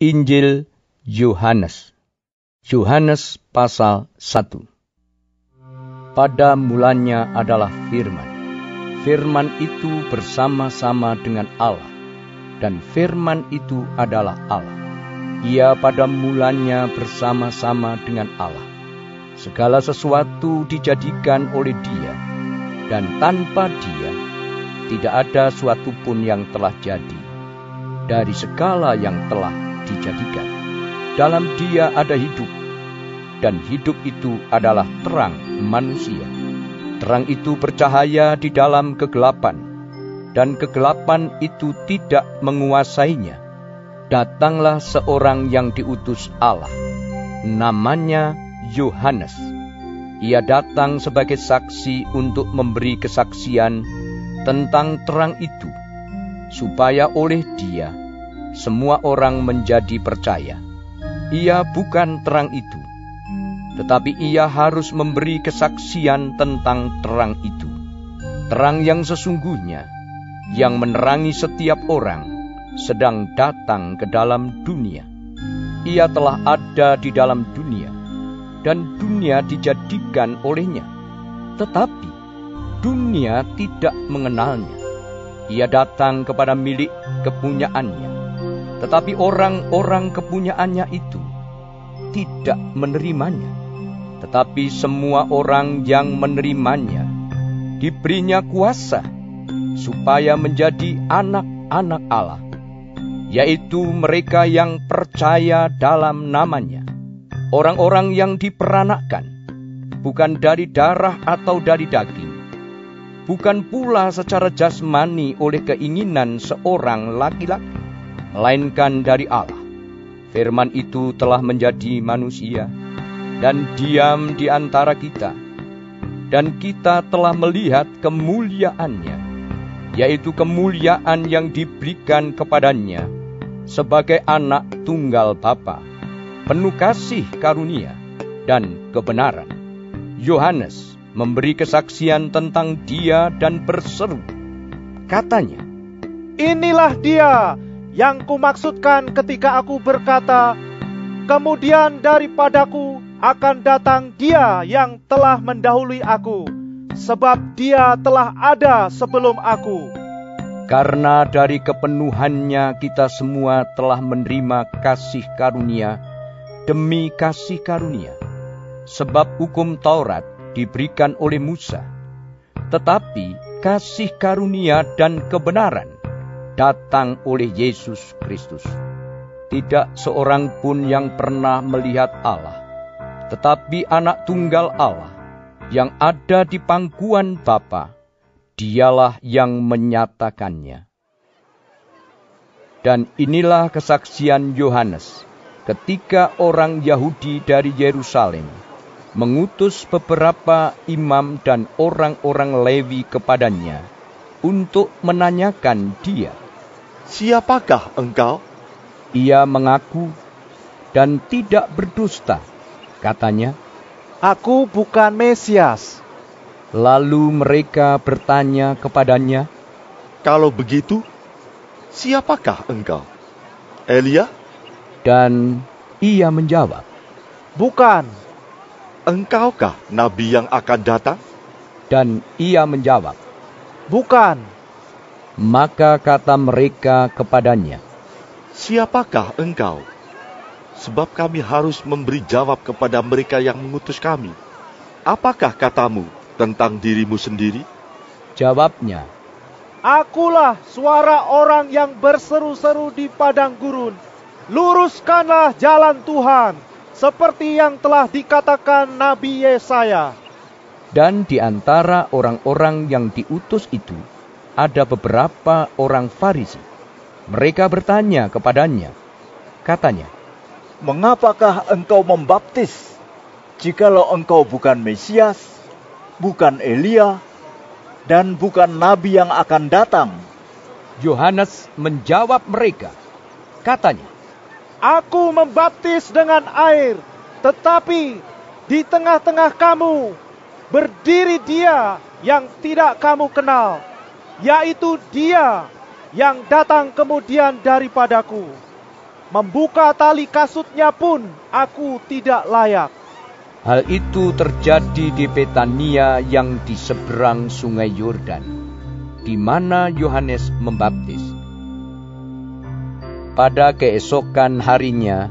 Injil Yohanes Yohanes pasal 1 Pada mulanya adalah firman. Firman itu bersama-sama dengan Allah. Dan firman itu adalah Allah. Ia pada mulanya bersama-sama dengan Allah. Segala sesuatu dijadikan oleh dia. Dan tanpa dia, tidak ada suatu pun yang telah jadi. Dari segala yang telah dijadikan. Dalam dia ada hidup, dan hidup itu adalah terang manusia. Terang itu bercahaya di dalam kegelapan, dan kegelapan itu tidak menguasainya. Datanglah seorang yang diutus Allah, namanya Yohanes. Ia datang sebagai saksi untuk memberi kesaksian tentang terang itu, supaya oleh dia semua orang menjadi percaya. Ia bukan terang itu, tetapi ia harus memberi kesaksian tentang terang itu. Terang yang sesungguhnya, yang menerangi setiap orang, sedang datang ke dalam dunia. Ia telah ada di dalam dunia, dan dunia dijadikan olehnya. Tetapi dunia tidak mengenalnya. Ia datang kepada milik kepunyaannya, tetapi orang-orang kepunyaannya itu tidak menerimanya. Tetapi semua orang yang menerimanya diberinya kuasa supaya menjadi anak-anak Allah, yaitu mereka yang percaya dalam namanya. Orang-orang yang diperanakkan bukan dari darah atau dari daging, bukan pula secara jasmani oleh keinginan seorang laki-laki melainkan dari Allah. Firman itu telah menjadi manusia dan diam di antara kita. Dan kita telah melihat kemuliaannya, yaitu kemuliaan yang diberikan kepadanya sebagai anak tunggal Bapa, penuh kasih karunia dan kebenaran. Yohanes memberi kesaksian tentang dia dan berseru. Katanya, Inilah dia yang kumaksudkan ketika aku berkata, kemudian daripadaku akan datang dia yang telah mendahului aku, sebab dia telah ada sebelum aku. Karena dari kepenuhannya kita semua telah menerima kasih karunia demi kasih karunia. Sebab hukum Taurat diberikan oleh Musa, tetapi kasih karunia dan kebenaran datang oleh Yesus Kristus. Tidak seorang pun yang pernah melihat Allah, tetapi anak tunggal Allah yang ada di pangkuan Bapa, dialah yang menyatakannya. Dan inilah kesaksian Yohanes ketika orang Yahudi dari Yerusalem mengutus beberapa imam dan orang-orang Lewi kepadanya untuk menanyakan dia. Siapakah engkau? Ia mengaku dan tidak berdusta. Katanya, Aku bukan Mesias. Lalu mereka bertanya kepadanya, Kalau begitu, siapakah engkau? Elia? Dan ia menjawab, Bukan. Engkaukah nabi yang akan datang? Dan ia menjawab, Bukan. Maka kata mereka kepadanya, Siapakah engkau? Sebab kami harus memberi jawab kepada mereka yang mengutus kami. Apakah katamu tentang dirimu sendiri? Jawabnya, Akulah suara orang yang berseru-seru di padang gurun. Luruskanlah jalan Tuhan, seperti yang telah dikatakan Nabi Yesaya. Dan di antara orang-orang yang diutus itu, ada beberapa orang Farisi. Mereka bertanya kepadanya, katanya, Mengapakah engkau membaptis, jikalau engkau bukan Mesias, bukan Elia, dan bukan Nabi yang akan datang? Yohanes menjawab mereka, katanya, Aku membaptis dengan air, tetapi di tengah-tengah kamu berdiri dia yang tidak kamu kenal, yaitu Dia yang datang kemudian daripadaku. Membuka tali kasutnya pun aku tidak layak. Hal itu terjadi di Betania yang di seberang sungai Yordan, di mana Yohanes membaptis. Pada keesokan harinya,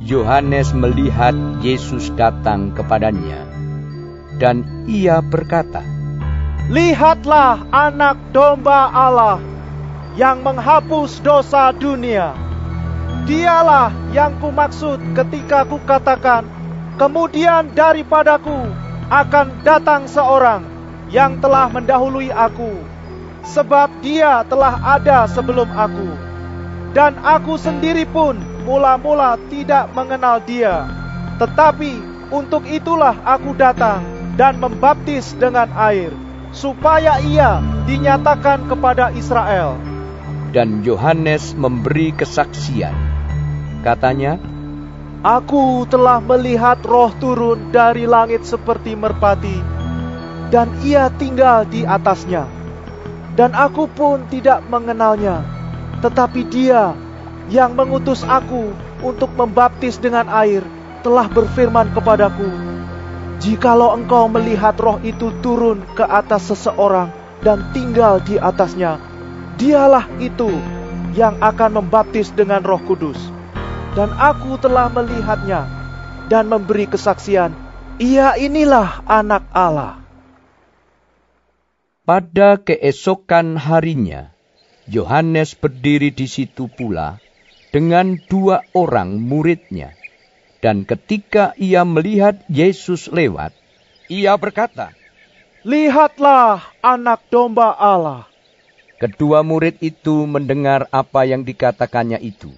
Yohanes melihat Yesus datang kepadanya, dan ia berkata, Lihatlah anak domba Allah yang menghapus dosa dunia. Dialah yang kumaksud ketika kukatakan, kemudian daripadaku akan datang seorang yang telah mendahului aku, sebab dia telah ada sebelum aku. Dan aku sendiri pun mula-mula tidak mengenal dia. Tetapi untuk itulah aku datang dan membaptis dengan air, supaya ia dinyatakan kepada Israel. Dan Yohanes memberi kesaksian. Katanya, Aku telah melihat roh turun dari langit seperti merpati, dan ia tinggal di atasnya. Dan aku pun tidak mengenalnya, tetapi dia yang mengutus aku untuk membaptis dengan air telah berfirman kepadaku, Jikalau engkau melihat roh itu turun ke atas seseorang dan tinggal di atasnya, dialah itu yang akan membaptis dengan roh kudus dan aku telah melihatnya dan memberi kesaksian, ia inilah anak Allah. pada keesokan harinya, Yohanes berdiri di situ pula dengan dua orang muridnya. Dan ketika ia melihat Yesus lewat, ia berkata, Lihatlah anak domba Allah. Kedua murid itu mendengar apa yang dikatakannya itu.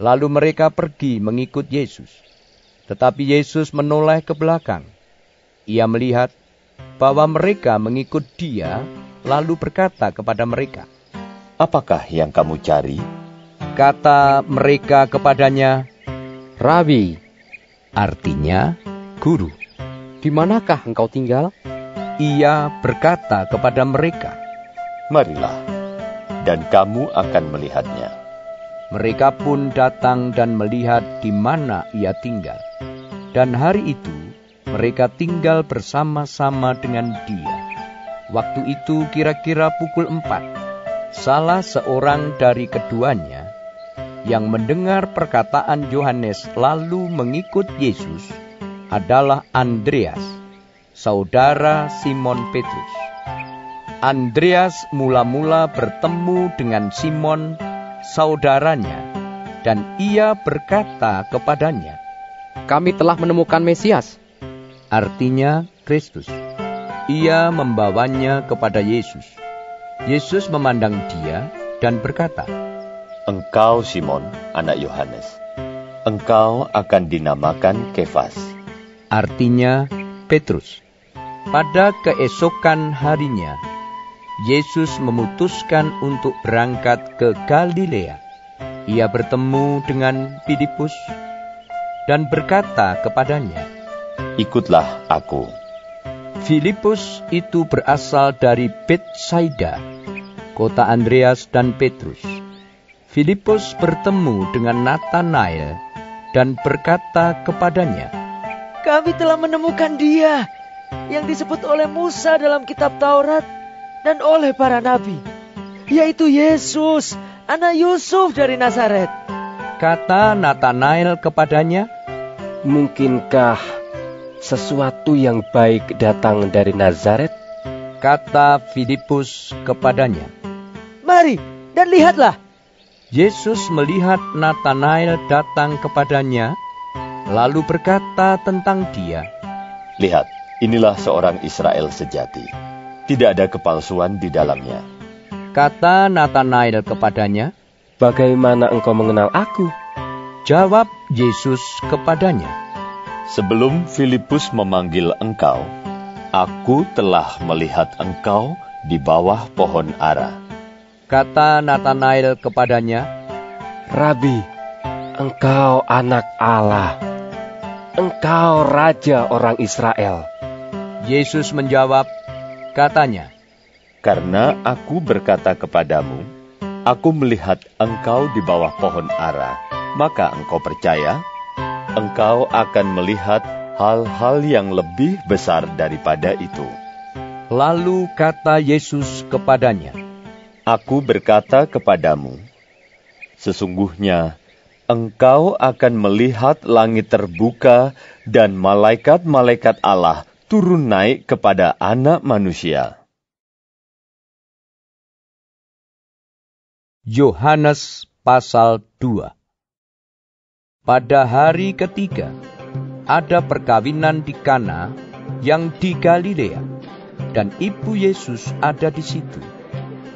Lalu mereka pergi mengikut Yesus. Tetapi Yesus menoleh ke belakang. Ia melihat bahwa mereka mengikut dia, lalu berkata kepada mereka, Apakah yang kamu cari? Kata mereka kepadanya, Rabi, artinya guru. di manakah engkau tinggal? Ia berkata kepada mereka, Marilah, dan kamu akan melihatnya. Mereka pun datang dan melihat di mana ia tinggal. Dan hari itu mereka tinggal bersama-sama dengan dia. Waktu itu kira-kira pukul empat. Salah seorang dari keduanya yang mendengar perkataan Yohanes lalu mengikut Yesus adalah Andreas, saudara Simon Petrus. Andreas mula-mula bertemu dengan Simon saudaranya, dan ia berkata kepadanya, Kami telah menemukan Mesias. artinya Kristus. Ia membawanya kepada Yesus. Yesus memandang dia dan berkata, Engkau Simon, anak Yohanes. Engkau akan dinamakan Kefas. artinya Petrus. Pada keesokan harinya, Yesus memutuskan untuk berangkat ke Galilea. Ia bertemu dengan Filipus dan berkata kepadanya, Ikutlah aku. Filipus itu berasal dari Betsaida, kota Andreas dan Petrus. Filipus bertemu dengan Nathanael dan berkata kepadanya, Kami telah menemukan dia yang disebut oleh Musa dalam kitab Taurat dan oleh para nabi, yaitu Yesus, anak Yusuf dari Nazaret. Kata Nathanael kepadanya, Mungkinkah sesuatu yang baik datang dari Nazaret? kata Filipus kepadanya. Mari dan lihatlah. Yesus melihat Nathanael datang kepadanya, lalu berkata tentang dia, Lihat, inilah seorang Israel sejati. Tidak ada kepalsuan di dalamnya. kata Nathanael kepadanya, Bagaimana engkau mengenal aku? jawab Yesus kepadanya, Sebelum Filipus memanggil engkau, aku telah melihat engkau di bawah pohon ara. Kata Nathanael kepadanya, Rabi, engkau anak Allah. Engkau raja orang Israel. Yesus menjawab, katanya, Karena aku berkata kepadamu, aku melihat engkau di bawah pohon ara, maka engkau percaya, engkau akan melihat hal-hal yang lebih besar daripada itu. Lalu kata Yesus kepadanya, Aku berkata kepadamu, sesungguhnya engkau akan melihat langit terbuka dan malaikat-malaikat Allah turun naik kepada anak manusia. Yohanes pasal 2 Pada hari ketiga, ada perkawinan di Kana yang di Galilea, dan ibu Yesus ada di situ.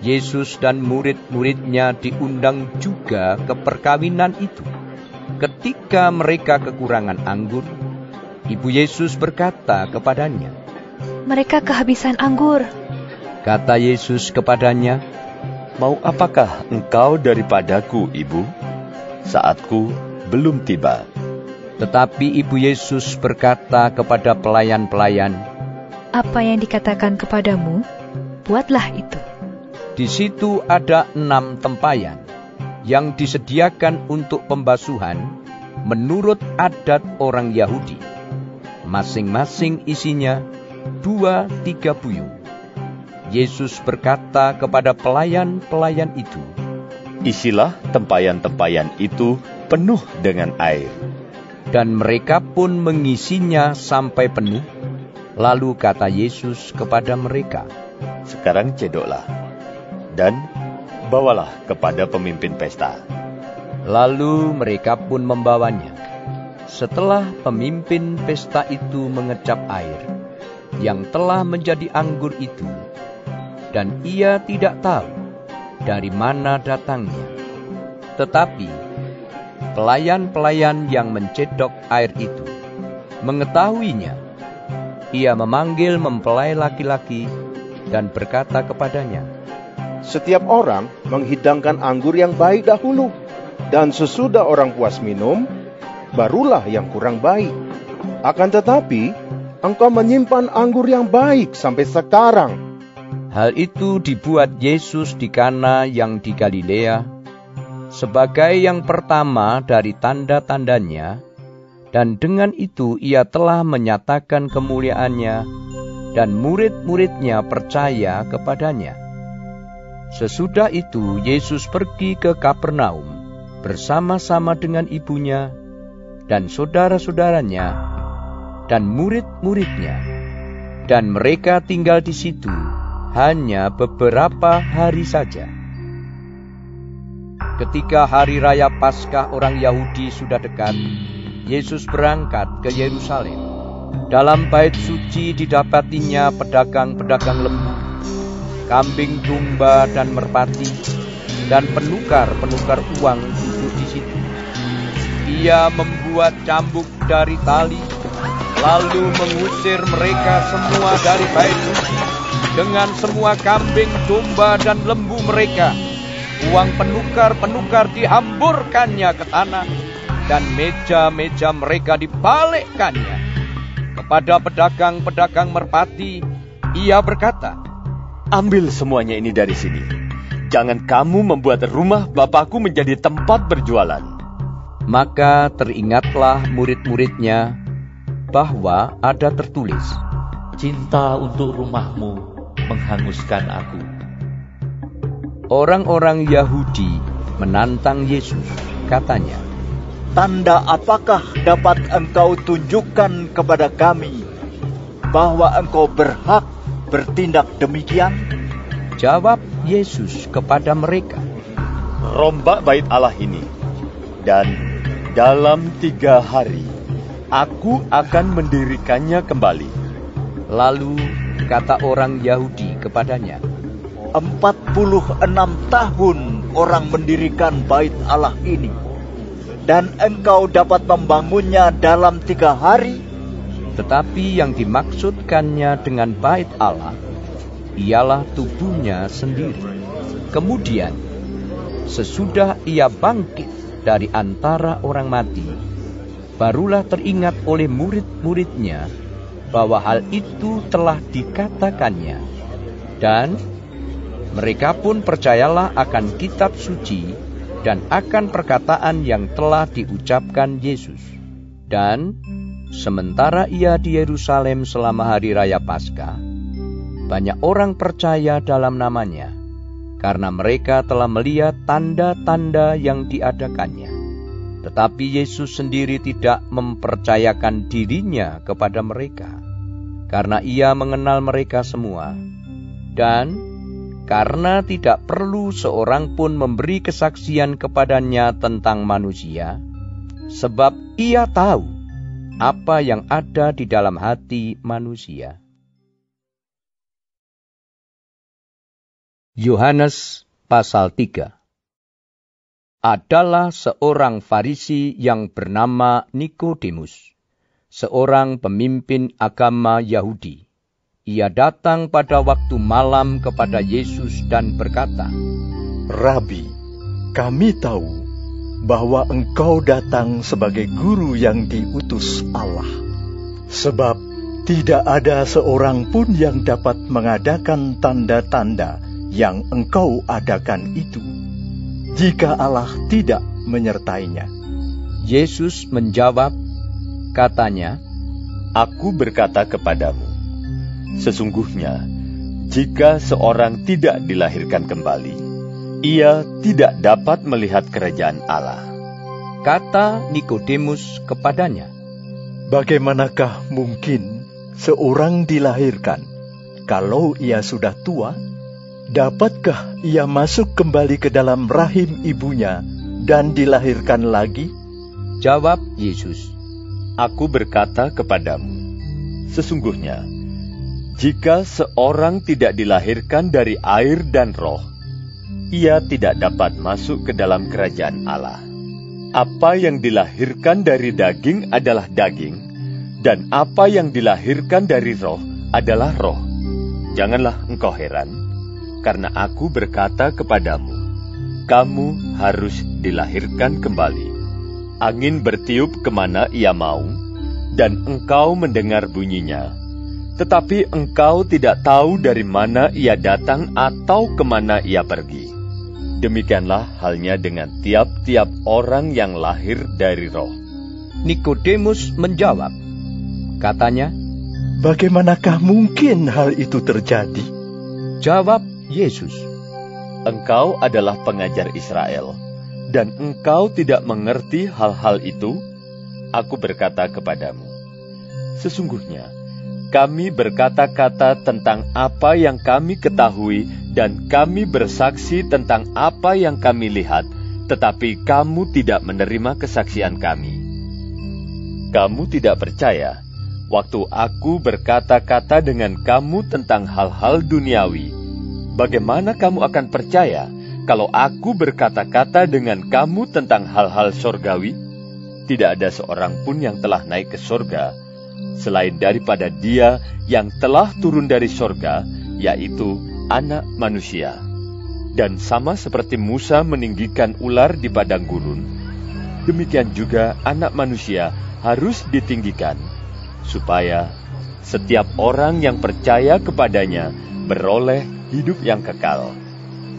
Yesus dan murid-muridnya diundang juga ke perkawinan itu. Ketika mereka kekurangan anggur, ibu Yesus berkata kepadanya, Mereka kehabisan anggur. Kata Yesus kepadanya, Mau apakah engkau daripadaku, ibu? Saatku belum tiba. Tetapi ibu Yesus berkata kepada pelayan-pelayan, Apa yang dikatakan kepadamu, buatlah itu. Di situ ada enam tempayan yang disediakan untuk pembasuhan menurut adat orang Yahudi. Masing-masing isinya dua tiga buyung. Yesus berkata kepada pelayan-pelayan itu, Isilah tempayan-tempayan itu penuh dengan air. Dan mereka pun mengisinya sampai penuh. Lalu kata Yesus kepada mereka, Sekarang cedoklah, dan bawalah kepada pemimpin pesta. Lalu mereka pun membawanya. Setelah pemimpin pesta itu mengecap air yang telah menjadi anggur itu, dan ia tidak tahu dari mana datangnya. Tetapi pelayan-pelayan yang mencedok air itu mengetahuinya. Ia memanggil mempelai laki-laki dan berkata kepadanya, Setiap orang menghidangkan anggur yang baik dahulu, dan sesudah orang puas minum, barulah yang kurang baik. Akan tetapi, engkau menyimpan anggur yang baik sampai sekarang. Hal itu dibuat Yesus di Kana yang di Galilea sebagai yang pertama dari tanda-tandanya, dan dengan itu ia telah menyatakan kemuliaannya, dan murid-muridnya percaya kepadanya. Sesudah itu Yesus pergi ke Kapernaum bersama-sama dengan ibunya dan saudara-saudaranya dan murid-muridnya, dan mereka tinggal di situ hanya beberapa hari saja. Ketika hari raya Paskah orang Yahudi sudah dekat, Yesus berangkat ke Yerusalem. Dalam bait suci didapatinya pedagang-pedagang lembu, kambing domba dan merpati, dan penukar-penukar uang duduk di situ. Ia membuat cambuk dari tali, lalu mengusir mereka semua dari bait dengan semua kambing, domba, dan lembu mereka Uang penukar-penukar dihamburkannya ke tanah, dan meja-meja mereka dibalikkannya. Kepada pedagang-pedagang merpati, ia berkata, Ambil semuanya ini dari sini. Jangan kamu membuat rumah Bapakku menjadi tempat berjualan. Maka teringatlah murid-muridnya bahwa ada tertulis, Cinta untuk rumahmu menghanguskan aku. Orang-orang Yahudi menantang Yesus, katanya, Tanda apakah dapat engkau tunjukkan kepada kami bahwa engkau berhak bertindak demikian? Jawab Yesus kepada mereka, Rombak bait Allah ini, dan dalam tiga hari aku akan mendirikannya kembali. Lalu kata orang Yahudi kepadanya, Empat puluh enam tahun orang mendirikan bait Allah ini, dan engkau dapat membangunnya dalam tiga hari? Tetapi yang dimaksudkannya dengan bait Allah ialah tubuhnya sendiri. Kemudian, sesudah ia bangkit dari antara orang mati, barulah teringat oleh murid-muridnya bahwa hal itu telah dikatakannya. Dan mereka pun percayalah akan kitab suci dan akan perkataan yang telah diucapkan Yesus. Dan sementara ia di Yerusalem selama hari raya Paskah, banyak orang percaya dalam namanya karena mereka telah melihat tanda-tanda yang diadakannya. Tetapi Yesus sendiri tidak mempercayakan dirinya kepada mereka, karena ia mengenal mereka semua, dan karena tidak perlu seorang pun memberi kesaksian kepadanya tentang manusia, sebab ia tahu apa yang ada di dalam hati manusia. Yohanes pasal 3 Adalah seorang Farisi yang bernama Nikodemus, seorang pemimpin agama Yahudi. Ia datang pada waktu malam kepada Yesus dan berkata, Rabi, kami tahu bahwa engkau datang sebagai guru yang diutus Allah. Sebab tidak ada seorang pun yang dapat mengadakan tanda-tanda yang engkau adakan itu, jika Allah tidak menyertainya. Yesus menjawab, katanya, Aku berkata kepadamu, sesungguhnya jika seorang tidak dilahirkan kembali, ia tidak dapat melihat kerajaan Allah. Kata Nikodemus kepadanya, Bagaimanakah mungkin seorang dilahirkan kalau ia sudah tua? Dapatkah ia masuk kembali ke dalam rahim ibunya dan dilahirkan lagi? Jawab Yesus, Aku berkata kepadamu, sesungguhnya, jika seorang tidak dilahirkan dari air dan roh, ia tidak dapat masuk ke dalam kerajaan Allah. Apa yang dilahirkan dari daging adalah daging, dan apa yang dilahirkan dari roh adalah roh. Janganlah engkau heran, karena aku berkata kepadamu, kamu harus dilahirkan kembali. Angin bertiup ke mana ia mau, dan engkau mendengar bunyinya. Tetapi engkau tidak tahu dari mana ia datang atau ke mana ia pergi. Demikianlah halnya dengan tiap-tiap orang yang lahir dari roh. Nikodemus menjawab, katanya, Bagaimanakah mungkin hal itu terjadi? Jawab Yesus, Engkau adalah pengajar Israel, dan engkau tidak mengerti hal-hal itu? Aku berkata kepadamu, sesungguhnya kami berkata-kata tentang apa yang kami ketahui, dan kami bersaksi tentang apa yang kami lihat, tetapi kamu tidak menerima kesaksian kami. Kamu tidak percaya waktu aku berkata-kata dengan kamu tentang hal-hal duniawi bagaimana kamu akan percaya kalau aku berkata-kata dengan kamu tentang hal-hal sorgawi? Tidak ada seorang pun yang telah naik ke sorga, selain daripada dia yang telah turun dari sorga, yaitu anak manusia. Dan sama seperti Musa meninggikan ular di padang gurun, demikian juga anak manusia harus ditinggikan, supaya setiap orang yang percaya kepadanya beroleh hidup yang kekal.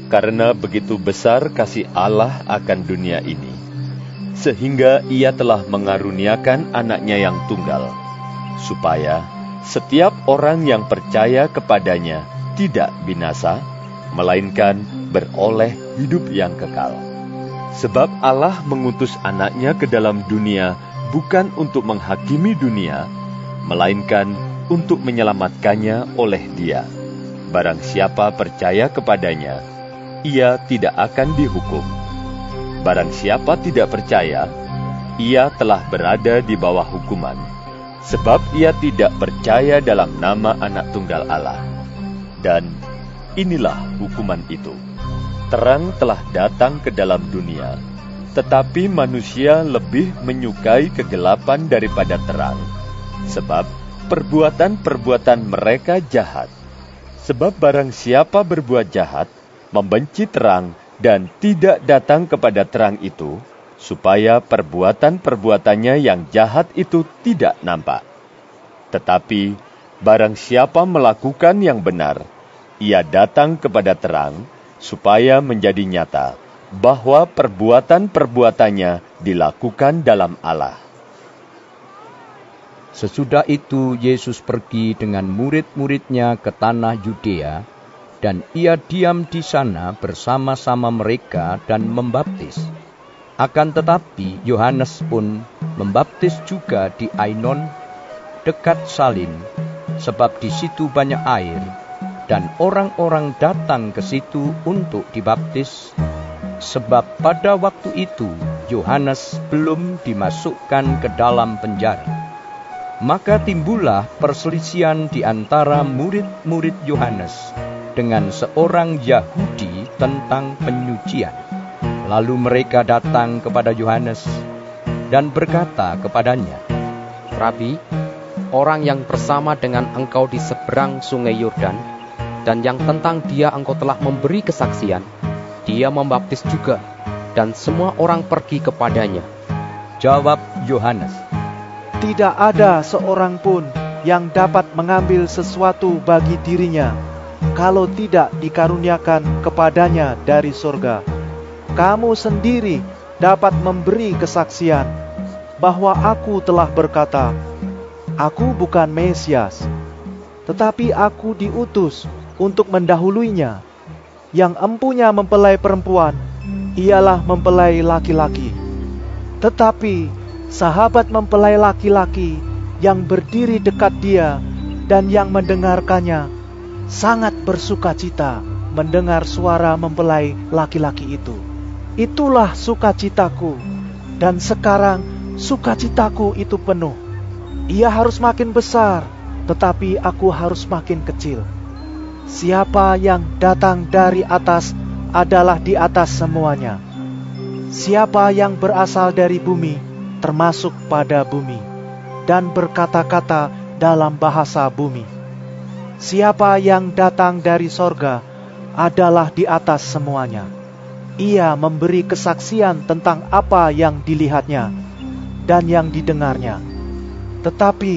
Karena begitu besar kasih Allah akan dunia ini, sehingga ia telah mengaruniakan anaknya yang tunggal, supaya setiap orang yang percaya kepadanya tidak binasa, melainkan beroleh hidup yang kekal. Sebab Allah mengutus anaknya ke dalam dunia bukan untuk menghakimi dunia, melainkan untuk menyelamatkannya oleh dia. Barang siapa percaya kepadanya, ia tidak akan dihukum. Barang siapa tidak percaya, ia telah berada di bawah hukuman, sebab ia tidak percaya dalam nama Anak Tunggal Allah. Dan inilah hukuman itu: terang telah datang ke dalam dunia, tetapi manusia lebih menyukai kegelapan daripada terang, sebab perbuatan-perbuatan mereka jahat. Sebab barang siapa berbuat jahat, membenci terang, dan tidak datang kepada terang itu, supaya perbuatan-perbuatannya yang jahat itu tidak nampak. Tetapi barang siapa melakukan yang benar, ia datang kepada terang, supaya menjadi nyata bahwa perbuatan-perbuatannya dilakukan dalam Allah. Sesudah itu Yesus pergi dengan murid-muridnya ke tanah Yudea, dan ia diam di sana bersama-sama mereka dan membaptis. Akan tetapi Yohanes pun membaptis juga di Ainon, dekat Salim, sebab di situ banyak air, dan orang-orang datang ke situ untuk dibaptis, sebab pada waktu itu Yohanes belum dimasukkan ke dalam penjara. Maka timbullah perselisihan di antara murid-murid Yohanes dengan seorang Yahudi tentang penyucian. Lalu mereka datang kepada Yohanes dan berkata kepadanya, Rabi, orang yang bersama dengan engkau di seberang sungai Yordan, dan yang tentang dia engkau telah memberi kesaksian, dia membaptis juga, dan semua orang pergi kepadanya. Jawab Yohanes, tidak ada seorang pun yang dapat mengambil sesuatu bagi dirinya kalau tidak dikaruniakan kepadanya dari surga. Kamu sendiri dapat memberi kesaksian bahwa aku telah berkata, Aku bukan Mesias, tetapi aku diutus untuk mendahuluinya. Yang empunya mempelai perempuan, ialah mempelai laki-laki. Tetapi sahabat mempelai laki-laki yang berdiri dekat dia dan yang mendengarkannya sangat bersuka cita mendengar suara mempelai laki-laki itu. Itulah sukacitaku, dan sekarang sukacitaku itu penuh. Ia harus makin besar, tetapi aku harus makin kecil. Siapa yang datang dari atas adalah di atas semuanya. Siapa yang berasal dari bumi termasuk pada bumi, dan berkata-kata dalam bahasa bumi. Siapa yang datang dari sorga adalah di atas semuanya. Ia memberi kesaksian tentang apa yang dilihatnya dan yang didengarnya. Tetapi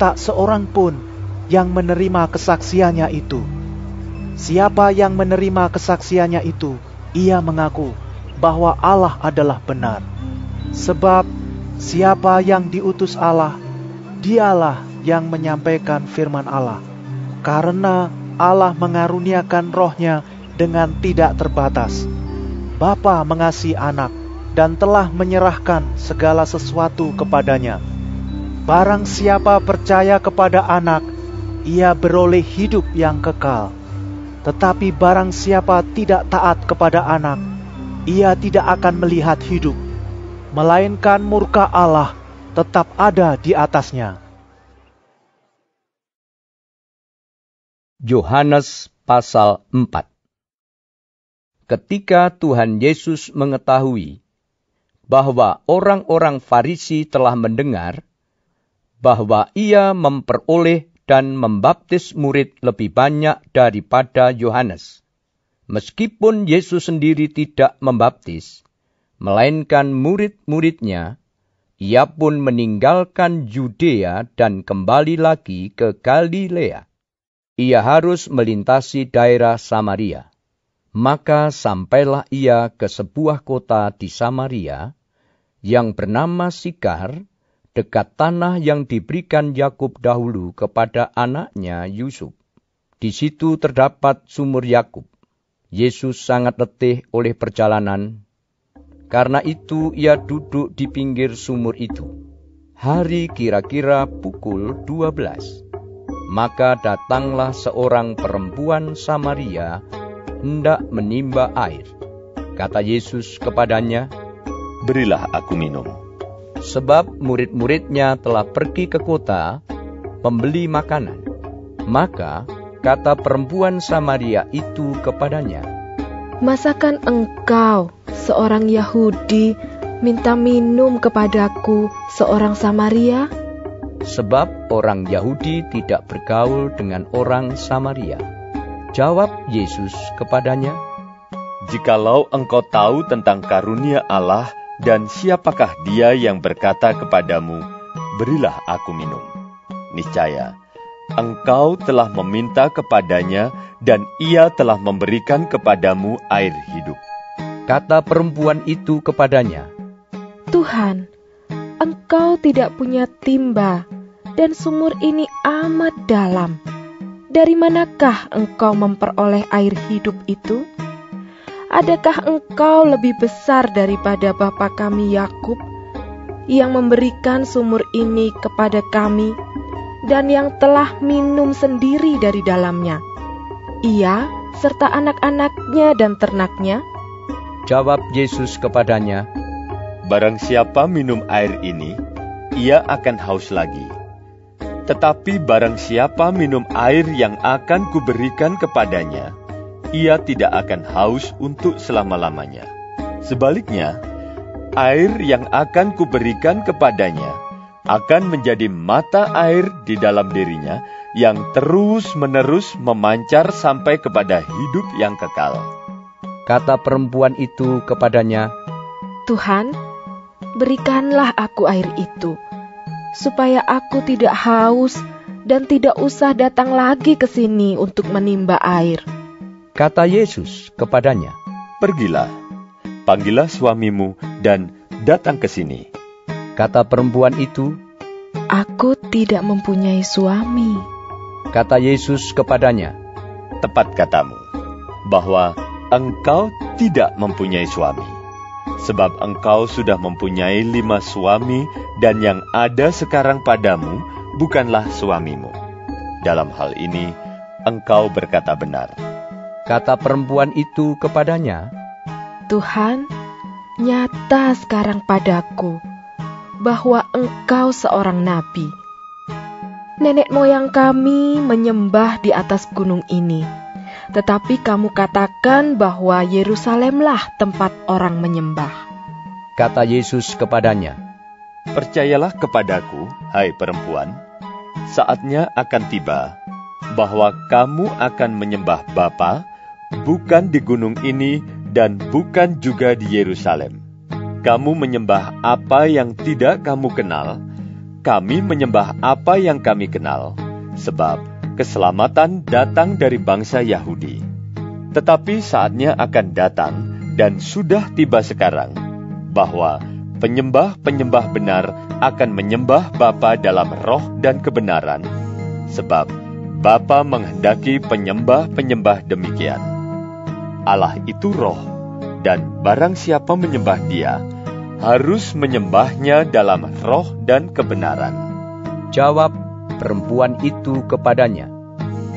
tak seorang pun yang menerima kesaksiannya itu. Siapa yang menerima kesaksiannya itu, ia mengaku bahwa Allah adalah benar. Sebab Siapa yang diutus Allah, dialah yang menyampaikan firman Allah. Karena Allah mengaruniakan rohnya dengan tidak terbatas. Bapa mengasihi anak dan telah menyerahkan segala sesuatu kepadanya. Barang siapa percaya kepada anak, ia beroleh hidup yang kekal. Tetapi barang siapa tidak taat kepada anak, ia tidak akan melihat hidup, melainkan murka Allah tetap ada di atasnya. Yohanes pasal 4 Ketika Tuhan Yesus mengetahui bahwa orang-orang Farisi telah mendengar bahwa ia memperoleh dan membaptis murid lebih banyak daripada Yohanes. Meskipun Yesus sendiri tidak membaptis, melainkan murid-muridnya, ia pun meninggalkan Yudea dan kembali lagi ke Galilea. Ia harus melintasi daerah Samaria. Maka sampailah ia ke sebuah kota di Samaria yang bernama Sikar, dekat tanah yang diberikan Yakub dahulu kepada anaknya Yusuf. Di situ terdapat sumur Yakub. Yesus sangat letih oleh perjalanan karena itu ia duduk di pinggir sumur itu. Hari kira-kira pukul 12. Maka datanglah seorang perempuan Samaria hendak menimba air. Kata Yesus kepadanya, Berilah aku minum. Sebab murid-muridnya telah pergi ke kota membeli makanan. Maka kata perempuan Samaria itu kepadanya, Masakan engkau seorang Yahudi minta minum kepadaku seorang Samaria? Sebab orang Yahudi tidak bergaul dengan orang Samaria. Jawab Yesus kepadanya, Jikalau engkau tahu tentang karunia Allah dan siapakah dia yang berkata kepadamu, Berilah aku minum. Niscaya, engkau telah meminta kepadanya dan ia telah memberikan kepadamu air hidup. Kata perempuan itu kepadanya, Tuhan, engkau tidak punya timba, dan sumur ini amat dalam. Dari manakah engkau memperoleh air hidup itu? Adakah engkau lebih besar daripada bapa kami Yakub yang memberikan sumur ini kepada kami dan yang telah minum sendiri dari dalamnya? Ia serta anak-anaknya dan ternaknya? Jawab Yesus kepadanya, Barang siapa minum air ini, ia akan haus lagi. Tetapi barang siapa minum air yang akan kuberikan kepadanya, ia tidak akan haus untuk selama-lamanya. Sebaliknya, air yang akan kuberikan kepadanya akan menjadi mata air di dalam dirinya yang terus-menerus memancar sampai kepada hidup yang kekal. Kata perempuan itu kepadanya, Tuhan, berikanlah aku air itu, supaya aku tidak haus dan tidak usah datang lagi ke sini untuk menimba air. Kata Yesus kepadanya, Pergilah, panggillah suamimu dan datang ke sini. Kata perempuan itu, Aku tidak mempunyai suami. Kata Yesus kepadanya, Tepat katamu, bahwa engkau tidak mempunyai suami. Sebab engkau sudah mempunyai lima suami dan yang ada sekarang padamu bukanlah suamimu. Dalam hal ini, engkau berkata benar. Kata perempuan itu kepadanya, Tuhan, nyata sekarang padaku bahwa engkau seorang nabi. Nenek moyang kami menyembah di atas gunung ini, tetapi kamu katakan bahwa Yerusalemlah tempat orang menyembah. Kata Yesus kepadanya, Percayalah kepadaku, hai perempuan, saatnya akan tiba bahwa kamu akan menyembah Bapa bukan di gunung ini dan bukan juga di Yerusalem. Kamu menyembah apa yang tidak kamu kenal, kami menyembah apa yang kami kenal, sebab keselamatan datang dari bangsa Yahudi. Tetapi saatnya akan datang dan sudah tiba sekarang, bahwa penyembah-penyembah benar akan menyembah Bapa dalam roh dan kebenaran, sebab Bapa menghendaki penyembah-penyembah demikian. Allah itu roh, dan barang siapa menyembah dia, harus menyembahnya dalam roh dan kebenaran. Jawab perempuan itu kepadanya,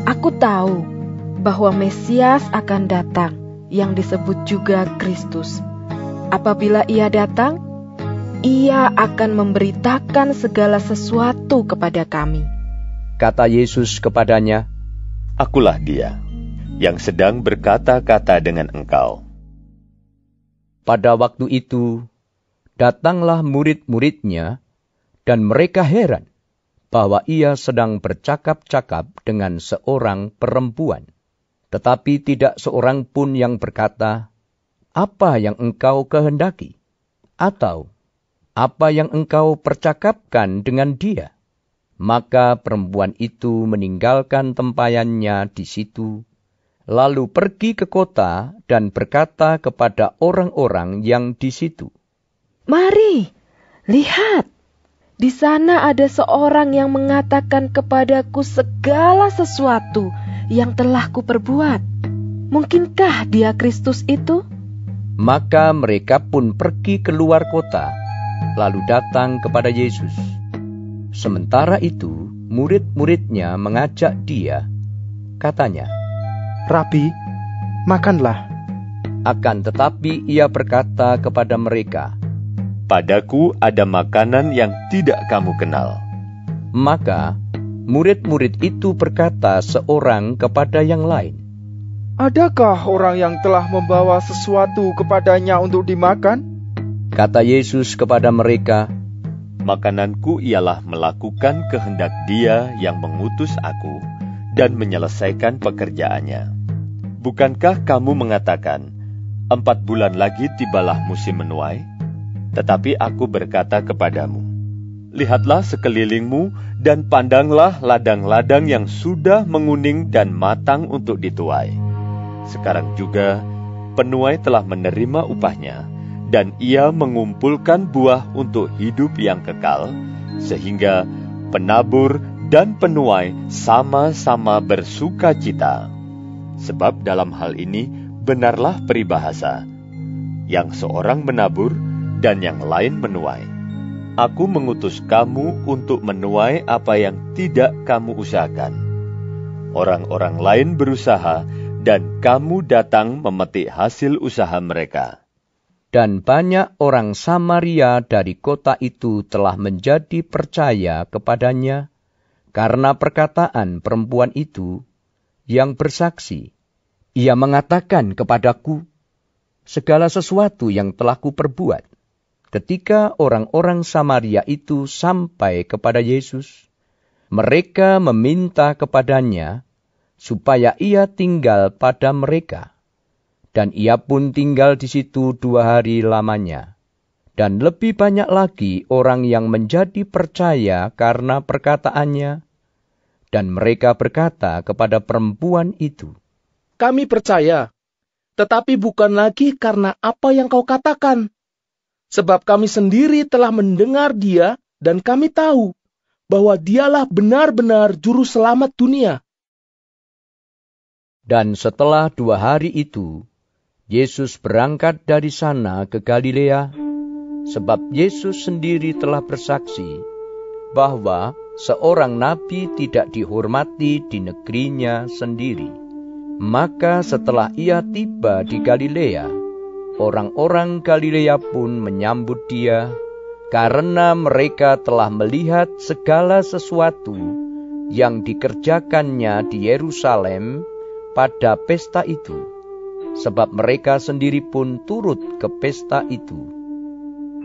Aku tahu bahwa Mesias akan datang, yang disebut juga Kristus. Apabila ia datang, ia akan memberitakan segala sesuatu kepada kami. Kata Yesus kepadanya, Akulah dia yang sedang berkata-kata dengan engkau. Pada waktu itu, datanglah murid-muridnya, dan mereka heran bahwa ia sedang bercakap-cakap dengan seorang perempuan. Tetapi tidak seorang pun yang berkata, "Apa yang engkau kehendaki?" atau "Apa yang engkau percakapkan dengan dia?" Maka perempuan itu meninggalkan tempayannya di situ, lalu pergi ke kota dan berkata kepada orang-orang yang di situ, Mari, lihat. Di sana ada seorang yang mengatakan kepadaku segala sesuatu yang telah kuperbuat. Mungkinkah dia Kristus itu? Maka mereka pun pergi keluar kota, lalu datang kepada Yesus. Sementara itu, murid-muridnya mengajak dia. Katanya, Rabi, makanlah. Akan tetapi ia berkata kepada mereka, Padaku ada makanan yang tidak kamu kenal. Maka murid-murid itu berkata seorang kepada yang lain, Adakah orang yang telah membawa sesuatu kepadanya untuk dimakan? Kata Yesus kepada mereka, Makananku ialah melakukan kehendak Dia yang mengutus aku dan menyelesaikan pekerjaannya. Bukankah kamu mengatakan, empat bulan lagi tibalah musim menuai? Tetapi aku berkata kepadamu, Lihatlah sekelilingmu dan pandanglah ladang-ladang yang sudah menguning dan matang untuk dituai. Sekarang juga penuai telah menerima upahnya, dan ia mengumpulkan buah untuk hidup yang kekal, sehingga penabur dan penuai sama-sama bersuka cita. Sebab dalam hal ini benarlah peribahasa, yang seorang menabur dan yang lain menuai. Aku mengutus kamu untuk menuai apa yang tidak kamu usahakan. Orang-orang lain berusaha, dan kamu datang memetik hasil usaha mereka. Dan banyak orang Samaria dari kota itu telah menjadi percaya kepadanya karena perkataan perempuan itu yang bersaksi. Ia mengatakan kepadaku, segala sesuatu yang telah kuperbuat. Ketika orang-orang Samaria itu sampai kepada Yesus, mereka meminta kepadanya supaya ia tinggal pada mereka. Dan ia pun tinggal di situ dua hari lamanya. Dan lebih banyak lagi orang yang menjadi percaya karena perkataannya. Dan mereka berkata kepada perempuan itu, Kami percaya, tetapi bukan lagi karena apa yang kau katakan. Sebab kami sendiri telah mendengar dia dan kami tahu bahwa dialah benar-benar juru selamat dunia. Dan setelah dua hari itu, Yesus berangkat dari sana ke Galilea, sebab Yesus sendiri telah bersaksi bahwa seorang nabi tidak dihormati di negerinya sendiri. Maka setelah ia tiba di Galilea, orang-orang Galilea pun menyambut dia karena mereka telah melihat segala sesuatu yang dikerjakannya di Yerusalem pada pesta itu, sebab mereka sendiri pun turut ke pesta itu.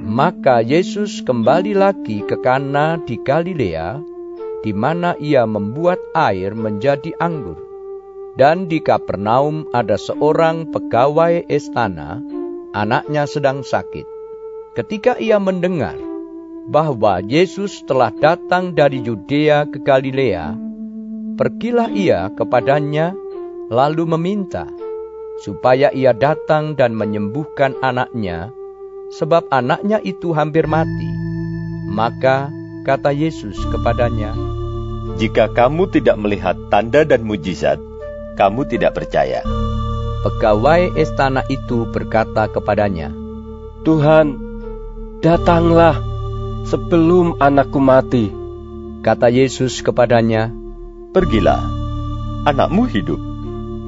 Maka Yesus kembali lagi ke Kana di Galilea, di mana ia membuat air menjadi anggur. Dan di Kapernaum ada seorang pegawai istana, anaknya sedang sakit. Ketika ia mendengar bahwa Yesus telah datang dari Yudea ke Galilea, pergilah ia kepadanya lalu meminta supaya ia datang dan menyembuhkan anaknya, sebab anaknya itu hampir mati. Maka kata Yesus kepadanya, "Jika kamu tidak melihat tanda dan mujizat, kamu tidak percaya." Pegawai istana itu berkata kepadanya, "Tuhan, datanglah sebelum anakku mati." Kata Yesus kepadanya, "Pergilah, anakmu hidup."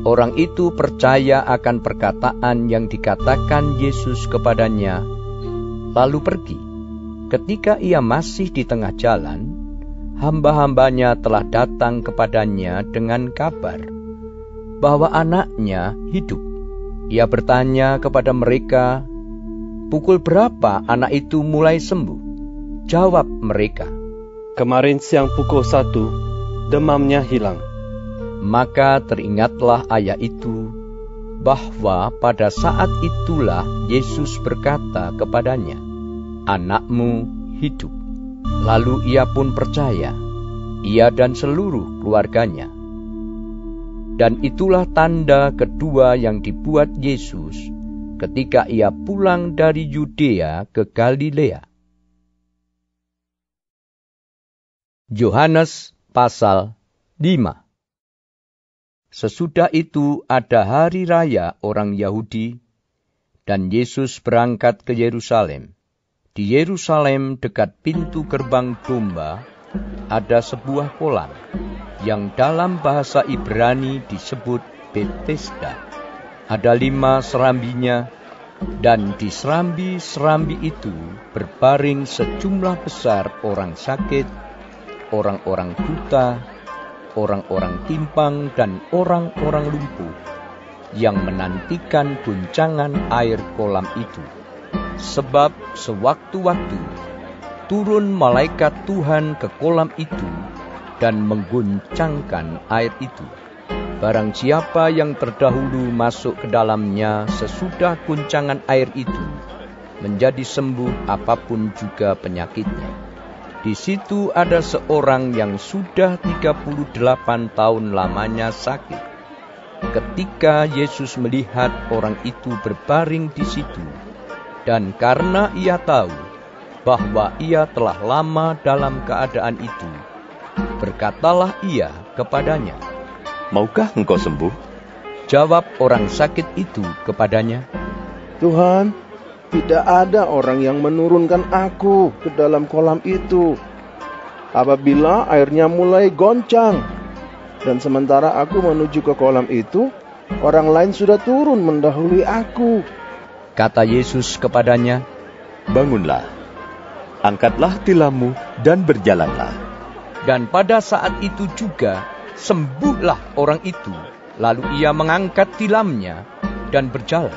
Orang itu percaya akan perkataan yang dikatakan Yesus kepadanya, lalu pergi. Ketika ia masih di tengah jalan, hamba-hambanya telah datang kepadanya dengan kabar bahwa anaknya hidup. Ia bertanya kepada mereka, "Pukul berapa anak itu mulai sembuh?" Jawab mereka, "Kemarin siang pukul satu, demamnya hilang." Maka teringatlah ayah itu bahwa pada saat itulah Yesus berkata kepadanya, "Anakmu hidup." Lalu ia pun percaya, ia dan seluruh keluarganya. Dan itulah tanda kedua yang dibuat Yesus ketika ia pulang dari Yudea ke Galilea. Yohanes pasal 5 Sesudah itu ada hari raya orang Yahudi, dan Yesus berangkat ke Yerusalem. Di Yerusalem dekat pintu gerbang domba ada sebuah kolam yang dalam bahasa Ibrani disebut Bethesda. Ada lima serambinya, dan di serambi-serambi itu berbaring sejumlah besar orang sakit, orang-orang buta, orang-orang timpang, dan orang-orang lumpuh yang menantikan guncangan air kolam itu. Sebab sewaktu-waktu turun malaikat Tuhan ke kolam itu dan mengguncangkan air itu. Barang siapa yang terdahulu masuk ke dalamnya sesudah guncangan air itu, menjadi sembuh apa pun juga penyakitnya. Di situ ada seorang yang sudah 38 tahun lamanya sakit. ketika Yesus melihat orang itu berbaring di situ, dan karena ia tahu bahwa ia telah lama dalam keadaan itu, berkatalah ia kepadanya, Maukah engkau sembuh? Jawab orang sakit itu kepadanya, Tuhan, tidak ada orang yang menurunkan aku ke dalam kolam itu. Apabila airnya mulai goncang, dan sementara aku menuju ke kolam itu, orang lain sudah turun mendahului aku. Kata Yesus kepadanya, Bangunlah, angkatlah tilammu dan berjalanlah. Dan pada saat itu juga sembuhlah orang itu, lalu ia mengangkat tilamnya dan berjalan.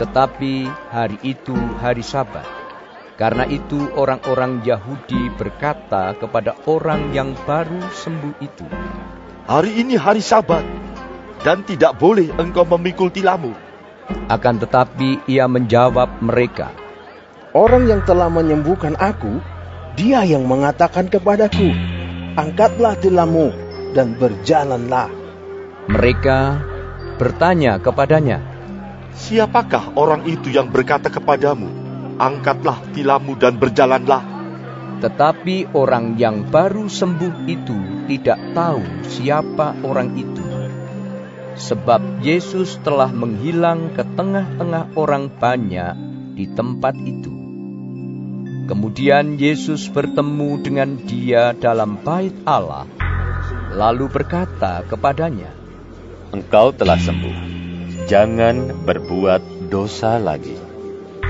Tetapi hari itu hari Sabat. Karena itu orang-orang Yahudi berkata kepada orang yang baru sembuh itu, Hari ini hari Sabat, dan tidak boleh engkau memikul tilammu. Akan tetapi ia menjawab mereka, Orang yang telah menyembuhkan aku, dia yang mengatakan kepadaku, Angkatlah tilammu dan berjalanlah. Mereka bertanya kepadanya, Siapakah orang itu yang berkata kepadamu, Angkatlah tilammu dan berjalanlah? Tetapi orang yang baru sembuh itu tidak tahu siapa orang itu. Sebab Yesus telah menghilang ke tengah-tengah orang banyak di tempat itu. Kemudian Yesus bertemu dengan dia dalam bait Allah, lalu berkata kepadanya, Engkau telah sembuh, jangan berbuat dosa lagi,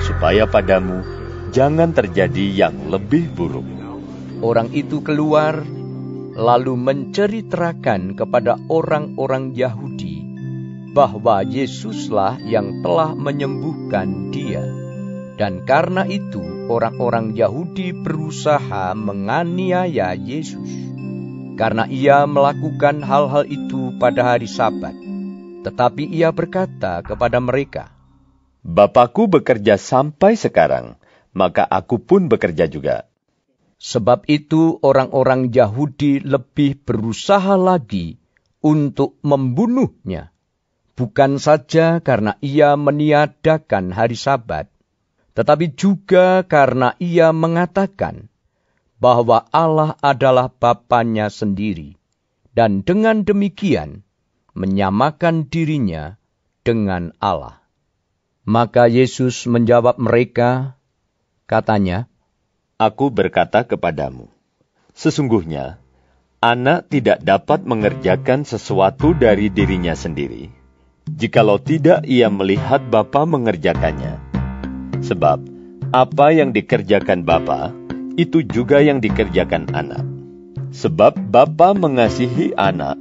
supaya padamu jangan terjadi yang lebih buruk. Orang itu keluar, lalu menceritakan kepada orang-orang Yahudi bahwa Yesuslah yang telah menyembuhkan dia. Dan karena itu orang-orang Yahudi berusaha menganiaya Yesus. Karena ia melakukan hal-hal itu pada hari sabat. Tetapi ia berkata kepada mereka, Bapakku bekerja sampai sekarang, maka aku pun bekerja juga. Sebab itu orang-orang Yahudi lebih berusaha lagi untuk membunuhnya. Bukan saja karena ia meniadakan hari sabat, tetapi juga karena ia mengatakan bahwa Allah adalah Bapaknya sendiri, dan dengan demikian menyamakan dirinya dengan Allah. Maka Yesus menjawab mereka, katanya, Aku berkata kepadamu, sesungguhnya anak tidak dapat mengerjakan sesuatu dari dirinya sendiri, jikalau tidak ia melihat Bapa mengerjakannya. Sebab apa yang dikerjakan Bapa itu juga yang dikerjakan anak. Sebab Bapa mengasihi anak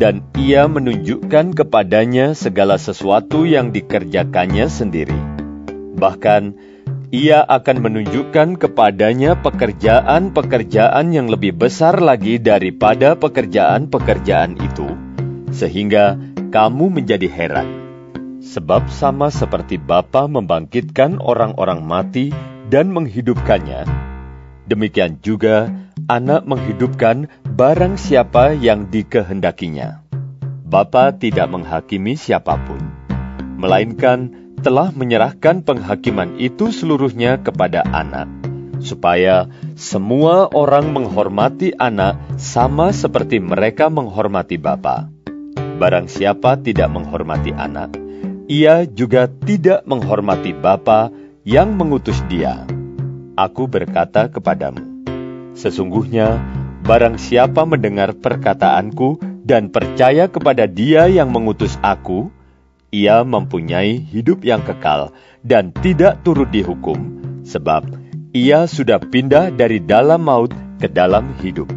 dan ia menunjukkan kepadanya segala sesuatu yang dikerjakannya sendiri. Bahkan ia akan menunjukkan kepadanya pekerjaan-pekerjaan yang lebih besar lagi daripada pekerjaan-pekerjaan itu, sehingga kamu menjadi heran. Sebab sama seperti Bapa membangkitkan orang-orang mati dan menghidupkannya, demikian juga anak menghidupkan barang siapa yang dikehendakinya. Bapa tidak menghakimi siapa pun, melainkan telah menyerahkan penghakiman itu seluruhnya kepada anak, supaya semua orang menghormati anak sama seperti mereka menghormati Bapa. Barang siapa tidak menghormati anak, ia juga tidak menghormati Bapa yang mengutus dia. Aku berkata kepadamu, sesungguhnya barang siapa mendengar perkataanku dan percaya kepada dia yang mengutus aku, ia mempunyai hidup yang kekal dan tidak turut dihukum, sebab ia sudah pindah dari dalam maut ke dalam hidup.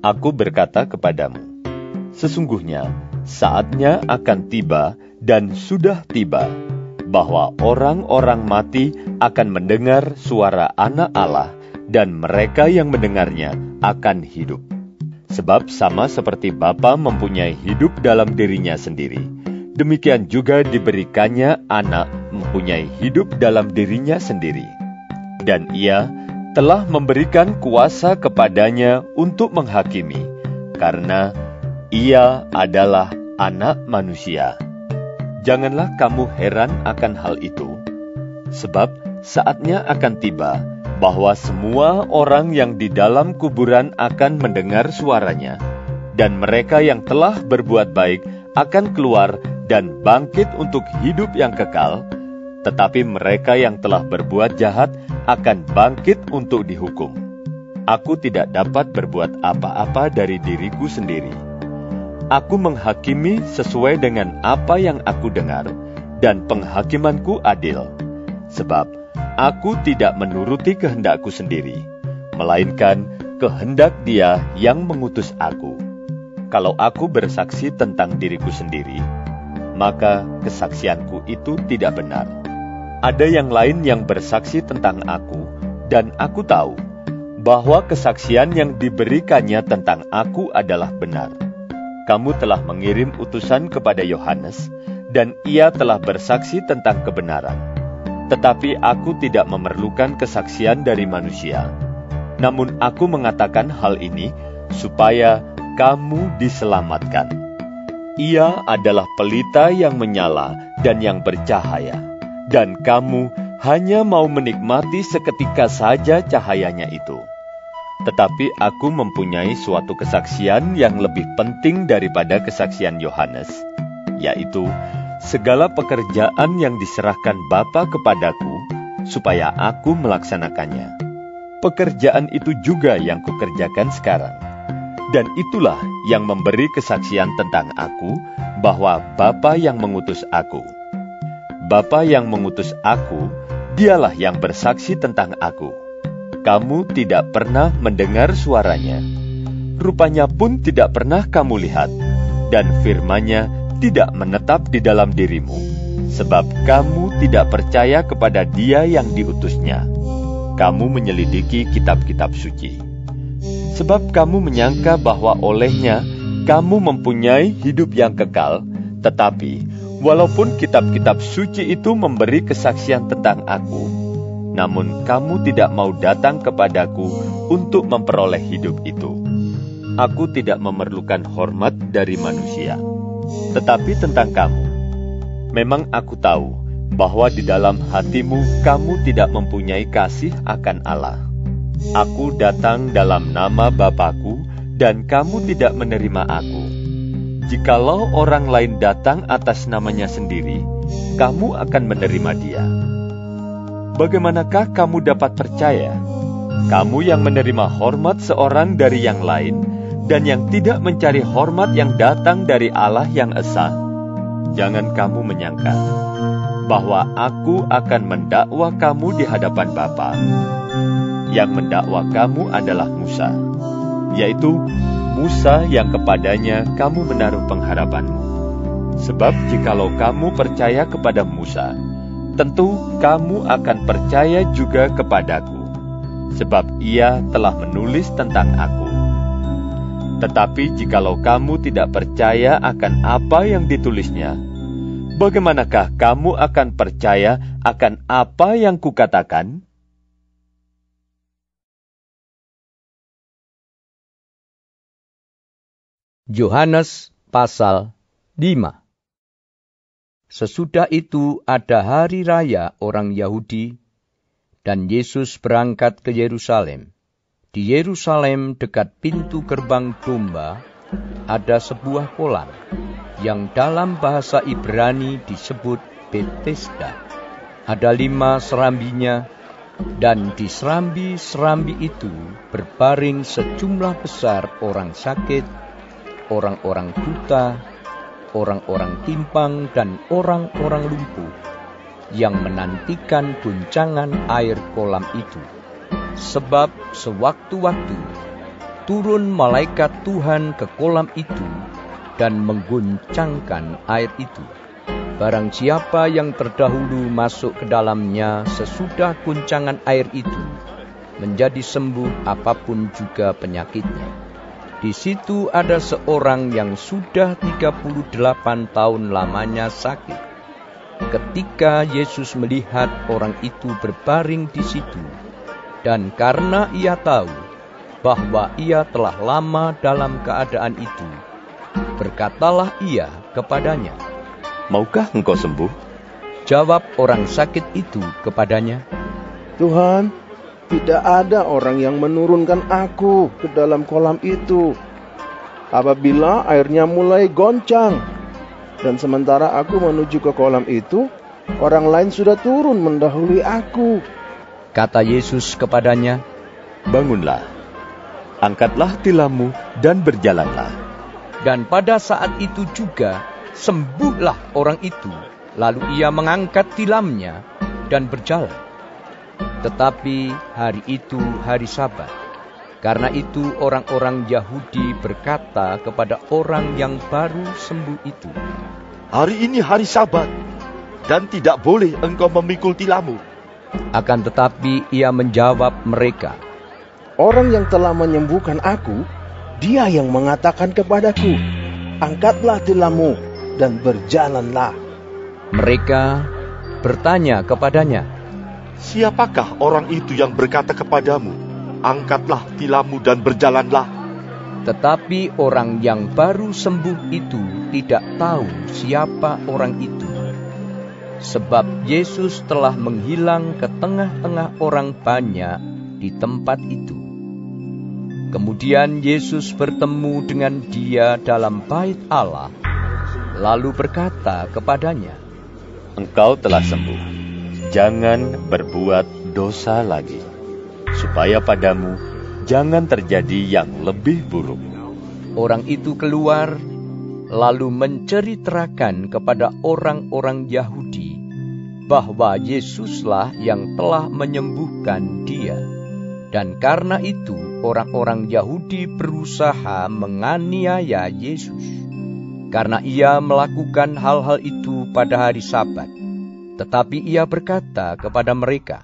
Aku berkata kepadamu, sesungguhnya saatnya akan tiba dan sudah tiba bahwa orang-orang mati akan mendengar suara anak Allah dan mereka yang mendengarnya akan hidup. Sebab sama seperti Bapa mempunyai hidup dalam dirinya sendiri, demikian juga diberikannya anak mempunyai hidup dalam dirinya sendiri. Dan ia telah memberikan kuasa kepadanya untuk menghakimi, karena ia adalah Anak Manusia. Janganlah kamu heran akan hal itu, sebab saatnya akan tiba bahwa semua orang yang di dalam kuburan akan mendengar suaranya, dan mereka yang telah berbuat baik akan keluar dan bangkit untuk hidup yang kekal, tetapi mereka yang telah berbuat jahat akan bangkit untuk dihukum. Aku tidak dapat berbuat apa-apa dari diriku sendiri. Aku menghakimi sesuai dengan apa yang aku dengar, dan penghakimanku adil. Sebab aku tidak menuruti kehendakku sendiri, melainkan kehendak Dia yang mengutus aku. Kalau aku bersaksi tentang diriku sendiri, maka kesaksianku itu tidak benar. Ada yang lain yang bersaksi tentang aku, dan aku tahu bahwa kesaksian yang diberikannya tentang aku adalah benar kamu telah mengirim utusan kepada Yohanes, dan ia telah bersaksi tentang kebenaran. Tetapi aku tidak memerlukan kesaksian dari manusia. Namun aku mengatakan hal ini supaya kamu diselamatkan. Ia adalah pelita yang menyala dan yang bercahaya, dan kamu hanya mau menikmati seketika saja cahayanya itu. Tetapi aku mempunyai suatu kesaksian yang lebih penting daripada kesaksian Yohanes, yaitu segala pekerjaan yang diserahkan Bapa kepadaku, supaya aku melaksanakannya. Pekerjaan itu juga yang kukerjakan sekarang. Dan itulah yang memberi kesaksian tentang aku, bahwa Bapa yang mengutus aku. Bapa yang mengutus aku, dialah yang bersaksi tentang aku kamu tidak pernah mendengar suaranya. Rupanya pun tidak pernah kamu lihat, dan firmannya tidak menetap di dalam dirimu, sebab kamu tidak percaya kepada dia yang diutusnya. Kamu menyelidiki kitab-kitab suci. Sebab kamu menyangka bahwa olehnya kamu mempunyai hidup yang kekal, tetapi walaupun kitab-kitab suci itu memberi kesaksian tentang aku, namun kamu tidak mau datang kepadaku untuk memperoleh hidup itu. Aku tidak memerlukan hormat dari manusia, tetapi tentang kamu. Memang aku tahu bahwa di dalam hatimu kamu tidak mempunyai kasih akan Allah. Aku datang dalam nama Bapakku, dan kamu tidak menerima aku. Jikalau orang lain datang atas namanya sendiri, kamu akan menerima dia bagaimanakah kamu dapat percaya? Kamu yang menerima hormat seorang dari yang lain, dan yang tidak mencari hormat yang datang dari Allah yang esa, jangan kamu menyangka bahwa aku akan mendakwa kamu di hadapan Bapa. Yang mendakwa kamu adalah Musa, yaitu Musa yang kepadanya kamu menaruh pengharapanmu. Sebab jikalau kamu percaya kepada Musa, tentu kamu akan percaya juga kepadaku, sebab ia telah menulis tentang aku. Tetapi jikalau kamu tidak percaya akan apa yang ditulisnya, bagaimanakah kamu akan percaya akan apa yang kukatakan? Yohanes pasal 5 Sesudah itu ada hari raya orang Yahudi, dan Yesus berangkat ke Yerusalem. Di Yerusalem dekat pintu gerbang domba ada sebuah kolam yang dalam bahasa Ibrani disebut Bethesda. Ada lima serambinya dan di serambi-serambi itu berbaring sejumlah besar orang sakit, orang-orang buta, orang-orang timpang dan orang-orang lumpuh yang menantikan guncangan air kolam itu. Sebab sewaktu-waktu turun malaikat Tuhan ke kolam itu dan mengguncangkan air itu. Barang siapa yang terdahulu masuk ke dalamnya sesudah guncangan air itu, menjadi sembuh apa pun juga penyakitnya. Di situ ada seorang yang sudah 38 tahun lamanya sakit. Ketika Yesus melihat orang itu berbaring di situ, dan karena ia tahu bahwa ia telah lama dalam keadaan itu, Berkatalah ia kepadanya, Maukah engkau sembuh? Jawab orang sakit itu kepadanya, Tuhan, tidak ada orang yang menurunkan aku ke dalam kolam itu. Apabila airnya mulai goncang, dan sementara aku menuju ke kolam itu, orang lain sudah turun mendahului aku. Kata Yesus kepadanya, Bangunlah, angkatlah tilammu dan berjalanlah. Dan pada saat itu juga sembuhlah orang itu. Lalu ia mengangkat tilamnya dan berjalan. Tetapi hari itu hari Sabat. Karena itu orang-orang Yahudi berkata kepada orang yang baru sembuh itu, Hari ini hari Sabat, dan tidak boleh engkau memikul tilammu. Akan tetapi ia menjawab mereka, Orang yang telah menyembuhkan aku, dia yang mengatakan kepadaku, Angkatlah tilammu dan berjalanlah. Mereka bertanya kepadanya, Siapakah orang itu yang berkata kepadamu, Angkatlah tilammu dan berjalanlah? Tetapi orang yang baru sembuh itu tidak tahu siapa orang itu. Sebab Yesus telah menghilang ke tengah-tengah orang banyak di tempat itu. Kemudian Yesus bertemu dengan dia dalam bait Allah, lalu berkata kepadanya, Engkau telah sembuh, jangan berbuat dosa lagi, supaya padamu jangan terjadi yang lebih buruk. Orang itu keluar, lalu menceritakan kepada orang-orang Yahudi bahwa Yesuslah yang telah menyembuhkan dia. Dan karena itu orang-orang Yahudi berusaha menganiaya Yesus. Karena ia melakukan hal-hal itu pada hari sabat. Tetapi ia berkata kepada mereka,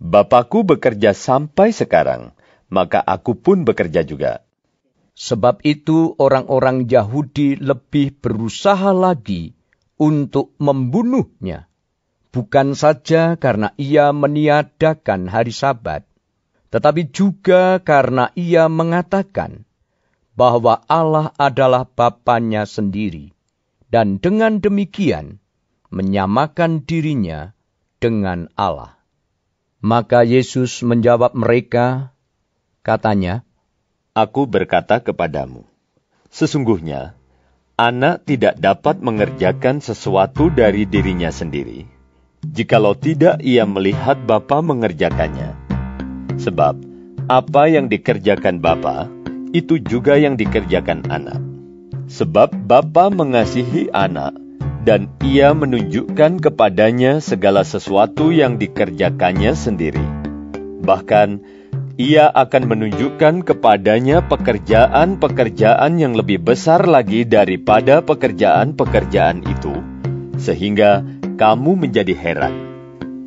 Bapakku bekerja sampai sekarang, maka aku pun bekerja juga. Sebab itu orang-orang Yahudi lebih berusaha lagi untuk membunuhnya. Bukan saja karena ia meniadakan hari sabat, tetapi juga karena ia mengatakan bahwa Allah adalah Bapaknya sendiri, dan dengan demikian menyamakan dirinya dengan Allah. Maka Yesus menjawab mereka, katanya, Aku berkata kepadamu, sesungguhnya anak tidak dapat mengerjakan sesuatu dari dirinya sendiri, jikalau tidak ia melihat Bapa mengerjakannya. Sebab apa yang dikerjakan Bapa, itu juga yang dikerjakan anak. Sebab Bapa mengasihi anak, dan ia menunjukkan kepadanya segala sesuatu yang dikerjakannya sendiri. Bahkan, ia akan menunjukkan kepadanya pekerjaan-pekerjaan yang lebih besar lagi daripada pekerjaan-pekerjaan itu, sehingga kamu menjadi heran.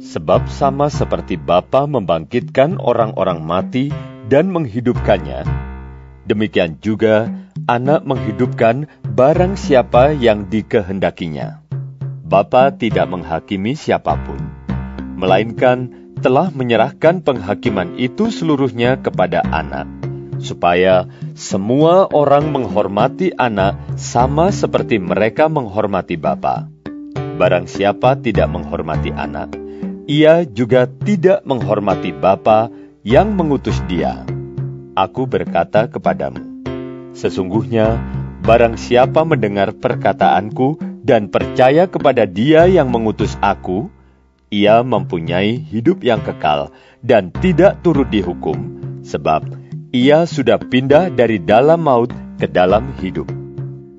Sebab sama seperti Bapa membangkitkan orang-orang mati dan menghidupkannya, demikian juga anak menghidupkan barang siapa yang dikehendakinya. Bapa tidak menghakimi siapa pun, melainkan telah menyerahkan penghakiman itu seluruhnya kepada anak, supaya semua orang menghormati anak sama seperti mereka menghormati Bapa. Barang siapa tidak menghormati anak, ia juga tidak menghormati Bapa yang mengutus dia. Aku berkata kepadamu, sesungguhnya barang siapa mendengar perkataanku dan percaya kepada dia yang mengutus aku, ia mempunyai hidup yang kekal dan tidak turut dihukum, sebab ia sudah pindah dari dalam maut ke dalam hidup.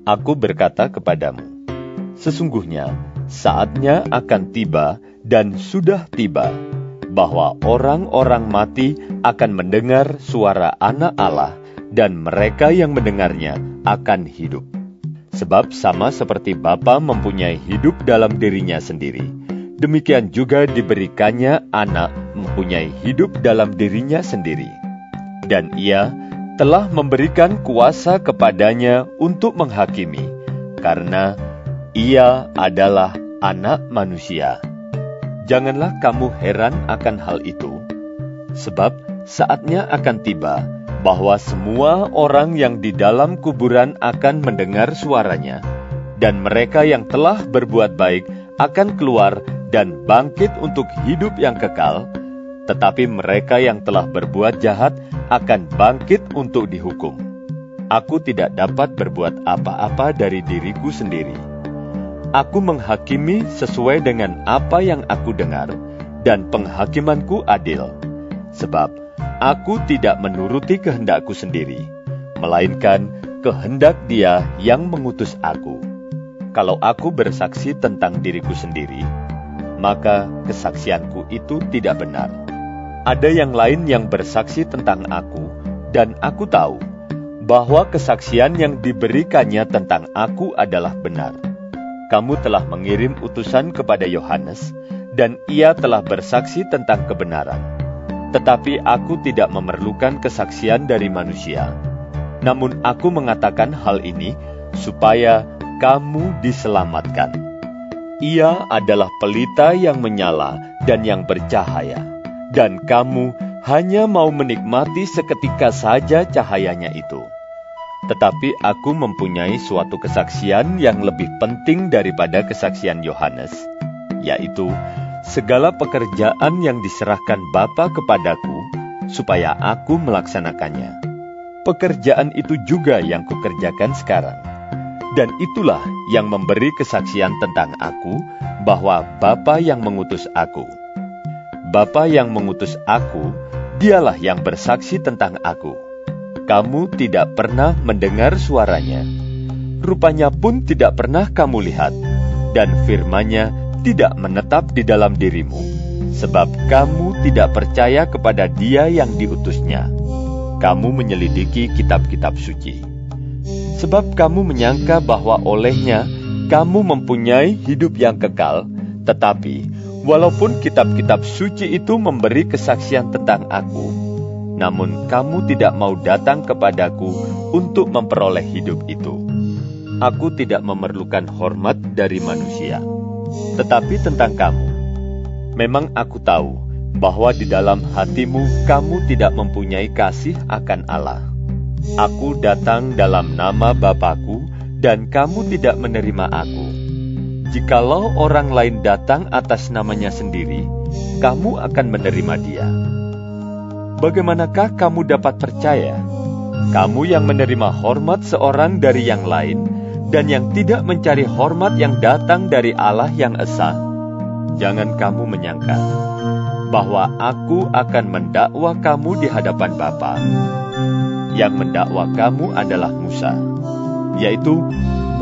Aku berkata kepadamu, sesungguhnya saatnya akan tiba dan sudah tiba bahwa orang-orang mati akan mendengar suara anak Allah dan mereka yang mendengarnya akan hidup. Sebab sama seperti Bapa mempunyai hidup dalam dirinya sendiri, demikian juga diberikannya anak mempunyai hidup dalam dirinya sendiri. Dan ia telah memberikan kuasa kepadanya untuk menghakimi, karena ia adalah anak manusia. Janganlah kamu heran akan hal itu, sebab saatnya akan tiba bahwa semua orang yang di dalam kuburan akan mendengar suaranya, dan mereka yang telah berbuat baik akan keluar dan bangkit untuk hidup yang kekal, tetapi mereka yang telah berbuat jahat akan bangkit untuk dihukum. Aku tidak dapat berbuat apa-apa dari diriku sendiri. Aku menghakimi sesuai dengan apa yang aku dengar, dan penghakimanku adil, sebab aku tidak menuruti kehendakku sendiri, melainkan kehendak Dia yang mengutus aku. Kalau aku bersaksi tentang diriku sendiri, maka kesaksianku itu tidak benar. Ada yang lain yang bersaksi tentang aku, dan aku tahu bahwa kesaksian yang diberikannya tentang aku adalah benar. Kamu telah mengirim utusan kepada Yohanes, dan ia telah bersaksi tentang kebenaran. Tetapi aku tidak memerlukan kesaksian dari manusia. Namun aku mengatakan hal ini supaya kamu diselamatkan. Ia adalah pelita yang menyala dan yang bercahaya dan kamu hanya mau menikmati seketika saja cahayanya itu. Tetapi aku mempunyai suatu kesaksian yang lebih penting daripada kesaksian Yohanes, yaitu segala pekerjaan yang diserahkan Bapa kepadaku supaya aku melaksanakannya. Pekerjaan itu juga yang kukerjakan sekarang. Dan itulah yang memberi kesaksian tentang aku bahwa Bapa yang mengutus aku. Bapa yang mengutus aku, dialah yang bersaksi tentang aku. Kamu tidak pernah mendengar suaranya. Rupanya pun tidak pernah kamu lihat, dan firmanya tidak menetap di dalam dirimu, sebab kamu tidak percaya kepada dia yang diutusnya. Kamu menyelidiki kitab-kitab suci. Sebab kamu menyangka bahwa olehnya kamu mempunyai hidup yang kekal, tetapi Walaupun kitab-kitab suci itu memberi kesaksian tentang aku, namun kamu tidak mau datang kepadaku untuk memperoleh hidup itu. Aku tidak memerlukan hormat dari manusia, tetapi tentang kamu. Memang aku tahu bahwa di dalam hatimu kamu tidak mempunyai kasih akan Allah. Aku datang dalam nama Bapakku, dan kamu tidak menerima aku. Jikalau orang lain datang atas namanya sendiri, kamu akan menerima dia. Bagaimanakah kamu dapat percaya? Kamu yang menerima hormat seorang dari yang lain dan yang tidak mencari hormat yang datang dari Allah yang esa, jangan kamu menyangka bahwa aku akan mendakwa kamu di hadapan Bapa. Yang mendakwa kamu adalah Musa, yaitu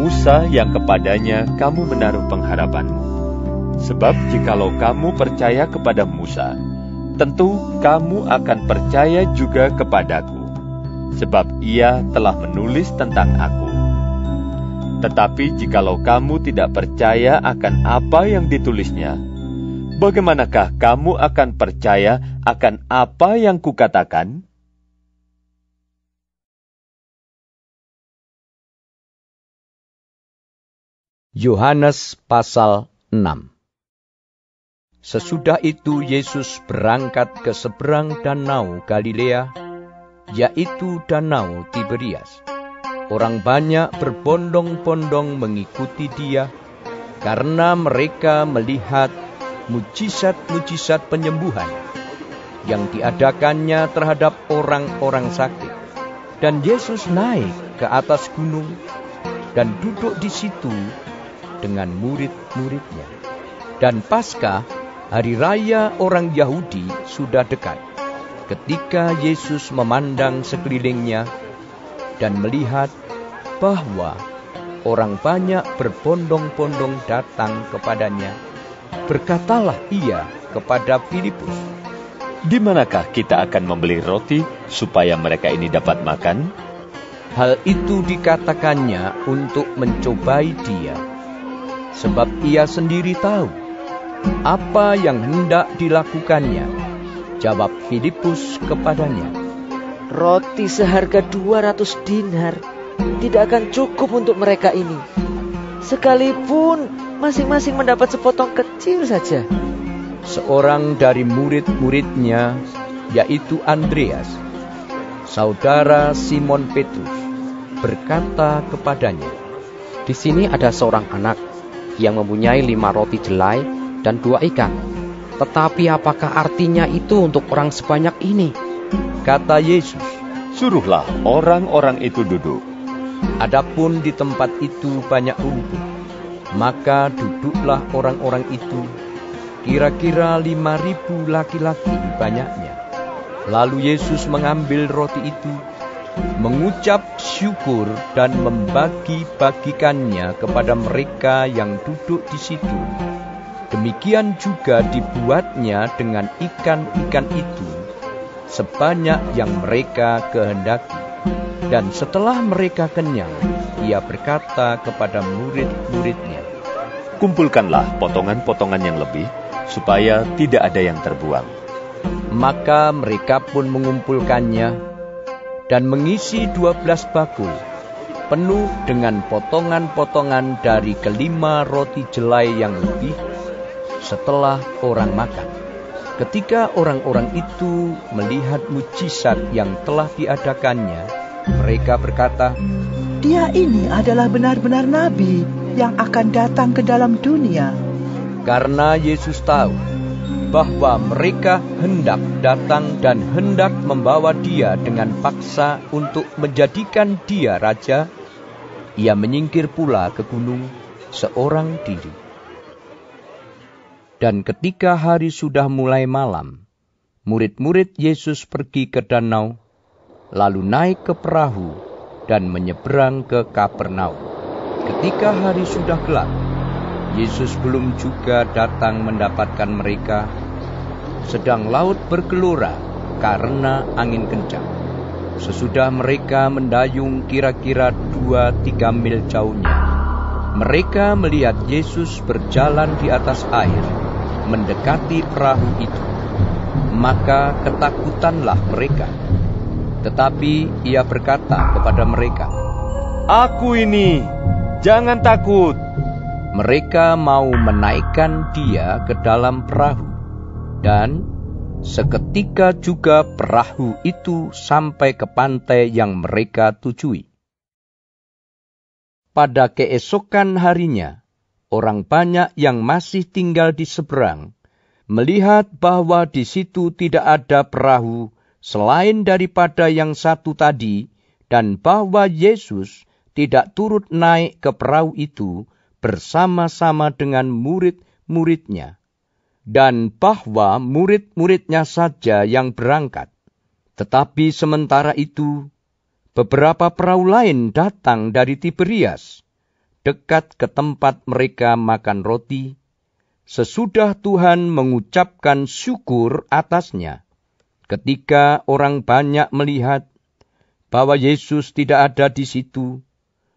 Musa yang kepadanya kamu menaruh pengharapanmu. Sebab jikalau kamu percaya kepada Musa, tentu kamu akan percaya juga kepadaku, sebab ia telah menulis tentang aku. Tetapi jikalau kamu tidak percaya akan apa yang ditulisnya, bagaimanakah kamu akan percaya akan apa yang kukatakan? Yohanes pasal 6 Sesudah itu Yesus berangkat ke seberang danau Galilea, yaitu danau Tiberias. Orang banyak berbondong-bondong mengikuti dia, karena mereka melihat mujizat-mujizat penyembuhan yang diadakannya terhadap orang-orang sakit. Dan Yesus naik ke atas gunung dan duduk di situ dengan murid-muridnya. Dan pasca hari raya orang Yahudi sudah dekat. Ketika Yesus memandang sekelilingnya dan melihat bahwa orang banyak berbondong-bondong datang kepadanya, berkatalah ia kepada Filipus, "Di manakah kita akan membeli roti supaya mereka ini dapat makan?" Hal itu dikatakannya untuk mencobai dia sebab ia sendiri tahu apa yang hendak dilakukannya. Jawab Filipus kepadanya, Roti seharga 200 dinar tidak akan cukup untuk mereka ini. Sekalipun masing-masing mendapat sepotong kecil saja. Seorang dari murid-muridnya, yaitu Andreas, saudara Simon Petrus, berkata kepadanya, Di sini ada seorang anak yang mempunyai lima roti jelai dan dua ikan. Tetapi apakah artinya itu untuk orang sebanyak ini? Kata Yesus, Suruhlah orang-orang itu duduk. Adapun di tempat itu banyak rumput, maka duduklah orang-orang itu, kira-kira lima ribu laki-laki banyaknya. Lalu Yesus mengambil roti itu, mengucap syukur dan membagi-bagikannya kepada mereka yang duduk di situ. Demikian juga dibuatnya dengan ikan-ikan itu, sebanyak yang mereka kehendaki. Dan setelah mereka kenyang, ia berkata kepada murid-muridnya, Kumpulkanlah potongan-potongan yang lebih, supaya tidak ada yang terbuang. Maka mereka pun mengumpulkannya dan mengisi dua belas bakul, penuh dengan potongan-potongan dari kelima roti jelai yang lebih setelah orang makan. Ketika orang-orang itu melihat mujizat yang telah diadakannya, mereka berkata, Dia ini adalah benar-benar nabi yang akan datang ke dalam dunia. Karena Yesus tahu bahwa mereka hendak datang dan hendak membawa dia dengan paksa untuk menjadikan dia raja, ia menyingkir pula ke gunung seorang diri. Dan ketika hari sudah mulai malam, murid-murid Yesus pergi ke danau, lalu naik ke perahu dan menyeberang ke Kapernaum. Ketika hari sudah gelap, Yesus belum juga datang mendapatkan mereka, sedang laut bergelora karena angin kencang. Sesudah mereka mendayung kira-kira dua tiga mil jauhnya, mereka melihat Yesus berjalan di atas air, mendekati perahu itu. Maka ketakutanlah mereka. Tetapi ia berkata kepada mereka, Aku ini, jangan takut. Mereka mau menaikkan dia ke dalam perahu. Dan seketika juga perahu itu sampai ke pantai yang mereka tujui. Pada keesokan harinya, orang banyak yang masih tinggal di seberang melihat bahwa di situ tidak ada perahu selain daripada yang satu tadi, dan bahwa Yesus tidak turut naik ke perahu itu bersama-sama dengan murid-muridnya, dan bahwa murid-muridnya saja yang berangkat. Tetapi sementara itu, beberapa perahu lain datang dari Tiberias, dekat ke tempat mereka makan roti, sesudah Tuhan mengucapkan syukur atasnya. Ketika orang banyak melihat bahwa Yesus tidak ada di situ,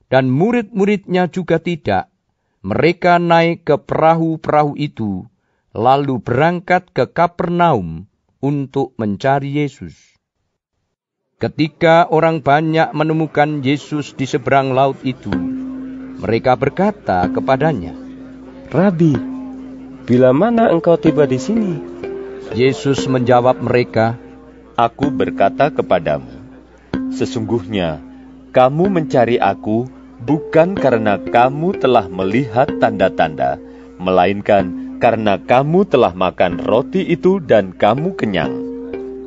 dan murid-muridnya juga tidak, mereka naik ke perahu-perahu itu, lalu berangkat ke Kapernaum untuk mencari Yesus. Ketika orang banyak menemukan Yesus di seberang laut itu, mereka berkata kepadanya, Rabi, bila mana engkau tiba di sini? Yesus menjawab mereka, Aku berkata kepadamu, sesungguhnya kamu mencari aku bukan karena kamu telah melihat tanda-tanda, melainkan karena kamu telah makan roti itu dan kamu kenyang.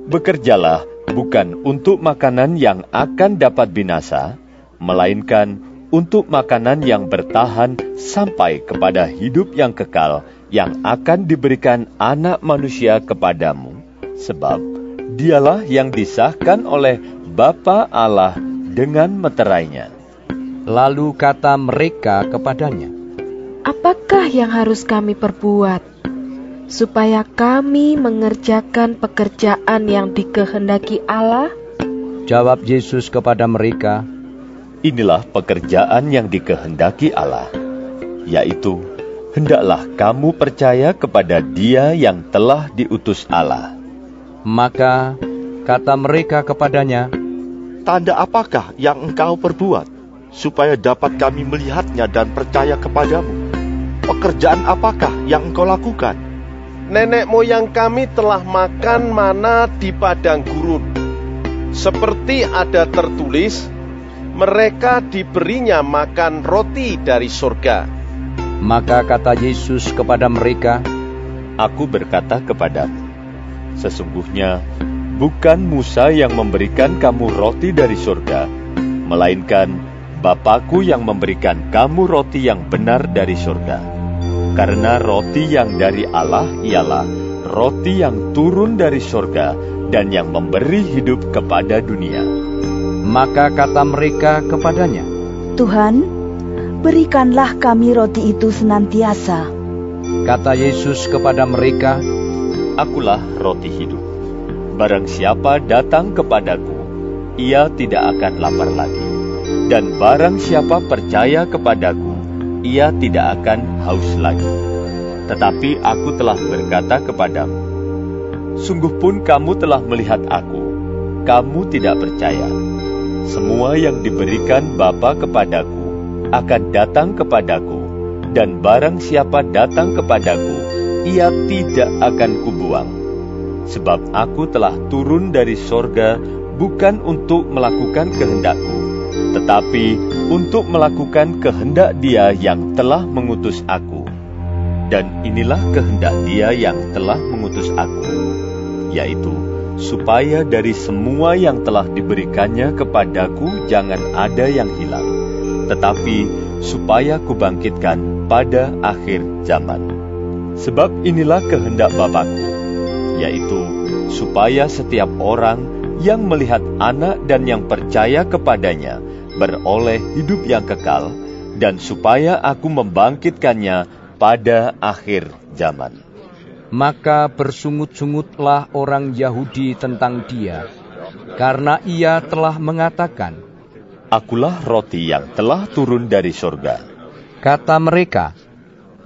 Bekerjalah bukan untuk makanan yang akan dapat binasa, melainkan untuk makanan yang bertahan sampai kepada hidup yang kekal yang akan diberikan anak manusia kepadamu. Sebab dialah yang disahkan oleh Bapa Allah dengan meterainya. Lalu kata mereka kepadanya, Apakah yang harus kami perbuat supaya kami mengerjakan pekerjaan yang dikehendaki Allah? Jawab Yesus kepada mereka, Inilah pekerjaan yang dikehendaki Allah, yaitu hendaklah kamu percaya kepada Dia yang telah diutus Allah. Maka kata mereka kepadanya, Tanda apakah yang engkau perbuat, supaya dapat kami melihatnya dan percaya kepadamu? Pekerjaan apakah yang engkau lakukan? Nenek moyang kami telah makan mana di padang gurun. Seperti ada tertulis, mereka diberinya makan roti dari surga. Maka kata Yesus kepada mereka, Aku berkata kepadamu, sesungguhnya bukan Musa yang memberikan kamu roti dari surga, melainkan Bapakku yang memberikan kamu roti yang benar dari surga. Karena roti yang dari Allah ialah roti yang turun dari surga dan yang memberi hidup kepada dunia. Maka kata mereka kepadanya, Tuhan, berikanlah kami roti itu senantiasa. Kata Yesus kepada mereka, Akulah roti hidup. Barang siapa datang kepadaku, ia tidak akan lapar lagi. Dan barang siapa percaya kepadaku, ia tidak akan haus lagi. Tetapi aku telah berkata kepadamu, sungguh pun kamu telah melihat aku, kamu tidak percaya. Semua yang diberikan Bapa kepadaku akan datang kepadaku, dan barang siapa datang kepadaku, ia tidak akan kubuang. Sebab aku telah turun dari sorga bukan untuk melakukan kehendakku, tetapi untuk melakukan kehendak dia yang telah mengutus aku. Dan inilah kehendak dia yang telah mengutus aku, yaitu supaya dari semua yang telah diberikannya kepadaku jangan ada yang hilang, tetapi supaya kubangkitkan pada akhir zaman. Sebab inilah kehendak Bapakku, yaitu supaya setiap orang yang melihat anak dan yang percaya kepadanya beroleh hidup yang kekal, dan supaya aku membangkitkannya pada akhir zaman. Maka bersungut-sungutlah orang Yahudi tentang dia, karena ia telah mengatakan, Akulah roti yang telah turun dari surga. Kata mereka,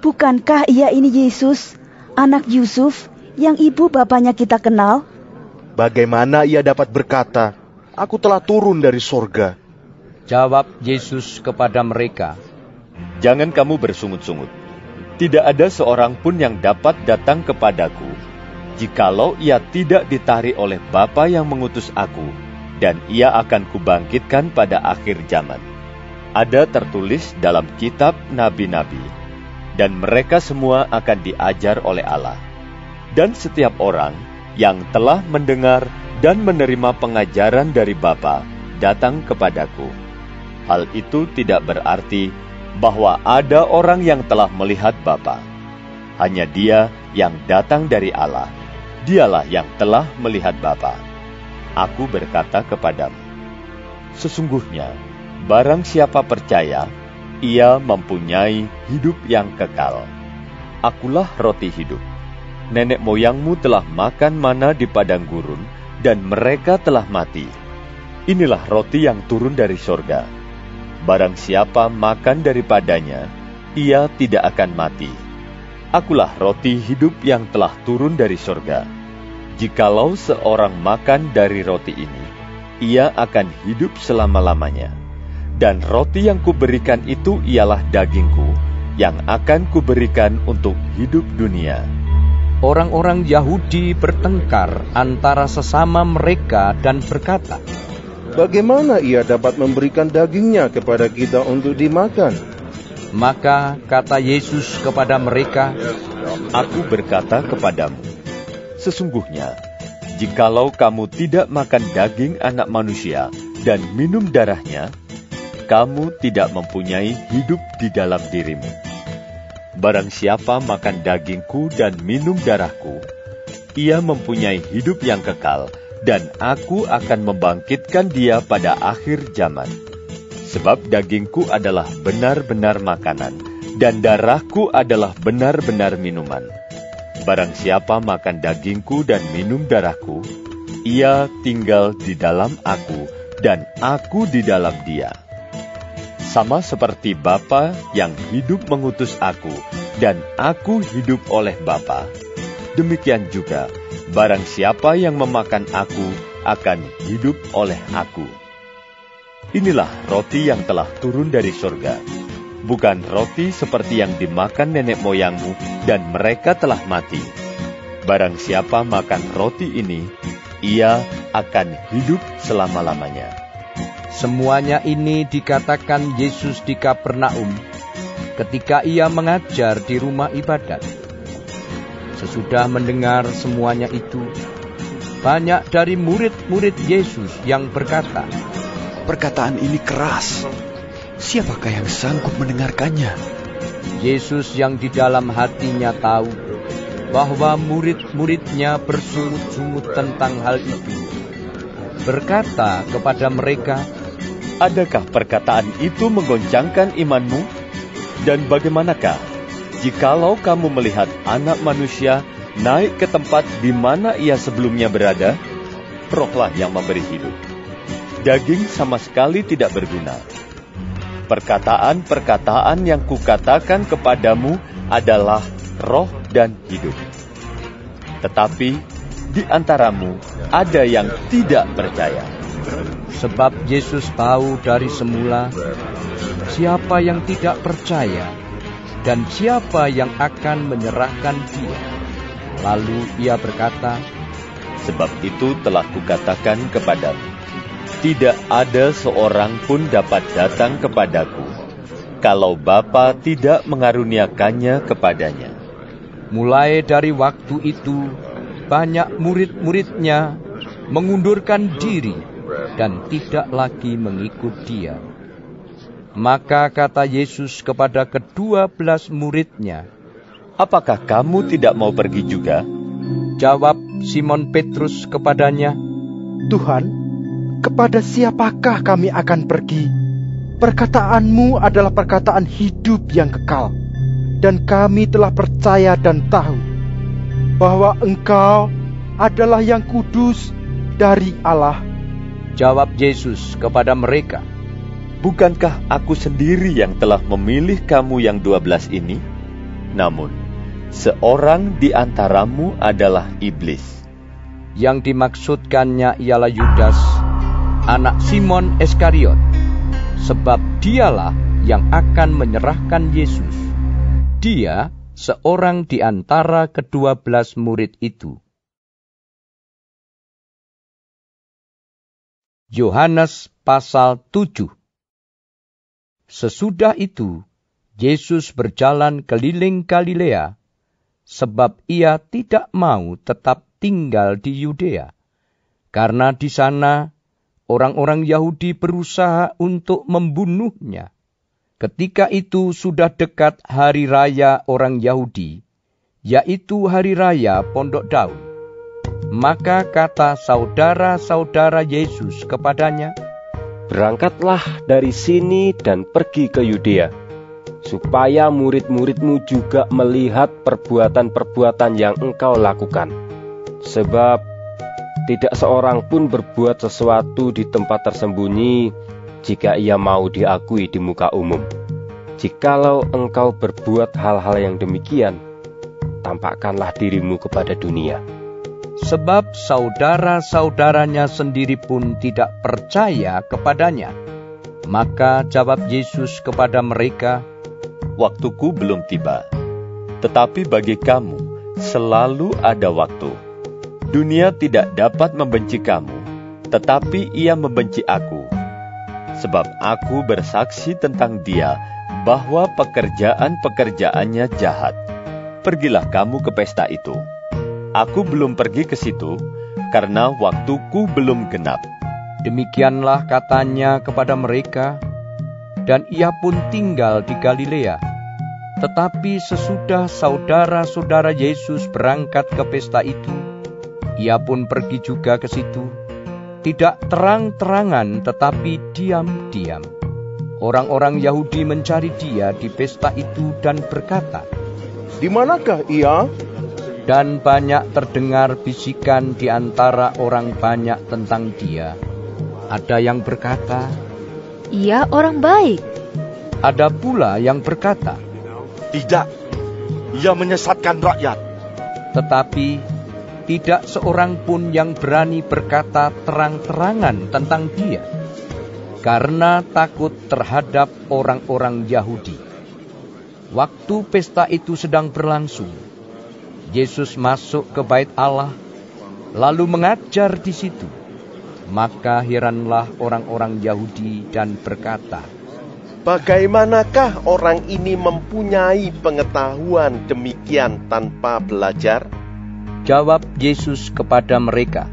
Bukankah ia ini Yesus, anak Yusuf, yang ibu bapaknya kita kenal? Bagaimana ia dapat berkata, Aku telah turun dari surga? Jawab Yesus kepada mereka, Jangan kamu bersungut-sungut. Tidak ada seorang pun yang dapat datang kepadaku, jikalau ia tidak ditarik oleh Bapa yang mengutus aku, dan ia akan kubangkitkan pada akhir zaman. Ada tertulis dalam kitab nabi-nabi, dan mereka semua akan diajar oleh Allah. Dan setiap orang yang telah mendengar dan menerima pengajaran dari Bapa datang kepadaku. Hal itu tidak berarti bahwa ada orang yang telah melihat Bapa. Hanya dia yang datang dari Allah. Dialah yang telah melihat Bapa. Aku berkata kepadamu, sesungguhnya barang siapa percaya, ia mempunyai hidup yang kekal. Akulah roti hidup. Nenek moyangmu telah makan mana di padang gurun, dan mereka telah mati. Inilah roti yang turun dari sorga. Barang siapa makan daripadanya, ia tidak akan mati. Akulah roti hidup yang telah turun dari sorga. Jikalau seorang makan dari roti ini, ia akan hidup selama-lamanya. Dan roti yang kuberikan itu ialah dagingku, yang akan kuberikan untuk hidup dunia. Orang-orang Yahudi bertengkar antara sesama mereka dan berkata, Bagaimana ia dapat memberikan dagingnya kepada kita untuk dimakan? Maka kata Yesus kepada mereka, Aku berkata kepadamu, sesungguhnya, jikalau kamu tidak makan daging anak manusia dan minum darahnya, kamu tidak mempunyai hidup di dalam dirimu. Barang siapa makan dagingku dan minum darahku, ia mempunyai hidup yang kekal, dan aku akan membangkitkan dia pada akhir zaman. Sebab dagingku adalah benar-benar makanan, dan darahku adalah benar-benar minuman. Barang siapa makan dagingku dan minum darahku, ia tinggal di dalam aku, dan aku di dalam dia. Sama seperti Bapa yang hidup mengutus aku, dan aku hidup oleh Bapa, demikian juga barang siapa yang memakan aku akan hidup oleh aku. Inilah roti yang telah turun dari surga, bukan roti seperti yang dimakan nenek moyangmu dan mereka telah mati. Barang siapa makan roti ini, ia akan hidup selama-lamanya. Semuanya ini dikatakan Yesus di Kapernaum ketika ia mengajar di rumah ibadat. Sesudah mendengar semuanya itu, banyak dari murid-murid Yesus yang berkata, Perkataan ini keras. Siapakah yang sanggup mendengarkannya? Yesus yang di dalam hatinya tahu bahwa murid-muridnya bersungut-sungut tentang hal itu. Berkata kepada mereka, Adakah perkataan itu menggoncangkan imanmu? Dan bagaimanakah jikalau kamu melihat anak manusia naik ke tempat di mana ia sebelumnya berada? Rohlah yang memberi hidup. Daging sama sekali tidak berguna. Perkataan-perkataan yang kukatakan kepadamu adalah roh dan hidup. Tetapi di antaramu ada yang tidak percaya. Sebab Yesus tahu dari semula siapa yang tidak percaya dan siapa yang akan menyerahkan dia. Lalu ia berkata, Sebab itu telah kukatakan kepadamu, tidak ada seorang pun dapat datang kepadaku, kalau Bapa tidak mengaruniakannya kepadanya. Mulai dari waktu itu, banyak murid-muridnya mengundurkan diri dan tidak lagi mengikut dia. Maka kata Yesus kepada kedua belas muridnya, Apakah kamu tidak mau pergi juga? Jawab Simon Petrus kepadanya, Tuhan, kepada siapakah kami akan pergi? Perkataanmu adalah perkataan hidup yang kekal, dan kami telah percaya dan tahu bahwa Engkau adalah yang kudus dari Allah. Jawab Yesus kepada mereka, Bukankah aku sendiri yang telah memilih kamu yang dua belas ini? Namun, seorang di antaramu adalah iblis. Yang dimaksudkannya ialah Yudas, anak Simon Iskariot, sebab dialah yang akan menyerahkan Yesus. Dia seorang di antara kedua belas murid itu. Yohanes pasal 7 Sesudah itu, Yesus berjalan keliling Galilea, sebab ia tidak mau tetap tinggal di Yudea, karena di sana orang-orang Yahudi berusaha untuk membunuhnya. Ketika itu sudah dekat hari raya orang Yahudi, yaitu hari raya Pondok Daun. Maka kata saudara-saudara Yesus kepadanya, Berangkatlah dari sini dan pergi ke Yudea, supaya murid-muridmu juga melihat perbuatan-perbuatan yang engkau lakukan. Sebab tidak seorang pun berbuat sesuatu di tempat tersembunyi jika ia mau diakui di muka umum. Jikalau engkau berbuat hal-hal yang demikian, tampakkanlah dirimu kepada dunia sebab saudara-saudaranya sendiri pun tidak percaya kepadanya. Maka jawab Yesus kepada mereka, Waktuku belum tiba, tetapi bagi kamu selalu ada waktu. Dunia tidak dapat membenci kamu, tetapi ia membenci aku. Sebab aku bersaksi tentang dia bahwa pekerjaan-pekerjaannya jahat. Pergilah kamu ke pesta itu. Aku belum pergi ke situ karena waktuku belum genap. Demikianlah katanya kepada mereka, dan ia pun tinggal di Galilea. Tetapi sesudah saudara-saudara Yesus berangkat ke pesta itu, ia pun pergi juga ke situ, tidak terang-terangan tetapi diam-diam. Orang-orang Yahudi mencari dia di pesta itu dan berkata, Di manakah ia? Dan banyak terdengar bisikan di antara orang banyak tentang dia. Ada yang berkata, "Ia orang baik." Ada pula yang berkata, "Tidak, ia menyesatkan rakyat." Tetapi tidak seorang pun yang berani berkata terang-terangan tentang dia, karena takut terhadap orang-orang Yahudi. Waktu pesta itu sedang berlangsung, Yesus masuk ke bait Allah, lalu mengajar di situ. Maka heranlah orang-orang Yahudi dan berkata, Bagaimanakah orang ini mempunyai pengetahuan demikian tanpa belajar? Jawab Yesus kepada mereka,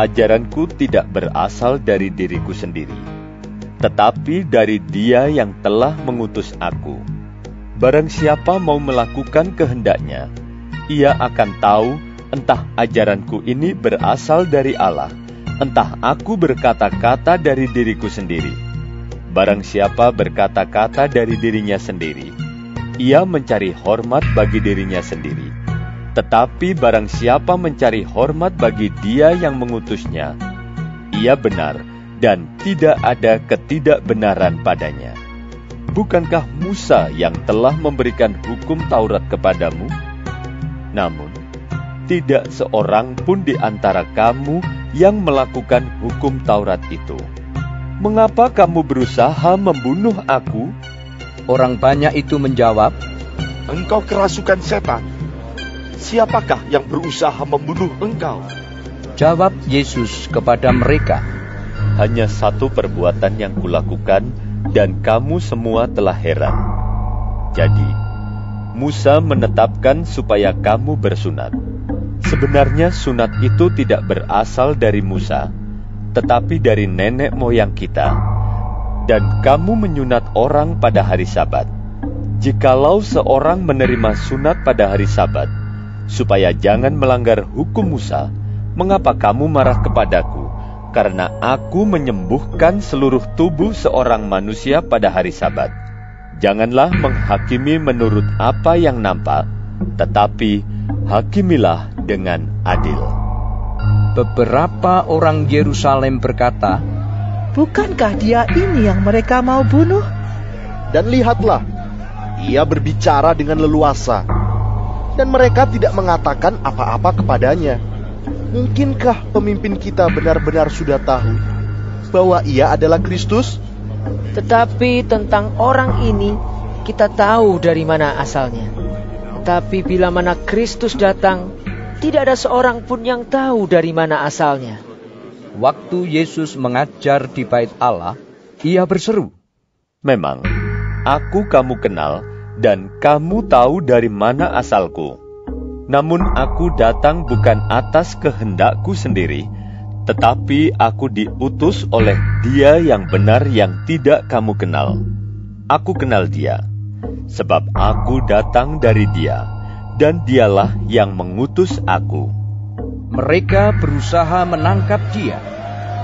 Ajaranku tidak berasal dari diriku sendiri, tetapi dari Dia yang telah mengutus aku. Barang siapa mau melakukan kehendaknya, ia akan tahu entah ajaranku ini berasal dari Allah, entah aku berkata-kata dari diriku sendiri. Barang siapa berkata-kata dari dirinya sendiri, ia mencari hormat bagi dirinya sendiri. Tetapi barang siapa mencari hormat bagi dia yang mengutusnya, ia benar dan tidak ada ketidakbenaran padanya. Bukankah Musa yang telah memberikan hukum Taurat kepadamu? Namun, tidak seorang pun di antara kamu yang melakukan hukum Taurat itu. Mengapa kamu berusaha membunuh aku? Orang banyak itu menjawab, Engkau kerasukan setan. Siapakah yang berusaha membunuh engkau? Jawab Yesus kepada mereka, Hanya satu perbuatan yang kulakukan dan kamu semua telah heran. Jadi, Musa menetapkan supaya kamu bersunat. Sebenarnya sunat itu tidak berasal dari Musa, tetapi dari nenek moyang kita, dan kamu menyunat orang pada hari Sabat. Jikalau seorang menerima sunat pada hari Sabat, supaya jangan melanggar hukum Musa, mengapa kamu marah kepadaku? Karena aku menyembuhkan seluruh tubuh seorang manusia pada hari Sabat. Janganlah menghakimi menurut apa yang nampak, tetapi hakimilah dengan adil. Beberapa orang Yerusalem berkata, Bukankah dia ini yang mereka mau bunuh? Dan lihatlah, ia berbicara dengan leluasa, dan mereka tidak mengatakan apa-apa kepadanya. Mungkinkah pemimpin kita benar-benar sudah tahu bahwa ia adalah Kristus? Tetapi tentang orang ini kita tahu dari mana asalnya. Tapi bila mana Kristus datang, tidak ada seorang pun yang tahu dari mana asalnya. Waktu Yesus mengajar di bait Allah, ia berseru, Memang, aku kamu kenal dan kamu tahu dari mana asalku. Namun aku datang bukan atas kehendakku sendiri, tetapi aku diutus oleh dia yang benar yang tidak kamu kenal. Aku kenal dia, sebab aku datang dari dia dan dialah yang mengutus aku. Mereka berusaha menangkap dia,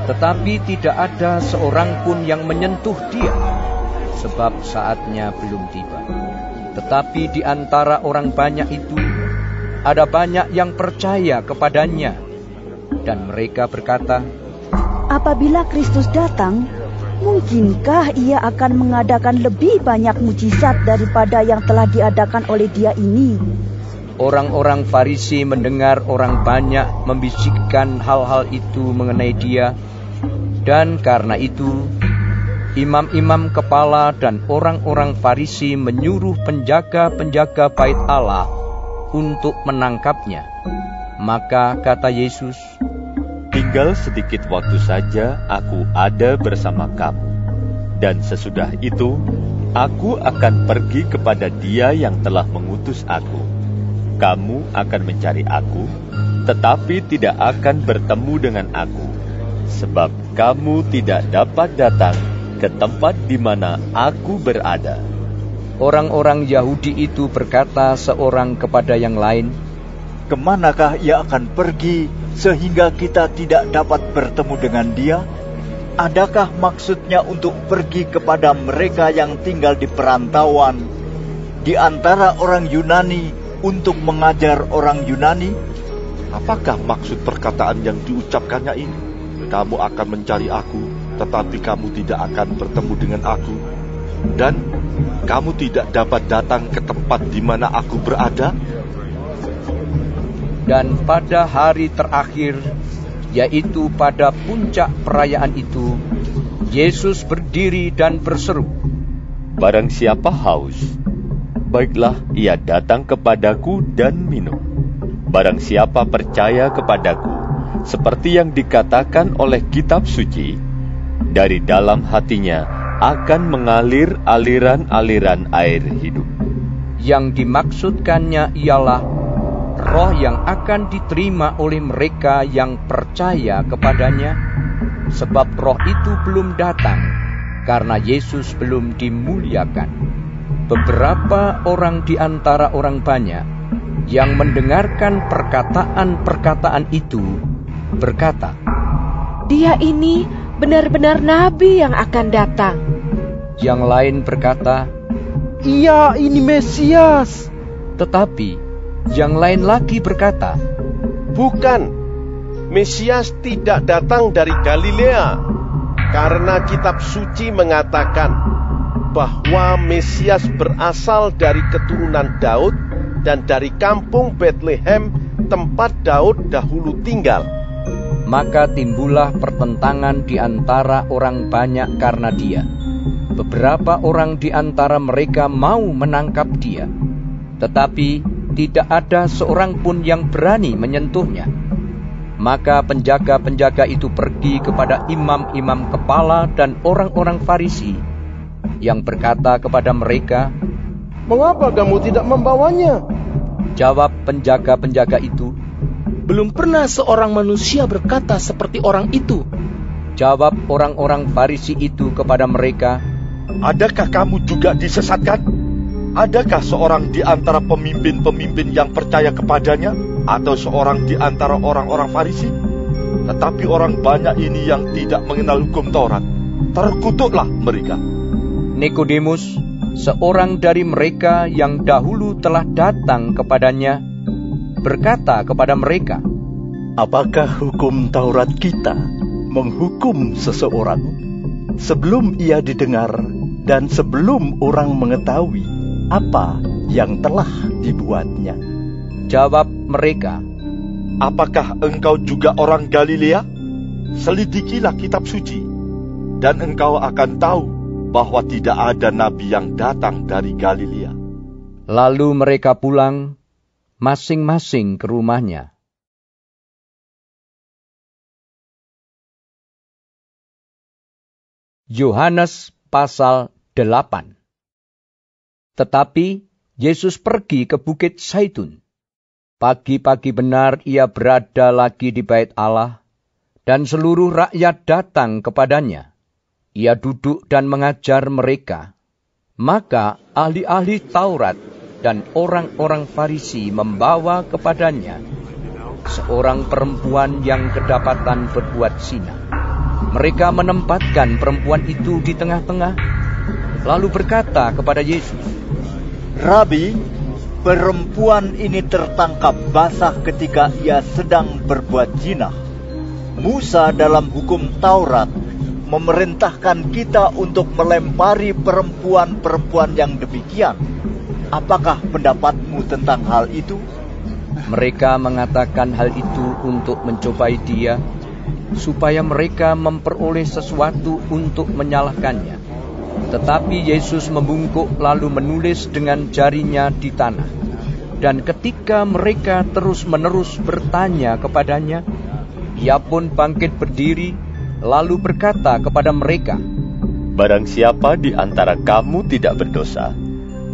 tetapi tidak ada seorang pun yang menyentuh dia, sebab saatnya belum tiba. Tetapi di antara orang banyak itu, ada banyak yang percaya kepadanya, dan mereka berkata, Apabila Kristus datang, mungkinkah ia akan mengadakan lebih banyak mujizat daripada yang telah diadakan oleh dia ini? Orang-orang Farisi mendengar orang banyak membisikkan hal-hal itu mengenai dia, dan karena itu imam-imam kepala dan orang-orang Farisi menyuruh penjaga-penjaga bait Allah untuk menangkapnya. Maka kata Yesus, Tinggal sedikit waktu saja aku ada bersama kamu. Dan sesudah itu, aku akan pergi kepada dia yang telah mengutus aku kamu akan mencari aku, tetapi tidak akan bertemu dengan aku, sebab kamu tidak dapat datang ke tempat di mana aku berada. Orang-orang Yahudi itu berkata seorang kepada yang lain, Ke manakah ia akan pergi sehingga kita tidak dapat bertemu dengan dia? Adakah maksudnya untuk pergi kepada mereka yang tinggal di perantauan, di antara orang Yunani untuk mengajar orang Yunani? Apakah maksud perkataan yang diucapkannya ini? Kamu akan mencari aku, tetapi kamu tidak akan bertemu dengan aku. Dan kamu tidak dapat datang ke tempat di mana aku berada? Dan pada hari terakhir, yaitu pada puncak perayaan itu, Yesus berdiri dan berseru, Barang siapa haus, baiklah ia datang kepadaku dan minum. Barang siapa percaya kepadaku, seperti yang dikatakan oleh kitab suci, dari dalam hatinya akan mengalir aliran-aliran air hidup. Yang dimaksudkannya ialah roh yang akan diterima oleh mereka yang percaya kepadanya, sebab roh itu belum datang karena Yesus belum dimuliakan. Beberapa orang di antara orang banyak yang mendengarkan perkataan-perkataan itu berkata, "Dia ini benar-benar nabi yang akan datang." Yang lain berkata, "Ia ini Mesias." Tetapi yang lain lagi berkata, "Bukan, Mesias tidak datang dari Galilea, karena kitab suci mengatakan bahwa Mesias berasal dari keturunan Daud dan dari kampung Bethlehem tempat Daud dahulu tinggal." Maka timbullah pertentangan di antara orang banyak karena dia. Beberapa orang di antara mereka mau menangkap dia, tetapi tidak ada seorang pun yang berani menyentuhnya. Maka penjaga-penjaga itu pergi kepada imam-imam kepala dan orang-orang Farisi yang berkata kepada mereka, "Mengapa kamu tidak membawanya?" Jawab penjaga-penjaga itu, "Belum pernah seorang manusia berkata seperti orang itu." Jawab orang-orang Farisi itu kepada mereka, Adakah kamu juga disesatkan? Adakah seorang di antara pemimpin-pemimpin yang percaya kepadanya atau seorang di antara orang-orang Farisi? Tetapi orang banyak ini yang tidak mengenal hukum Taurat, terkutuklah mereka. Nikodemus, seorang dari mereka yang dahulu telah datang kepadanya, berkata kepada mereka, Apakah hukum Taurat kita menghukum seseorang sebelum ia didengar dan sebelum orang mengetahui apa yang telah dibuatnya. Jawab mereka, Apakah engkau juga orang Galilea? Selidikilah kitab suci, dan engkau akan tahu bahwa tidak ada nabi yang datang dari Galilea. Lalu mereka pulang masing-masing ke rumahnya. Yohanes pasal 8 Tetapi Yesus pergi ke Bukit Saitun. Pagi-pagi benar ia berada lagi di bait Allah, dan seluruh rakyat datang kepadanya. Ia duduk dan mengajar mereka. Maka ahli-ahli Taurat dan orang-orang Farisi membawa kepadanya seorang perempuan yang kedapatan berbuat zina. Mereka menempatkan perempuan itu di tengah-tengah, lalu berkata kepada Yesus, Rabi, perempuan ini tertangkap basah ketika ia sedang berbuat zina. Musa dalam hukum Taurat memerintahkan kita untuk melempari perempuan-perempuan yang demikian. Apakah pendapatmu tentang hal itu? Mereka mengatakan hal itu untuk mencobai dia, supaya mereka memperoleh sesuatu untuk menyalahkannya. Tetapi Yesus membungkuk lalu menulis dengan jarinya di tanah. Dan ketika mereka terus-menerus bertanya kepadanya, ia pun bangkit berdiri lalu berkata kepada mereka, Barang siapa di antara kamu tidak berdosa,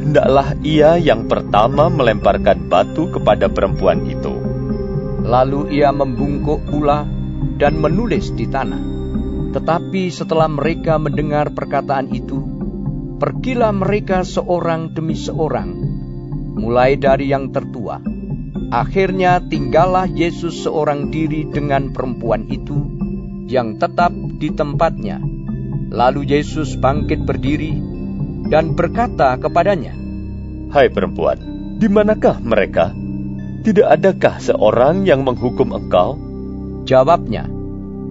hendaklah ia yang pertama melemparkan batu kepada perempuan itu. Lalu ia membungkuk pula dan menulis di tanah. Tetapi setelah mereka mendengar perkataan itu, pergilah mereka seorang demi seorang, mulai dari yang tertua. Akhirnya tinggallah Yesus seorang diri dengan perempuan itu yang tetap di tempatnya. Lalu Yesus bangkit berdiri dan berkata kepadanya, Hai perempuan, di manakah mereka? Tidak adakah seorang yang menghukum engkau? Jawabnya,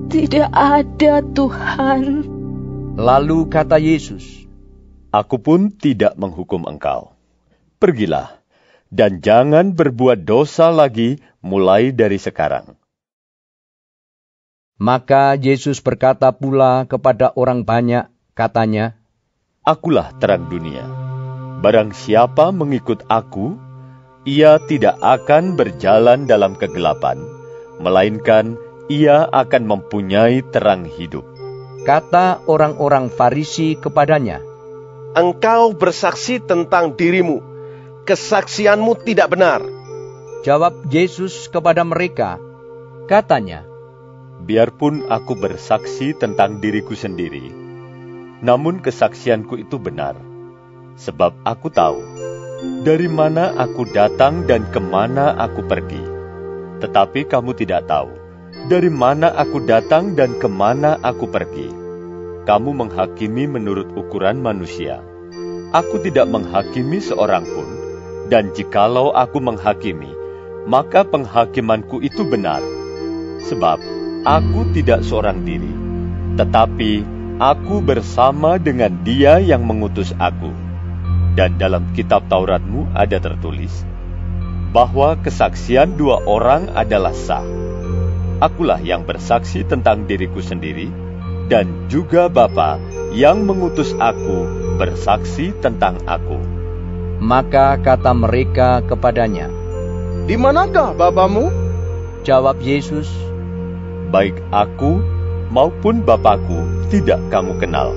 Tidak ada Tuhan. Lalu kata Yesus, Aku pun tidak menghukum engkau. Pergilah, dan jangan berbuat dosa lagi mulai dari sekarang. Maka Yesus berkata pula kepada orang banyak, katanya, Akulah terang dunia. Barang siapa mengikut aku, ia tidak akan berjalan dalam kegelapan, melainkan ia akan mempunyai terang hidup. Kata orang-orang Farisi kepadanya, Engkau bersaksi tentang dirimu, kesaksianmu tidak benar. Jawab Yesus kepada mereka, katanya, Biarpun aku bersaksi tentang diriku sendiri, namun kesaksianku itu benar, sebab aku tahu dari mana aku datang dan ke mana aku pergi. Tetapi kamu tidak tahu dari mana aku datang dan ke mana aku pergi. Kamu menghakimi menurut ukuran manusia. Aku tidak menghakimi seorang pun, dan jikalau aku menghakimi, maka penghakimanku itu benar. Sebab aku tidak seorang diri, tetapi aku bersama dengan dia yang mengutus aku. Dan dalam kitab Tauratmu ada tertulis, bahwa kesaksian dua orang adalah sah. Akulah yang bersaksi tentang diriku sendiri, dan juga Bapa yang mengutus aku bersaksi tentang aku. Maka kata mereka kepadanya, Di manakah Bapamu? Jawab Yesus, Baik aku maupun Bapakku tidak kamu kenal.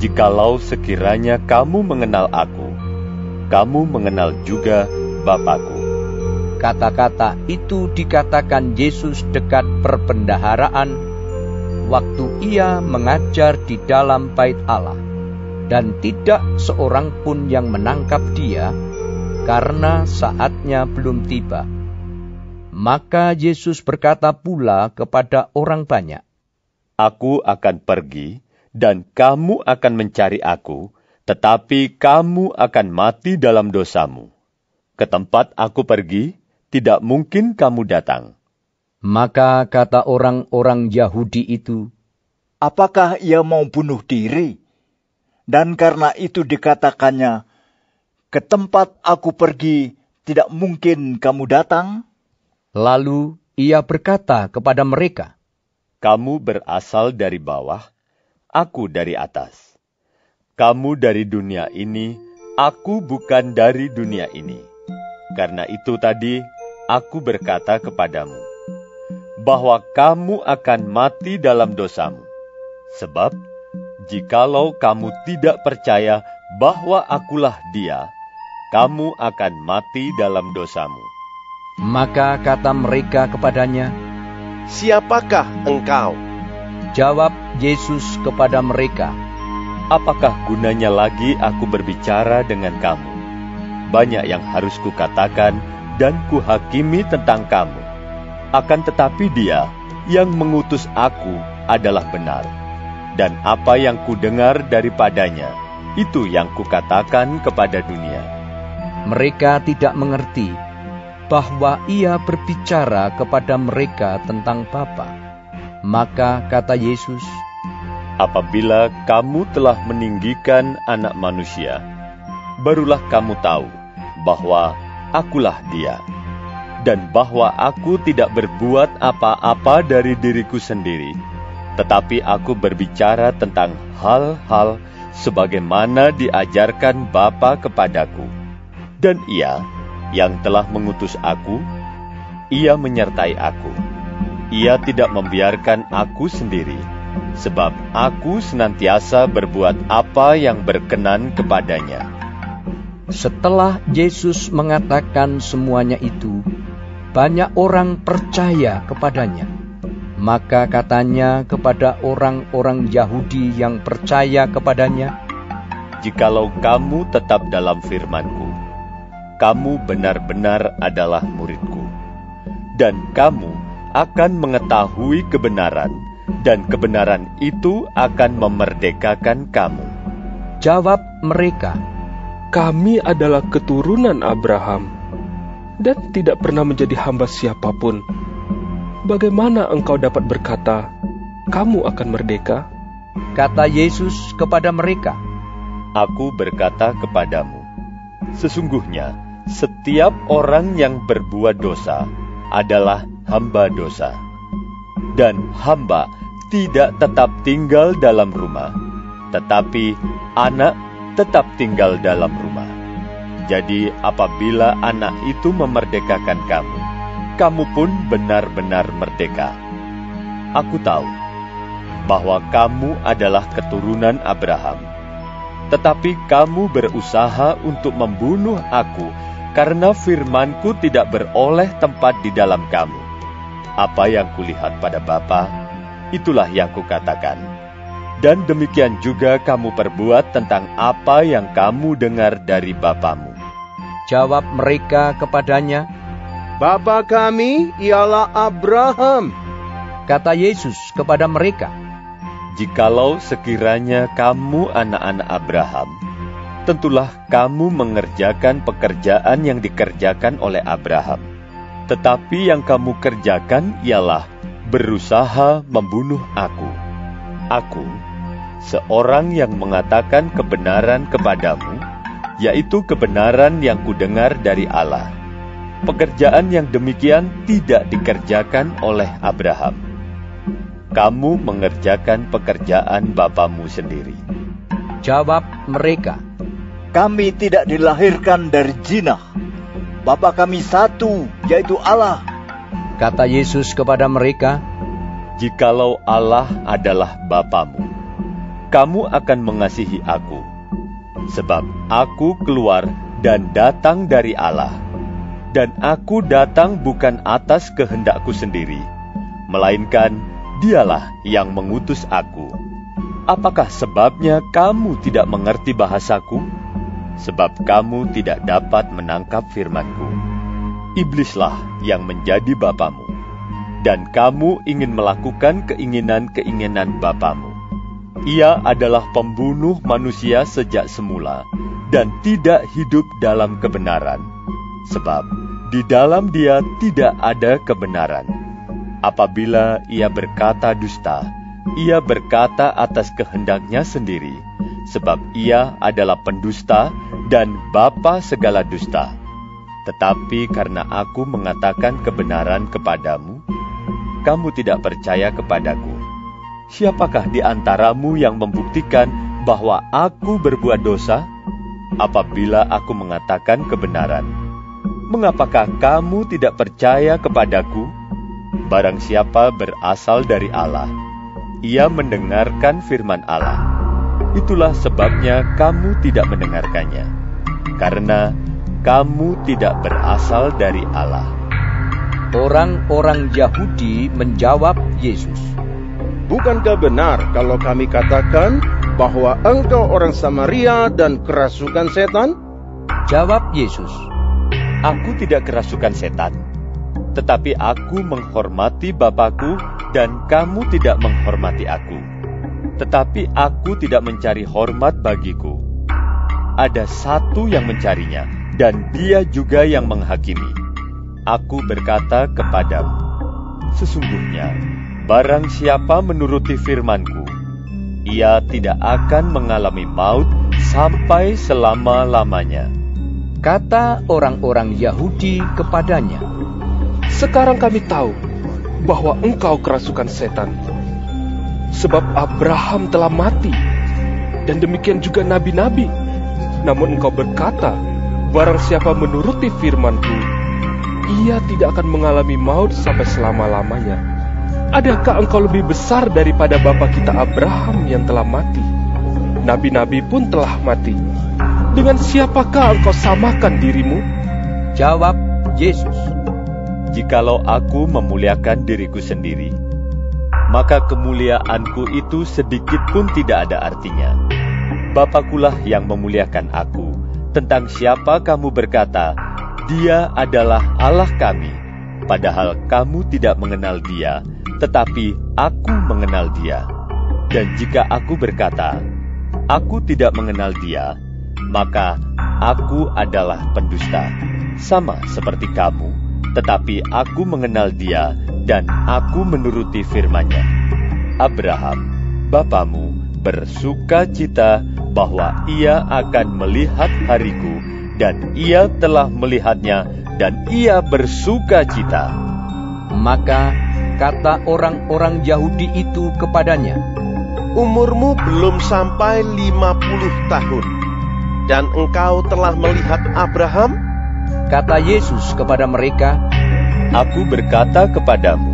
Jikalau sekiranya kamu mengenal aku, kamu mengenal juga Bapakku. Kata-kata itu dikatakan Yesus dekat perbendaharaan waktu ia mengajar di dalam bait Allah dan tidak seorang pun yang menangkap dia karena saatnya belum tiba. Maka Yesus berkata pula kepada orang banyak, Aku akan pergi dan kamu akan mencari aku, tetapi kamu akan mati dalam dosamu. Ke tempat aku pergi, tidak mungkin kamu datang. Maka kata orang-orang Yahudi itu, Apakah ia mau bunuh diri? Dan karena itu dikatakannya, ke tempat aku pergi tidak mungkin kamu datang? Lalu ia berkata kepada mereka, Kamu berasal dari bawah, aku dari atas. Kamu dari dunia ini, aku bukan dari dunia ini. Karena itu tadi aku berkata kepadamu, bahwa kamu akan mati dalam dosamu. Sebab, jikalau kamu tidak percaya bahwa akulah dia, kamu akan mati dalam dosamu. Maka kata mereka kepadanya, Siapakah engkau? Jawab Yesus kepada mereka, Apakah gunanya lagi aku berbicara dengan kamu? Banyak yang harus kukatakan dan kuhakimi tentang kamu. Akan tetapi dia yang mengutus aku adalah benar. Dan apa yang kudengar daripadanya, itu yang kukatakan kepada dunia. Mereka tidak mengerti bahwa ia berbicara kepada mereka tentang Bapa. Maka kata Yesus, Apabila kamu telah meninggikan anak manusia, barulah kamu tahu bahwa akulah dia, dan bahwa aku tidak berbuat apa-apa dari diriku sendiri, tetapi aku berbicara tentang hal-hal sebagaimana diajarkan Bapa kepadaku. Dan ia yang telah mengutus aku, ia menyertai aku. Ia tidak membiarkan aku sendiri, sebab aku senantiasa berbuat apa yang berkenan kepadanya. Setelah Yesus mengatakan semuanya itu, banyak orang percaya kepadanya. Maka katanya kepada orang-orang Yahudi yang percaya kepadanya, Jikalau kamu tetap dalam firmanku, kamu benar-benar adalah muridku. Dan kamu akan mengetahui kebenaran, dan kebenaran itu akan memerdekakan kamu. Jawab mereka, Kami adalah keturunan Abraham, dan tidak pernah menjadi hamba siapa pun. Bagaimana engkau dapat berkata, kamu akan merdeka? Kata Yesus kepada mereka, Aku berkata kepadamu, sesungguhnya setiap orang yang berbuat dosa adalah hamba dosa. Dan hamba tidak tetap tinggal dalam rumah, tetapi anak tetap tinggal dalam rumah. Jadi apabila anak itu memerdekakan kamu, kamu pun benar-benar merdeka. Aku tahu bahwa kamu adalah keturunan Abraham, tetapi kamu berusaha untuk membunuh aku karena firmanku tidak beroleh tempat di dalam kamu. Apa yang kulihat pada Bapa, itulah yang kukatakan. Dan demikian juga kamu perbuat tentang apa yang kamu dengar dari Bapamu. Jawab mereka kepadanya, Bapa kami ialah Abraham. Kata Yesus kepada mereka, Jikalau sekiranya kamu anak-anak Abraham, tentulah kamu mengerjakan pekerjaan yang dikerjakan oleh Abraham. Tetapi yang kamu kerjakan ialah berusaha membunuh aku. Aku, seorang yang mengatakan kebenaran kepadamu, yaitu kebenaran yang kudengar dari Allah. Pekerjaan yang demikian tidak dikerjakan oleh Abraham. Kamu mengerjakan pekerjaan bapamu sendiri. Jawab mereka, Kami tidak dilahirkan dari jinah. Bapa kami satu, yaitu Allah. Kata Yesus kepada mereka, Jikalau Allah adalah Bapamu, kamu akan mengasihi aku, sebab aku keluar dan datang dari Allah, dan aku datang bukan atas kehendakku sendiri, melainkan Dialah yang mengutus aku. Apakah sebabnya kamu tidak mengerti bahasaku? Sebab kamu tidak dapat menangkap firmanku. Iblislah yang menjadi bapamu, dan kamu ingin melakukan keinginan-keinginan bapamu. Ia adalah pembunuh manusia sejak semula, dan tidak hidup dalam kebenaran, sebab di dalam dia tidak ada kebenaran. Apabila ia berkata dusta, ia berkata atas kehendaknya sendiri, sebab ia adalah pendusta dan bapa segala dusta. Tetapi karena aku mengatakan kebenaran kepadamu, kamu tidak percaya kepadaku. Siapakah di antaramu yang membuktikan bahwa aku berbuat dosa? Apabila aku mengatakan kebenaran, mengapakah kamu tidak percaya kepadaku? Barang siapa berasal dari Allah, ia mendengarkan firman Allah. Itulah sebabnya kamu tidak mendengarkannya, karena kamu tidak berasal dari Allah. Orang-orang Yahudi menjawab Yesus, Bukankah benar kalau kami katakan bahwa engkau orang Samaria dan kerasukan setan? Jawab Yesus, Aku tidak kerasukan setan, tetapi aku menghormati Bapakku dan kamu tidak menghormati aku. Tetapi aku tidak mencari hormat bagiku. Ada satu yang mencarinya, dan dia juga yang menghakimi. Aku berkata kepadamu, sesungguhnya barang siapa menuruti firmanku, ia tidak akan mengalami maut sampai selama-lamanya. Kata orang-orang Yahudi kepadanya, Sekarang kami tahu bahwa engkau kerasukan setan. Sebab Abraham telah mati, dan demikian juga nabi-nabi. Namun engkau berkata, barang siapa menuruti firmanku, ia tidak akan mengalami maut sampai selama-lamanya. Adakah engkau lebih besar daripada bapa kita Abraham yang telah mati? Nabi-nabi pun telah mati. Dengan siapakah engkau samakan dirimu? Jawab Yesus, Jikalau aku memuliakan diriku sendiri, maka kemuliaanku itu sedikit pun tidak ada artinya. Bapakulah yang memuliakan aku. Tentang siapa kamu berkata, dia adalah Allah kami, padahal kamu tidak mengenal dia, tetapi aku mengenal dia. Dan jika aku berkata, aku tidak mengenal dia, maka aku adalah pendusta, sama seperti kamu, tetapi aku mengenal dia dan aku menuruti firman-Nya. Abraham, bapamu, bersuka cita bahwa ia akan melihat hariku, dan ia telah melihatnya, dan ia bersuka cita. Maka kata orang-orang Yahudi itu kepadanya, Umurmu belum sampai 50 tahun, dan engkau telah melihat Abraham? Kata Yesus kepada mereka, Aku berkata kepadamu,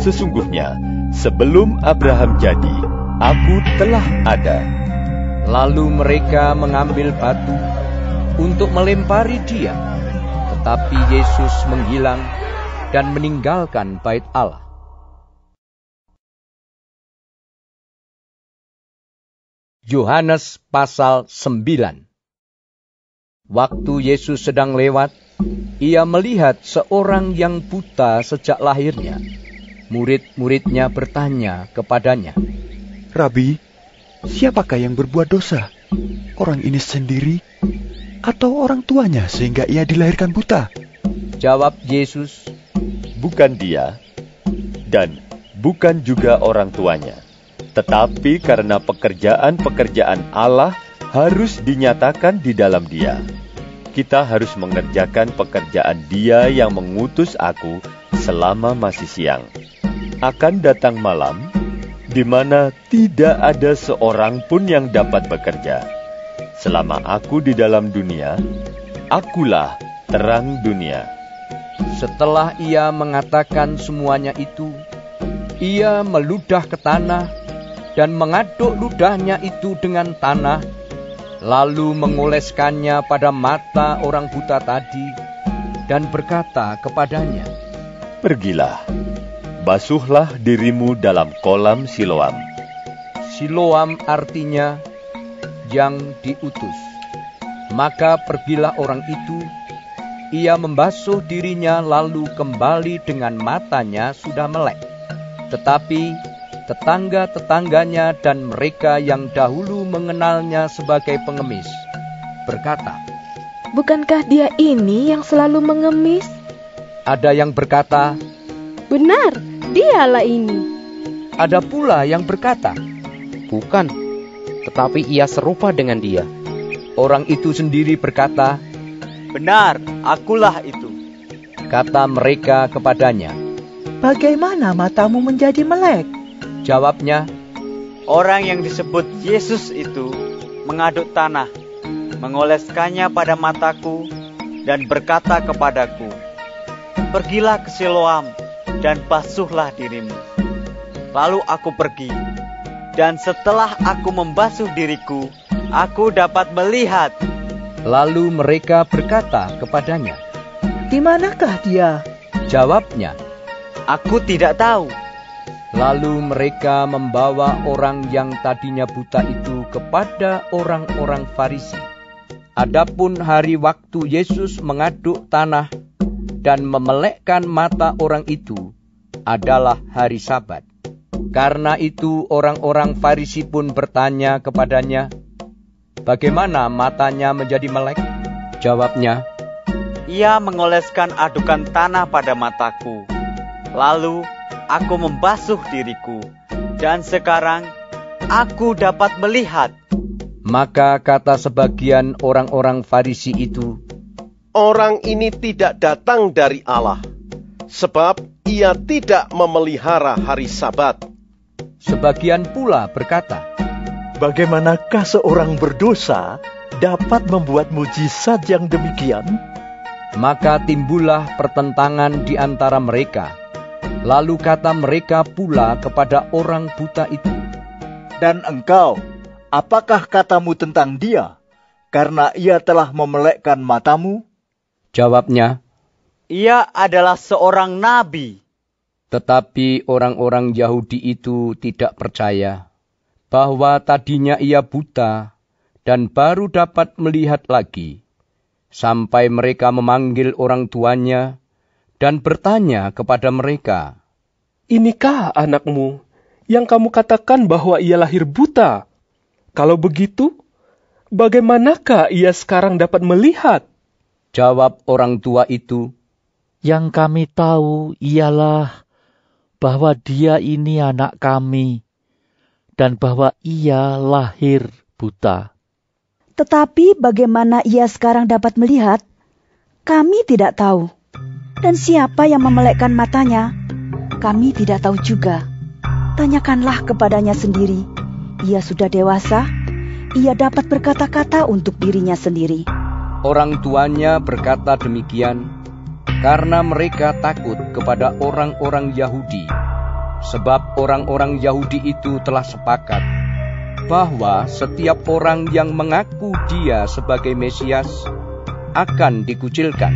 sesungguhnya Sebelum Abraham jadi, aku telah ada. Lalu mereka mengambil batu untuk melempari dia. Tetapi Yesus menghilang dan meninggalkan bait Allah. Yohanes pasal 9 Waktu Yesus sedang lewat, ia melihat seorang yang buta sejak lahirnya. Murid-muridnya bertanya kepadanya, Rabi, siapakah yang berbuat dosa? Orang ini sendiri atau orang tuanya sehingga ia dilahirkan buta? Jawab Yesus, Bukan dia, dan bukan juga orang tuanya. Tetapi karena pekerjaan-pekerjaan Allah harus dinyatakan di dalam dia. Kita harus mengerjakan pekerjaan dia yang mengutus aku selama masih siang. Akan datang malam, di mana tidak ada seorang pun yang dapat bekerja. Selama aku di dalam dunia, akulah terang dunia. Setelah ia mengatakan semuanya itu, ia meludah ke tanah dan mengaduk ludahnya itu dengan tanah lalu mengoleskannya pada mata orang buta tadi, dan berkata kepadanya, Pergilah, basuhlah dirimu dalam kolam Siloam. Siloam artinya yang diutus. Maka pergilah orang itu, ia membasuh dirinya lalu kembali dengan matanya sudah melek. Tetapi tetangga-tetangganya dan mereka yang dahulu mengenalnya sebagai pengemis, berkata, Bukankah dia ini yang selalu mengemis? Ada yang berkata, Benar, dialah ini. Ada pula yang berkata, Bukan, tetapi ia serupa dengan dia. Orang itu sendiri berkata, Benar, akulah itu. Kata mereka kepadanya, Bagaimana matamu menjadi melek? Jawabnya, Orang yang disebut Yesus itu mengaduk tanah, mengoleskannya pada mataku, dan berkata kepadaku, Pergilah ke Siloam dan basuhlah dirimu. Lalu aku pergi, dan setelah aku membasuh diriku, aku dapat melihat. Lalu mereka berkata kepadanya, Di manakah dia? Jawabnya, Aku tidak tahu. Lalu mereka membawa orang yang tadinya buta itu kepada orang-orang Farisi. Adapun hari waktu Yesus mengaduk tanah dan memelekkan mata orang itu adalah hari Sabat. Karena itu orang-orang Farisi pun bertanya kepadanya, Bagaimana matanya menjadi melek? Jawabnya, Ia mengoleskan adukan tanah pada mataku. Lalu aku membasuh diriku, dan sekarang aku dapat melihat. Maka kata sebagian orang-orang Farisi itu, Orang ini tidak datang dari Allah, sebab ia tidak memelihara hari Sabat. Sebagian pula berkata, Bagaimanakah seorang berdosa dapat membuat mujizat yang demikian? Maka timbullah pertentangan di antara mereka. Lalu kata mereka pula kepada orang buta itu, Dan engkau, apakah katamu tentang dia? Karena ia telah memelekkan matamu? Jawabnya, Ia adalah seorang nabi. Tetapi orang-orang Yahudi itu tidak percaya bahwa tadinya ia buta dan baru dapat melihat lagi, sampai mereka memanggil orang tuanya dan bertanya kepada mereka, Inikah anakmu yang kamu katakan bahwa ia lahir buta? Kalau begitu, bagaimanakah ia sekarang dapat melihat? Jawab orang tua itu, Yang kami tahu ialah bahwa dia ini anak kami, dan bahwa ia lahir buta. Tetapi bagaimana ia sekarang dapat melihat, kami tidak tahu. Dan siapa yang memelekkan matanya? Kami tidak tahu juga. Tanyakanlah kepadanya sendiri. Ia sudah dewasa, ia dapat berkata-kata untuk dirinya sendiri. Orang tuanya berkata demikian karena mereka takut kepada orang-orang Yahudi. sebab orang-orang Yahudi itu telah sepakat bahwa setiap orang yang mengaku dia sebagai Mesias akan dikucilkan.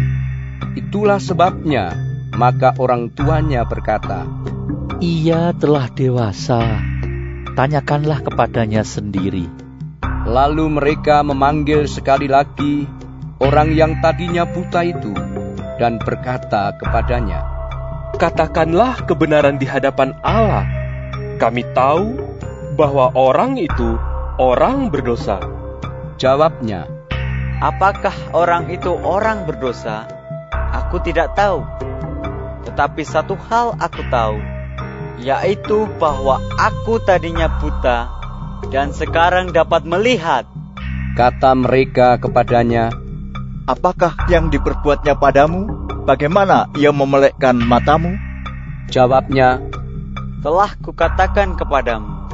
Itulah sebabnya maka orang tuanya berkata, Ia telah dewasa, tanyakanlah kepadanya sendiri. Lalu mereka memanggil sekali lagi orang yang tadinya buta itu dan berkata kepadanya, Katakanlah kebenaran di hadapan Allah. Kami tahu bahwa orang itu orang berdosa. Jawabnya, Apakah orang itu orang berdosa? Aku tidak tahu. Tetapi satu hal aku tahu, yaitu bahwa aku tadinya buta dan sekarang dapat melihat. Kata mereka kepadanya, Apakah yang diperbuatnya padamu? Bagaimana ia memelekkan matamu? Jawabnya, Telah kukatakan kepadamu,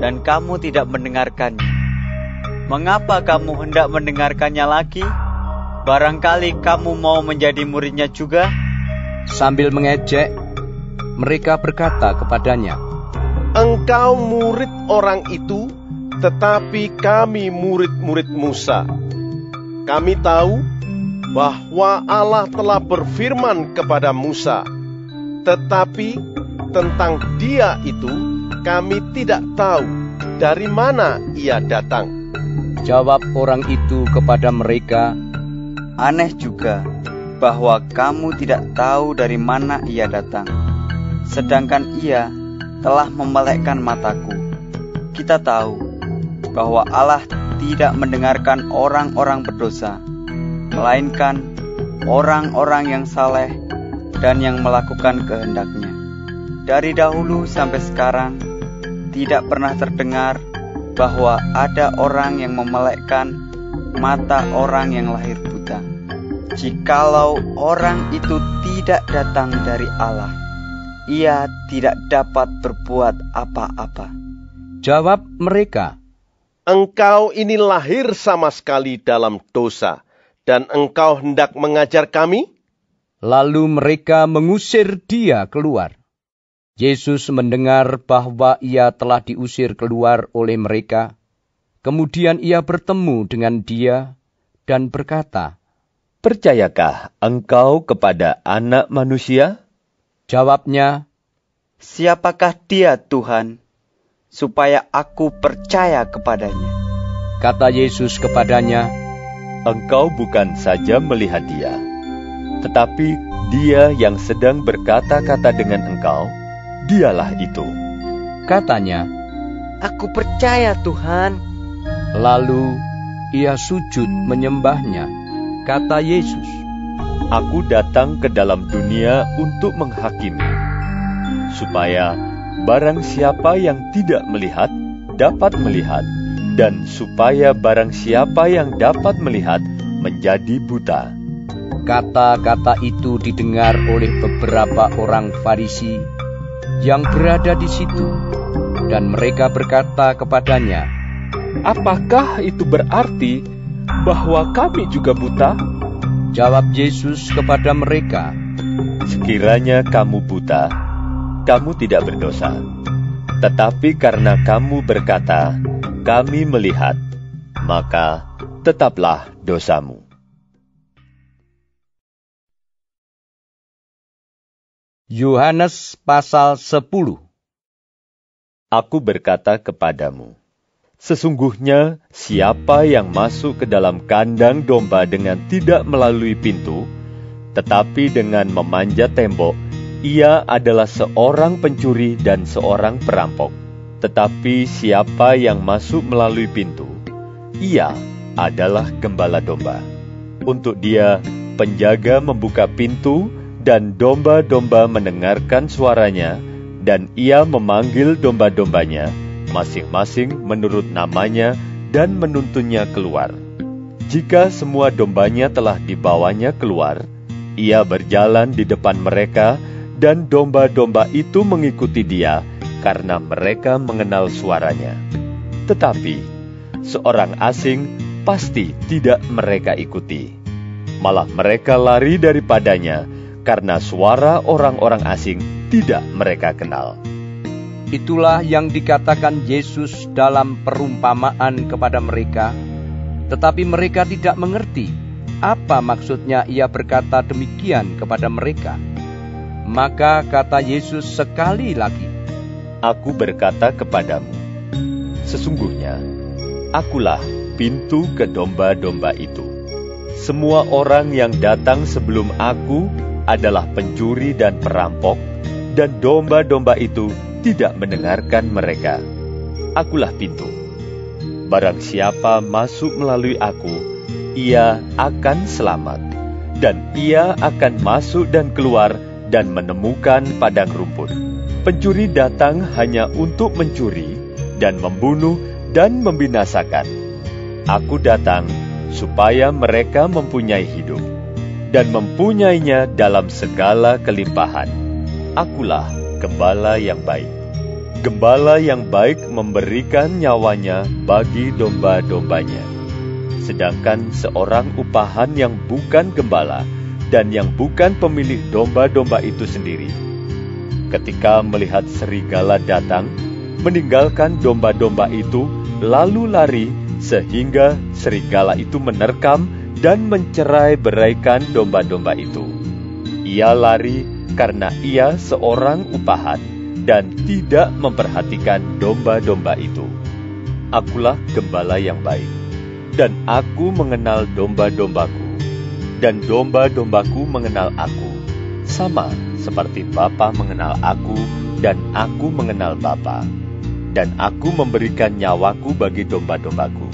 dan kamu tidak mendengarkannya. Mengapa kamu hendak mendengarkannya lagi? Barangkali kamu mau menjadi muridnya juga? Sambil mengejek, mereka berkata kepadanya, Engkau murid orang itu, tetapi kami murid-murid Musa. Kami tahu bahwa Allah telah berfirman kepada Musa, tetapi tentang Dia itu kami tidak tahu dari mana Ia datang. Jawab orang itu kepada mereka, Aneh juga bahwa kamu tidak tahu dari mana ia datang, sedangkan ia telah memelekkan mataku. Kita tahu bahwa Allah tidak mendengarkan orang-orang berdosa, melainkan orang-orang yang saleh dan yang melakukan kehendaknya. Dari dahulu sampai sekarang, tidak pernah terdengar bahwa ada orang yang memelekkan mata orang yang lahir buta. Jikalau orang itu tidak datang dari Allah, ia tidak dapat berbuat apa-apa. Jawab mereka, Engkau ini lahir sama sekali dalam dosa, dan engkau hendak mengajar kami? Lalu mereka mengusir dia keluar. Yesus mendengar bahwa ia telah diusir keluar oleh mereka. Kemudian ia bertemu dengan dia dan berkata, Percayakah engkau kepada anak manusia? Jawabnya, Siapakah dia Tuhan, supaya aku percaya kepadanya? Kata Yesus kepadanya, Engkau bukan saja melihat dia, tetapi dia yang sedang berkata-kata dengan engkau, dialah itu. Katanya, Aku percaya Tuhan. Lalu ia sujud menyembahnya. Kata Yesus, Aku datang ke dalam dunia untuk menghakimi, supaya barang siapa yang tidak melihat dapat melihat, dan supaya barang siapa yang dapat melihat menjadi buta. Kata-kata itu didengar oleh beberapa orang Farisi yang berada di situ, dan mereka berkata kepadanya, Apakah itu berarti bahwa kami juga buta? Jawab Yesus kepada mereka, Sekiranya kamu buta, kamu tidak berdosa. Tetapi karena kamu berkata, kami melihat, maka tetaplah dosamu. Yohanes pasal 10 Aku berkata kepadamu, sesungguhnya siapa yang masuk ke dalam kandang domba dengan tidak melalui pintu, tetapi dengan memanjat tembok, ia adalah seorang pencuri dan seorang perampok. Tetapi siapa yang masuk melalui pintu, ia adalah gembala domba. Untuk dia, penjaga membuka pintu, dan domba-domba mendengarkan suaranya, dan ia memanggil domba-dombanya, masing-masing menurut namanya, dan menuntunnya keluar. Jika semua dombanya telah dibawanya keluar, ia berjalan di depan mereka, dan domba-domba itu mengikuti dia karena mereka mengenal suaranya. Tetapi seorang asing pasti tidak mereka ikuti. Malah mereka lari daripadanya karena suara orang-orang asing tidak mereka kenal. Itulah yang dikatakan Yesus dalam perumpamaan kepada mereka, tetapi mereka tidak mengerti apa maksudnya ia berkata demikian kepada mereka. Maka kata Yesus sekali lagi, Aku berkata kepadamu, sesungguhnya akulah pintu ke domba-domba itu. Semua orang yang datang sebelum aku adalah pencuri dan perampok, dan domba-domba itu tidak mendengarkan mereka. Akulah pintu. Barang siapa masuk melalui aku, ia akan selamat, dan ia akan masuk dan keluar dan menemukan padang rumput. Pencuri datang hanya untuk mencuri dan membunuh dan membinasakan. Aku datang supaya mereka mempunyai hidup dan mempunyainya dalam segala kelimpahan. Akulah gembala yang baik. Gembala yang baik memberikan nyawanya bagi domba-dombanya. Sedangkan seorang upahan yang bukan gembala dan yang bukan pemilik domba-domba itu sendiri, ketika melihat serigala datang, meninggalkan domba-domba itu, lalu lari sehingga serigala itu menerkam dan mencerai beraikan domba-domba itu. Ia lari karena ia seorang upahan dan tidak memperhatikan domba-domba itu. Akulah gembala yang baik, dan aku mengenal domba-dombaku, dan domba-dombaku mengenal aku, sama seperti Bapa mengenal aku, dan aku mengenal Bapa. Dan aku memberikan nyawaku bagi domba-dombaku.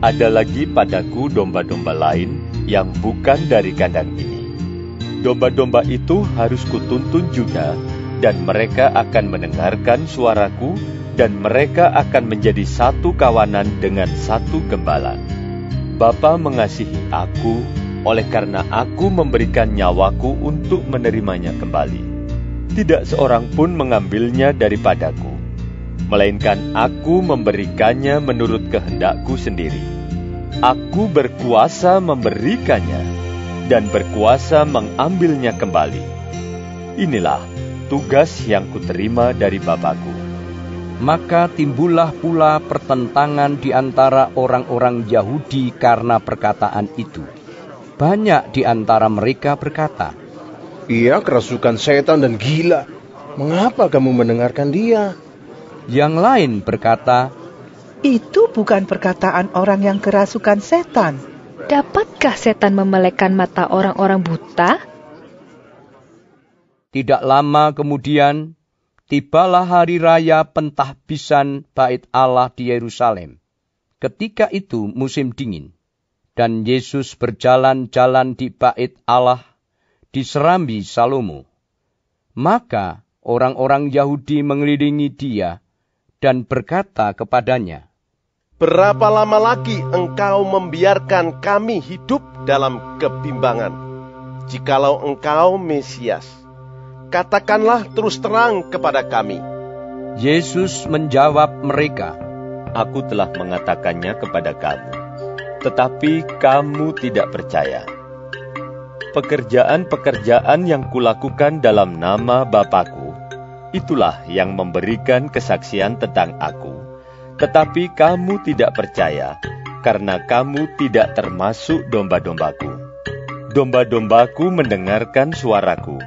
Ada lagi padaku domba-domba lain yang bukan dari kandang ini. Domba-domba itu harus kutuntun juga, dan mereka akan mendengarkan suaraku, dan mereka akan menjadi satu kawanan dengan satu gembala. Bapa mengasihi aku, oleh karena aku memberikan nyawaku untuk menerimanya kembali. Tidak seorang pun mengambilnya daripadaku, melainkan aku memberikannya menurut kehendakku sendiri. Aku berkuasa memberikannya dan berkuasa mengambilnya kembali. Inilah tugas yang kuterima dari Bapakku. Maka timbullah pula pertentangan di antara orang-orang Yahudi karena perkataan itu. Banyak di antara mereka berkata, Ia kerasukan setan dan gila. Mengapa kamu mendengarkan dia? Yang lain berkata, Itu bukan perkataan orang yang kerasukan setan. Dapatkah setan memelekkan mata orang-orang buta? Tidak lama kemudian, tibalah hari raya pentahbisan bait Allah di Yerusalem. Ketika itu musim dingin, dan Yesus berjalan-jalan di bait Allah di serambi Salomo. Maka orang-orang Yahudi mengelilingi dia dan berkata kepadanya, Berapa lama lagi engkau membiarkan kami hidup dalam kebimbangan? Jikalau engkau Mesias, katakanlah terus terang kepada kami. Yesus menjawab mereka, Aku telah mengatakannya kepada kamu, tetapi kamu tidak percaya. Pekerjaan-pekerjaan yang kulakukan dalam nama Bapakku, itulah yang memberikan kesaksian tentang aku. Tetapi kamu tidak percaya, karena kamu tidak termasuk domba-dombaku. Domba-dombaku mendengarkan suaraku,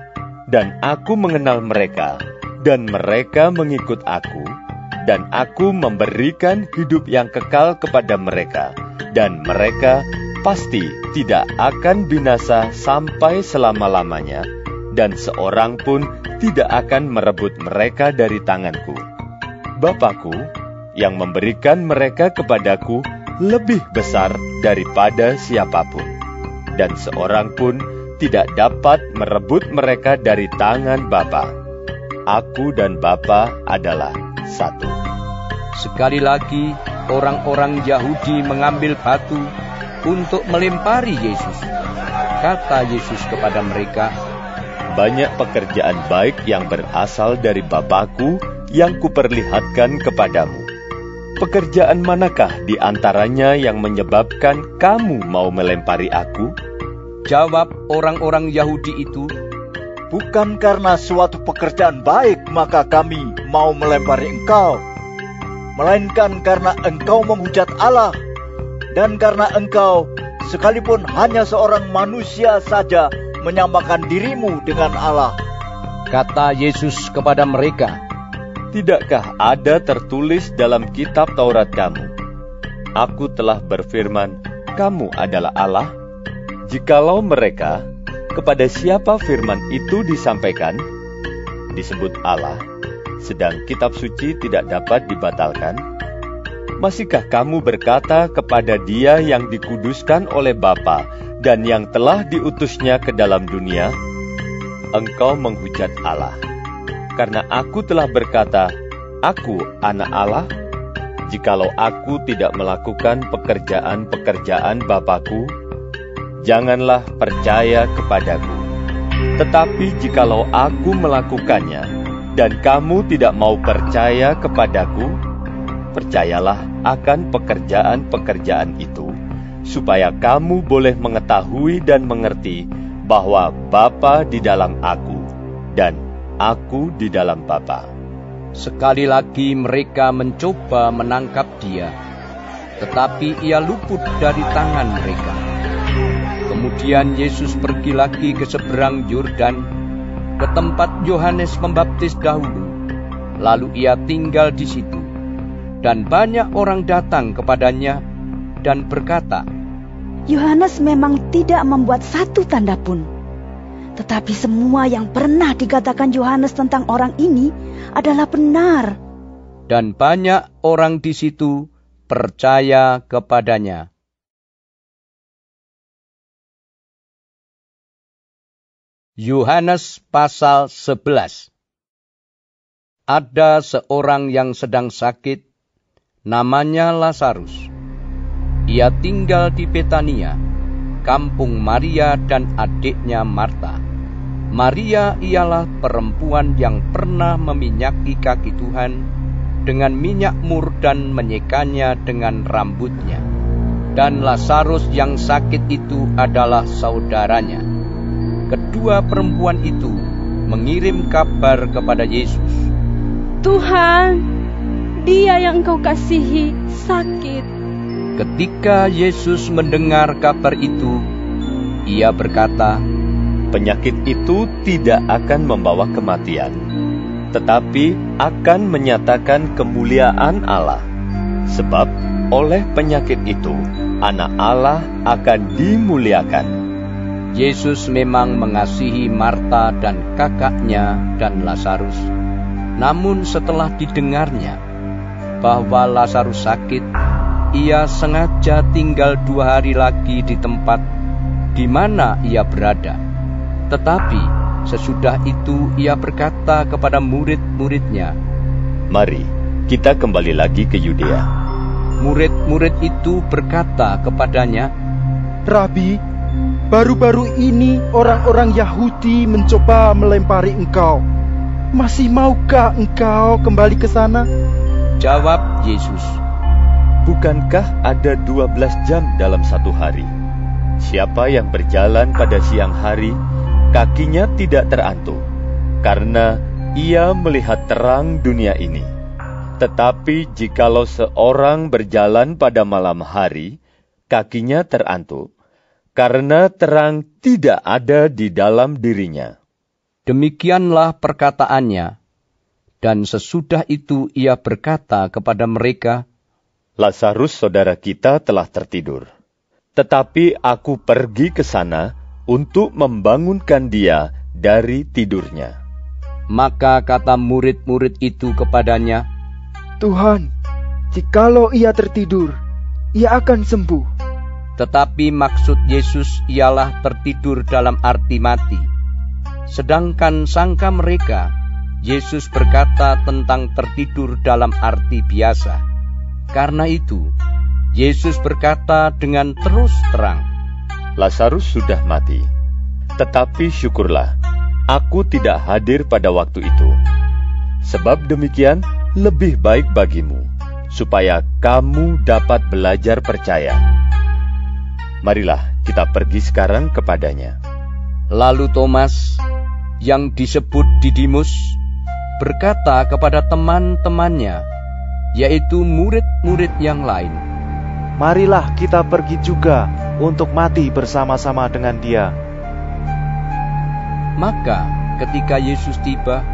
dan aku mengenal mereka, dan mereka mengikut aku, dan aku memberikan hidup yang kekal kepada mereka, dan mereka pasti tidak akan binasa sampai selama-lamanya, dan seorang pun tidak akan merebut mereka dari tanganku. Bapakku yang memberikan mereka kepadaku lebih besar daripada siapa pun, dan seorang pun tidak dapat merebut mereka dari tangan Bapa. Aku dan Bapa adalah satu. Sekali lagi, orang-orang Yahudi mengambil batu untuk melempari Yesus. Kata Yesus kepada mereka, Banyak pekerjaan baik yang berasal dari Bapakku yang kuperlihatkan kepadamu. Pekerjaan manakah di antaranya yang menyebabkan kamu mau melempari aku? Jawab orang-orang Yahudi itu, Bukan karena suatu pekerjaan baik maka kami mau melempari engkau, melainkan karena engkau menghujat Allah, dan karena engkau sekalipun hanya seorang manusia saja menyamakan dirimu dengan Allah. Kata Yesus kepada mereka, Tidakkah ada tertulis dalam kitab Taurat kamu? Aku telah berfirman, kamu adalah Allah? Jikalau mereka, kepada siapa firman itu disampaikan, disebut Allah, sedang kitab suci tidak dapat dibatalkan, masihkah kamu berkata kepada dia yang dikuduskan oleh Bapa dan yang telah diutusnya ke dalam dunia, engkau menghujat Allah. Karena aku telah berkata, aku anak Allah, jikalau aku tidak melakukan pekerjaan-pekerjaan Bapakku, janganlah percaya kepadaku. Tetapi jikalau aku melakukannya, dan kamu tidak mau percaya kepadaku, percayalah akan pekerjaan-pekerjaan itu, supaya kamu boleh mengetahui dan mengerti bahwa Bapa di dalam aku, dan aku di dalam Bapa. Sekali lagi mereka mencoba menangkap dia, tetapi ia luput dari tangan mereka. Kemudian Yesus pergi lagi ke seberang Yordan, ke tempat Yohanes Pembaptis dahulu. Lalu ia tinggal di situ, dan banyak orang datang kepadanya dan berkata, Yohanes memang tidak membuat satu tanda pun. Tetapi semua yang pernah dikatakan Yohanes tentang orang ini adalah benar. Dan banyak orang di situ percaya kepadanya. Yohanes pasal 11 Ada seorang yang sedang sakit, namanya Lazarus. Ia tinggal di Betania, kampung Maria dan adiknya Marta. Maria ialah perempuan yang pernah meminyaki kaki Tuhan dengan minyak mur dan menyekanya dengan rambutnya. Dan Lazarus yang sakit itu adalah saudaranya. Kedua perempuan itu mengirim kabar kepada Yesus. Tuhan, dia yang engkau kasihi sakit. Ketika Yesus mendengar kabar itu, ia berkata, Penyakit itu tidak akan membawa kematian, tetapi akan menyatakan kemuliaan Allah. Sebab oleh penyakit itu, anak Allah akan dimuliakan. Yesus memang mengasihi Marta dan kakaknya dan Lazarus. Namun setelah didengarnya bahwa Lazarus sakit, ia sengaja tinggal dua hari lagi di tempat di mana ia berada. Tetapi sesudah itu ia berkata kepada murid-muridnya, Mari, kita kembali lagi ke Yudea. Murid-murid itu berkata kepadanya, Rabi, baru-baru ini orang-orang Yahudi mencoba melempari engkau. Masih maukah engkau kembali ke sana? Jawab Yesus, Bukankah ada 12 jam dalam satu hari? Siapa yang berjalan pada siang hari, kakinya tidak terantuk, karena ia melihat terang dunia ini. Tetapi jikalau seorang berjalan pada malam hari, kakinya terantuk, karena terang tidak ada di dalam dirinya. Demikianlah perkataannya. Dan sesudah itu ia berkata kepada mereka, Lazarus saudara kita telah tertidur. Tetapi aku pergi ke sana untuk membangunkan dia dari tidurnya. Maka kata murid-murid itu kepadanya, Tuhan, jikalau ia tertidur, ia akan sembuh. Tetapi maksud Yesus ialah tertidur dalam arti mati. Sedangkan sangka mereka, Yesus berkata tentang tertidur dalam arti biasa. Karena itu, Yesus berkata dengan terus terang, Lazarus sudah mati. Tetapi syukurlah, aku tidak hadir pada waktu itu. Sebab demikian lebih baik bagimu, supaya kamu dapat belajar percaya. Marilah kita pergi sekarang kepadanya. Lalu Thomas, yang disebut Didimus, berkata kepada teman-temannya, yaitu murid-murid yang lain, Marilah kita pergi juga untuk mati bersama-sama dengan dia. Maka ketika Yesus tiba,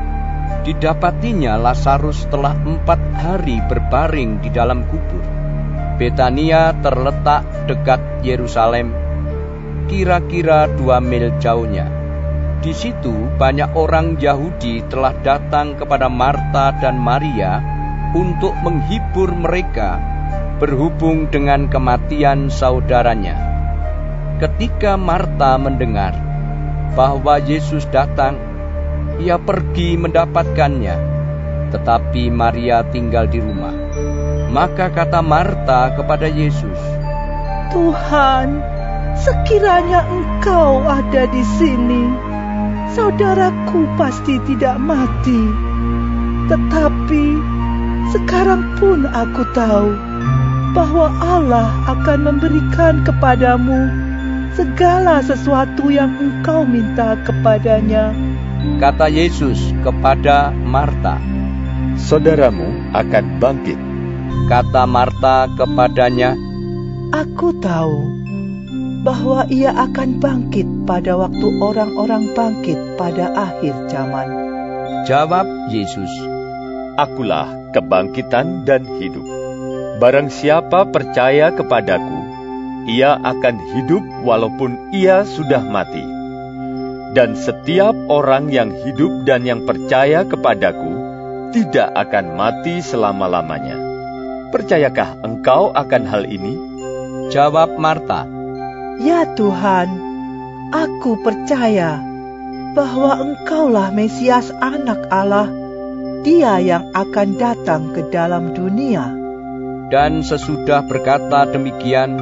didapatinya Lazarus telah empat hari berbaring di dalam kubur. Betania terletak dekat Yerusalem, kira-kira dua mil jauhnya. Di situ banyak orang Yahudi telah datang kepada Marta dan Maria untuk menghibur mereka berhubung dengan kematian saudaranya. Ketika Marta mendengar bahwa Yesus datang, ia pergi mendapatkannya, tetapi Maria tinggal di rumah. Maka kata Marta kepada Yesus, Tuhan, sekiranya Engkau ada di sini, saudaraku pasti tidak mati. Tetapi sekarang pun aku tahu bahwa Allah akan memberikan kepadamu segala sesuatu yang engkau minta kepadanya. Kata Yesus kepada Marta, Saudaramu akan bangkit. Kata Marta kepadanya, Aku tahu bahwa ia akan bangkit pada waktu orang-orang bangkit pada akhir zaman. Jawab Yesus, Akulah kebangkitan dan hidup. Barang siapa percaya kepadaku, ia akan hidup walaupun ia sudah mati. Dan setiap orang yang hidup dan yang percaya kepadaku tidak akan mati selama-lamanya. Percayakah engkau akan hal ini? Jawab Marta, Ya Tuhan, aku percaya bahwa Engkaulah Mesias anak Allah, dia yang akan datang ke dalam dunia. Dan sesudah berkata demikian,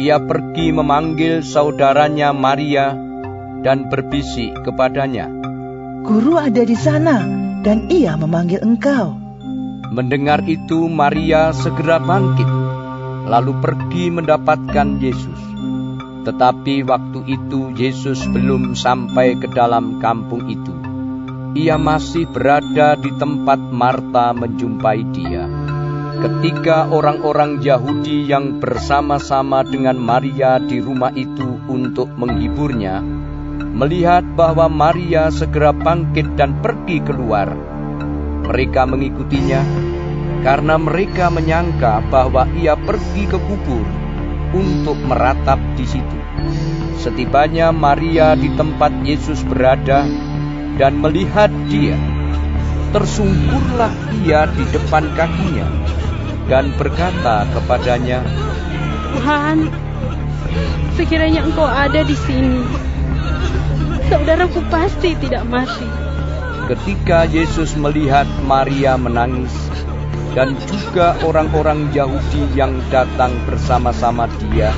ia pergi memanggil saudaranya Maria dan berbisik kepadanya. Guru ada di sana dan ia memanggil engkau. Mendengar itu Maria segera bangkit, lalu pergi mendapatkan Yesus. Tetapi waktu itu Yesus belum sampai ke dalam kampung itu. Ia masih berada di tempat Marta menjumpai dia. Ketika orang-orang Yahudi yang bersama-sama dengan Maria di rumah itu untuk menghiburnya, melihat bahwa Maria segera bangkit dan pergi keluar, mereka mengikutinya karena mereka menyangka bahwa ia pergi ke kubur untuk meratap di situ. Setibanya Maria di tempat Yesus berada dan melihat dia, tersungkurlah ia di depan kakinya dan berkata kepadanya, Tuhan, sekiranya engkau ada di sini, saudaraku pasti tidak mati. Ketika Yesus melihat Maria menangis dan juga orang-orang Yahudi yang datang bersama-sama dia,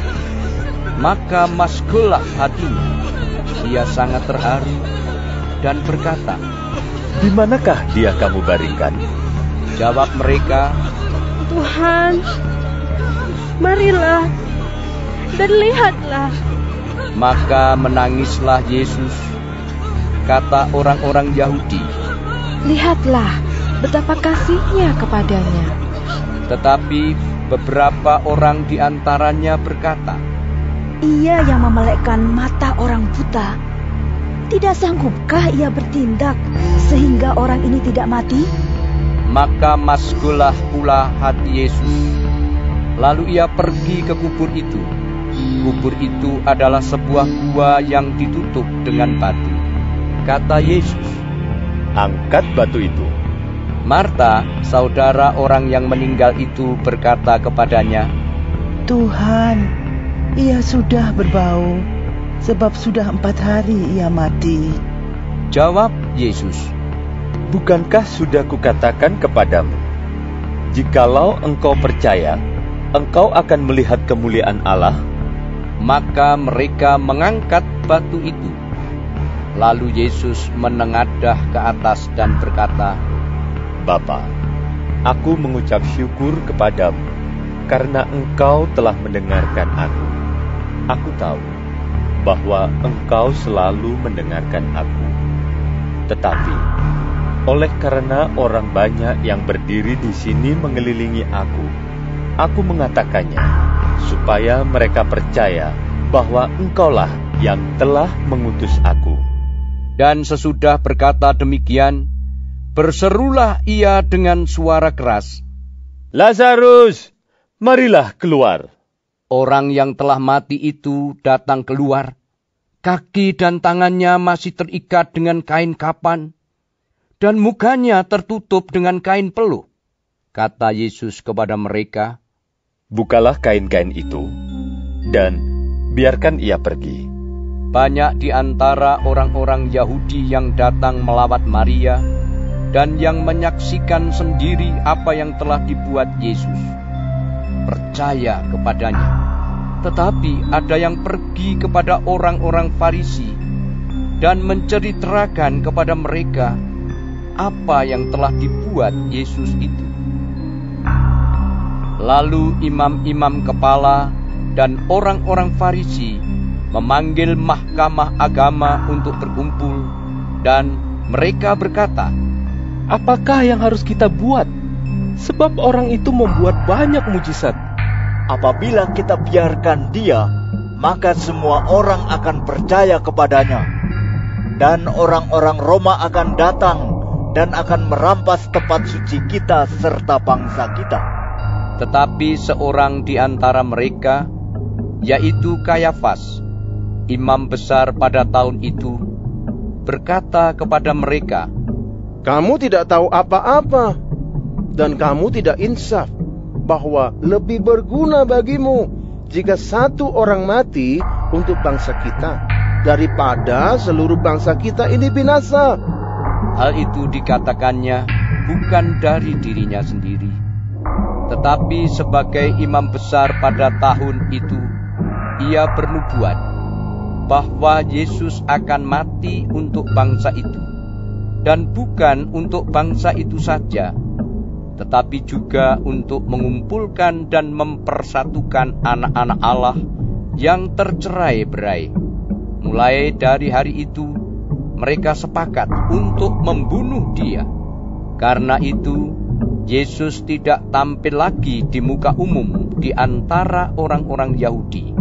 maka maskullah hatinya. Dia sangat terharu dan berkata, Di manakah dia kamu baringkan? Jawab mereka, Tuhan, marilah dan lihatlah. Maka menangislah Yesus. Kata orang-orang Yahudi, Lihatlah betapa kasihnya kepadanya. Tetapi beberapa orang di antaranya berkata, Ia yang memelekkan mata orang buta. Tidak sanggupkah ia bertindak sehingga orang ini tidak mati? Maka maskulah pula hati Yesus. Lalu ia pergi ke kubur itu. Kubur itu adalah sebuah gua yang ditutup dengan batu. Kata Yesus, Angkat batu itu. Marta, saudara orang yang meninggal itu berkata kepadanya, Tuhan, ia sudah berbau, sebab sudah empat hari ia mati. Jawab Yesus, Bukankah sudah kukatakan kepadamu, jikalau engkau percaya, engkau akan melihat kemuliaan Allah? Maka mereka mengangkat batu itu. Lalu Yesus menengadah ke atas dan berkata, Bapa, aku mengucap syukur kepadamu karena engkau telah mendengarkan aku. Aku tahu bahwa engkau selalu mendengarkan aku. Tetapi oleh karena orang banyak yang berdiri di sini mengelilingi aku, aku mengatakannya supaya mereka percaya bahwa engkaulah yang telah mengutus aku. Dan sesudah berkata demikian, berserulah ia dengan suara keras, Lazarus, marilah keluar. Orang yang telah mati itu datang keluar. Kaki dan tangannya masih terikat dengan kain kapan, dan mukanya tertutup dengan kain peluh. Kata Yesus kepada mereka, Bukalah kain-kain itu, dan biarkan ia pergi. Banyak di antara orang-orang Yahudi yang datang melawat Maria dan yang menyaksikan sendiri apa yang telah dibuat Yesus. Percaya kepadanya. Tetapi ada yang pergi kepada orang-orang Farisi dan menceritakan kepada mereka apa yang telah dibuat Yesus itu. Lalu imam-imam kepala dan orang-orang Farisi memanggil mahkamah agama untuk berkumpul, dan mereka berkata, Apakah yang harus kita buat? Sebab orang itu membuat banyak mujizat. Apabila kita biarkan dia, maka semua orang akan percaya kepadanya. Dan orang-orang Roma akan datang dan akan merampas tempat suci kita serta bangsa kita. Tetapi seorang di antara mereka, yaitu Kayafas, imam besar pada tahun itu, berkata kepada mereka, Kamu tidak tahu apa-apa, dan kamu tidak insaf bahwa lebih berguna bagimu jika satu orang mati untuk bangsa kita daripada seluruh bangsa kita ini binasa. Hal itu dikatakannya bukan dari dirinya sendiri, tetapi sebagai imam besar pada tahun itu, ia bernubuat bahwa Yesus akan mati untuk bangsa itu, dan bukan untuk bangsa itu saja, tetapi juga untuk mengumpulkan dan mempersatukan anak-anak Allah yang tercerai-berai. Mulai dari hari itu, mereka sepakat untuk membunuh Dia. Karena itu, Yesus tidak tampil lagi di muka umum di antara orang-orang Yahudi.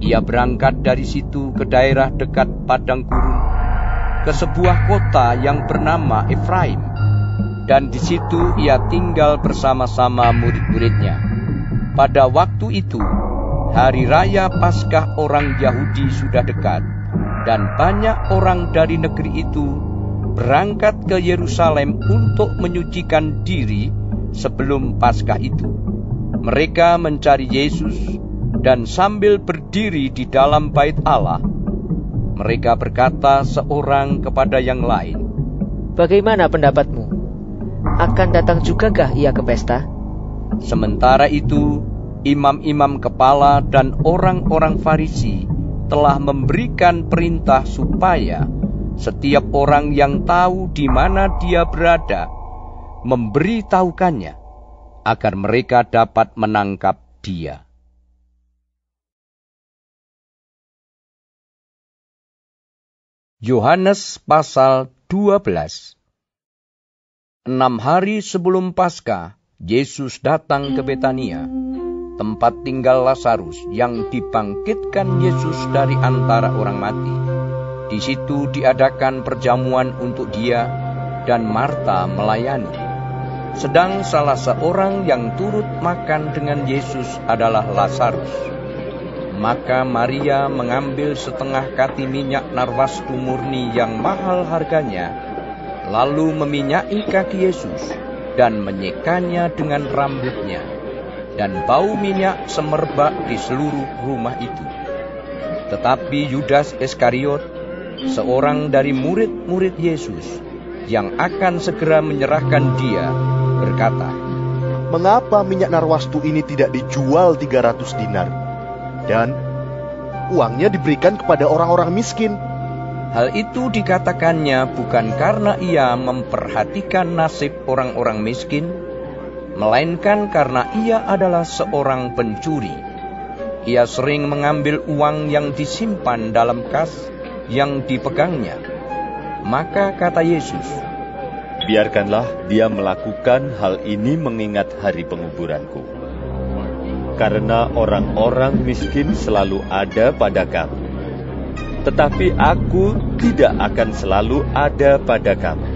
Ia berangkat dari situ ke daerah dekat padang gurun, ke sebuah kota yang bernama Efraim, dan di situ ia tinggal bersama-sama murid-muridnya. Pada waktu itu, hari raya Paskah orang Yahudi sudah dekat, dan banyak orang dari negeri itu berangkat ke Yerusalem untuk menyucikan diri sebelum Paskah itu. Mereka mencari Yesus dan sambil berdiri di dalam bait Allah, mereka berkata seorang kepada yang lain, Bagaimana pendapatmu? Akan datang jugakah ia ke pesta? Sementara itu, imam-imam kepala dan orang-orang Farisi telah memberikan perintah supaya setiap orang yang tahu di mana dia berada memberitahukannya agar mereka dapat menangkap dia. Yohanes pasal 12 Enam hari sebelum Paskah, Yesus datang ke Betania, tempat tinggal Lazarus yang dibangkitkan Yesus dari antara orang mati. Di situ diadakan perjamuan untuk dia dan Marta melayani. Sedang salah seorang yang turut makan dengan Yesus adalah Lazarus. Maka Maria mengambil setengah kati minyak narwastu murni yang mahal harganya, lalu meminyaki kaki Yesus dan menyekanya dengan rambutnya, dan bau minyak semerbak di seluruh rumah itu. Tetapi Yudas Iskariot, seorang dari murid-murid Yesus, yang akan segera menyerahkan dia, berkata, Mengapa minyak narwastu ini tidak dijual 300 dinar? Dan uangnya diberikan kepada orang-orang miskin. Hal itu dikatakannya bukan karena ia memperhatikan nasib orang-orang miskin, melainkan karena ia adalah seorang pencuri. Ia sering mengambil uang yang disimpan dalam kas yang dipegangnya. Maka kata Yesus, Biarkanlah dia melakukan hal ini mengingat hari penguburanku. Karena orang-orang miskin selalu ada pada kamu. Tetapi aku tidak akan selalu ada pada kamu.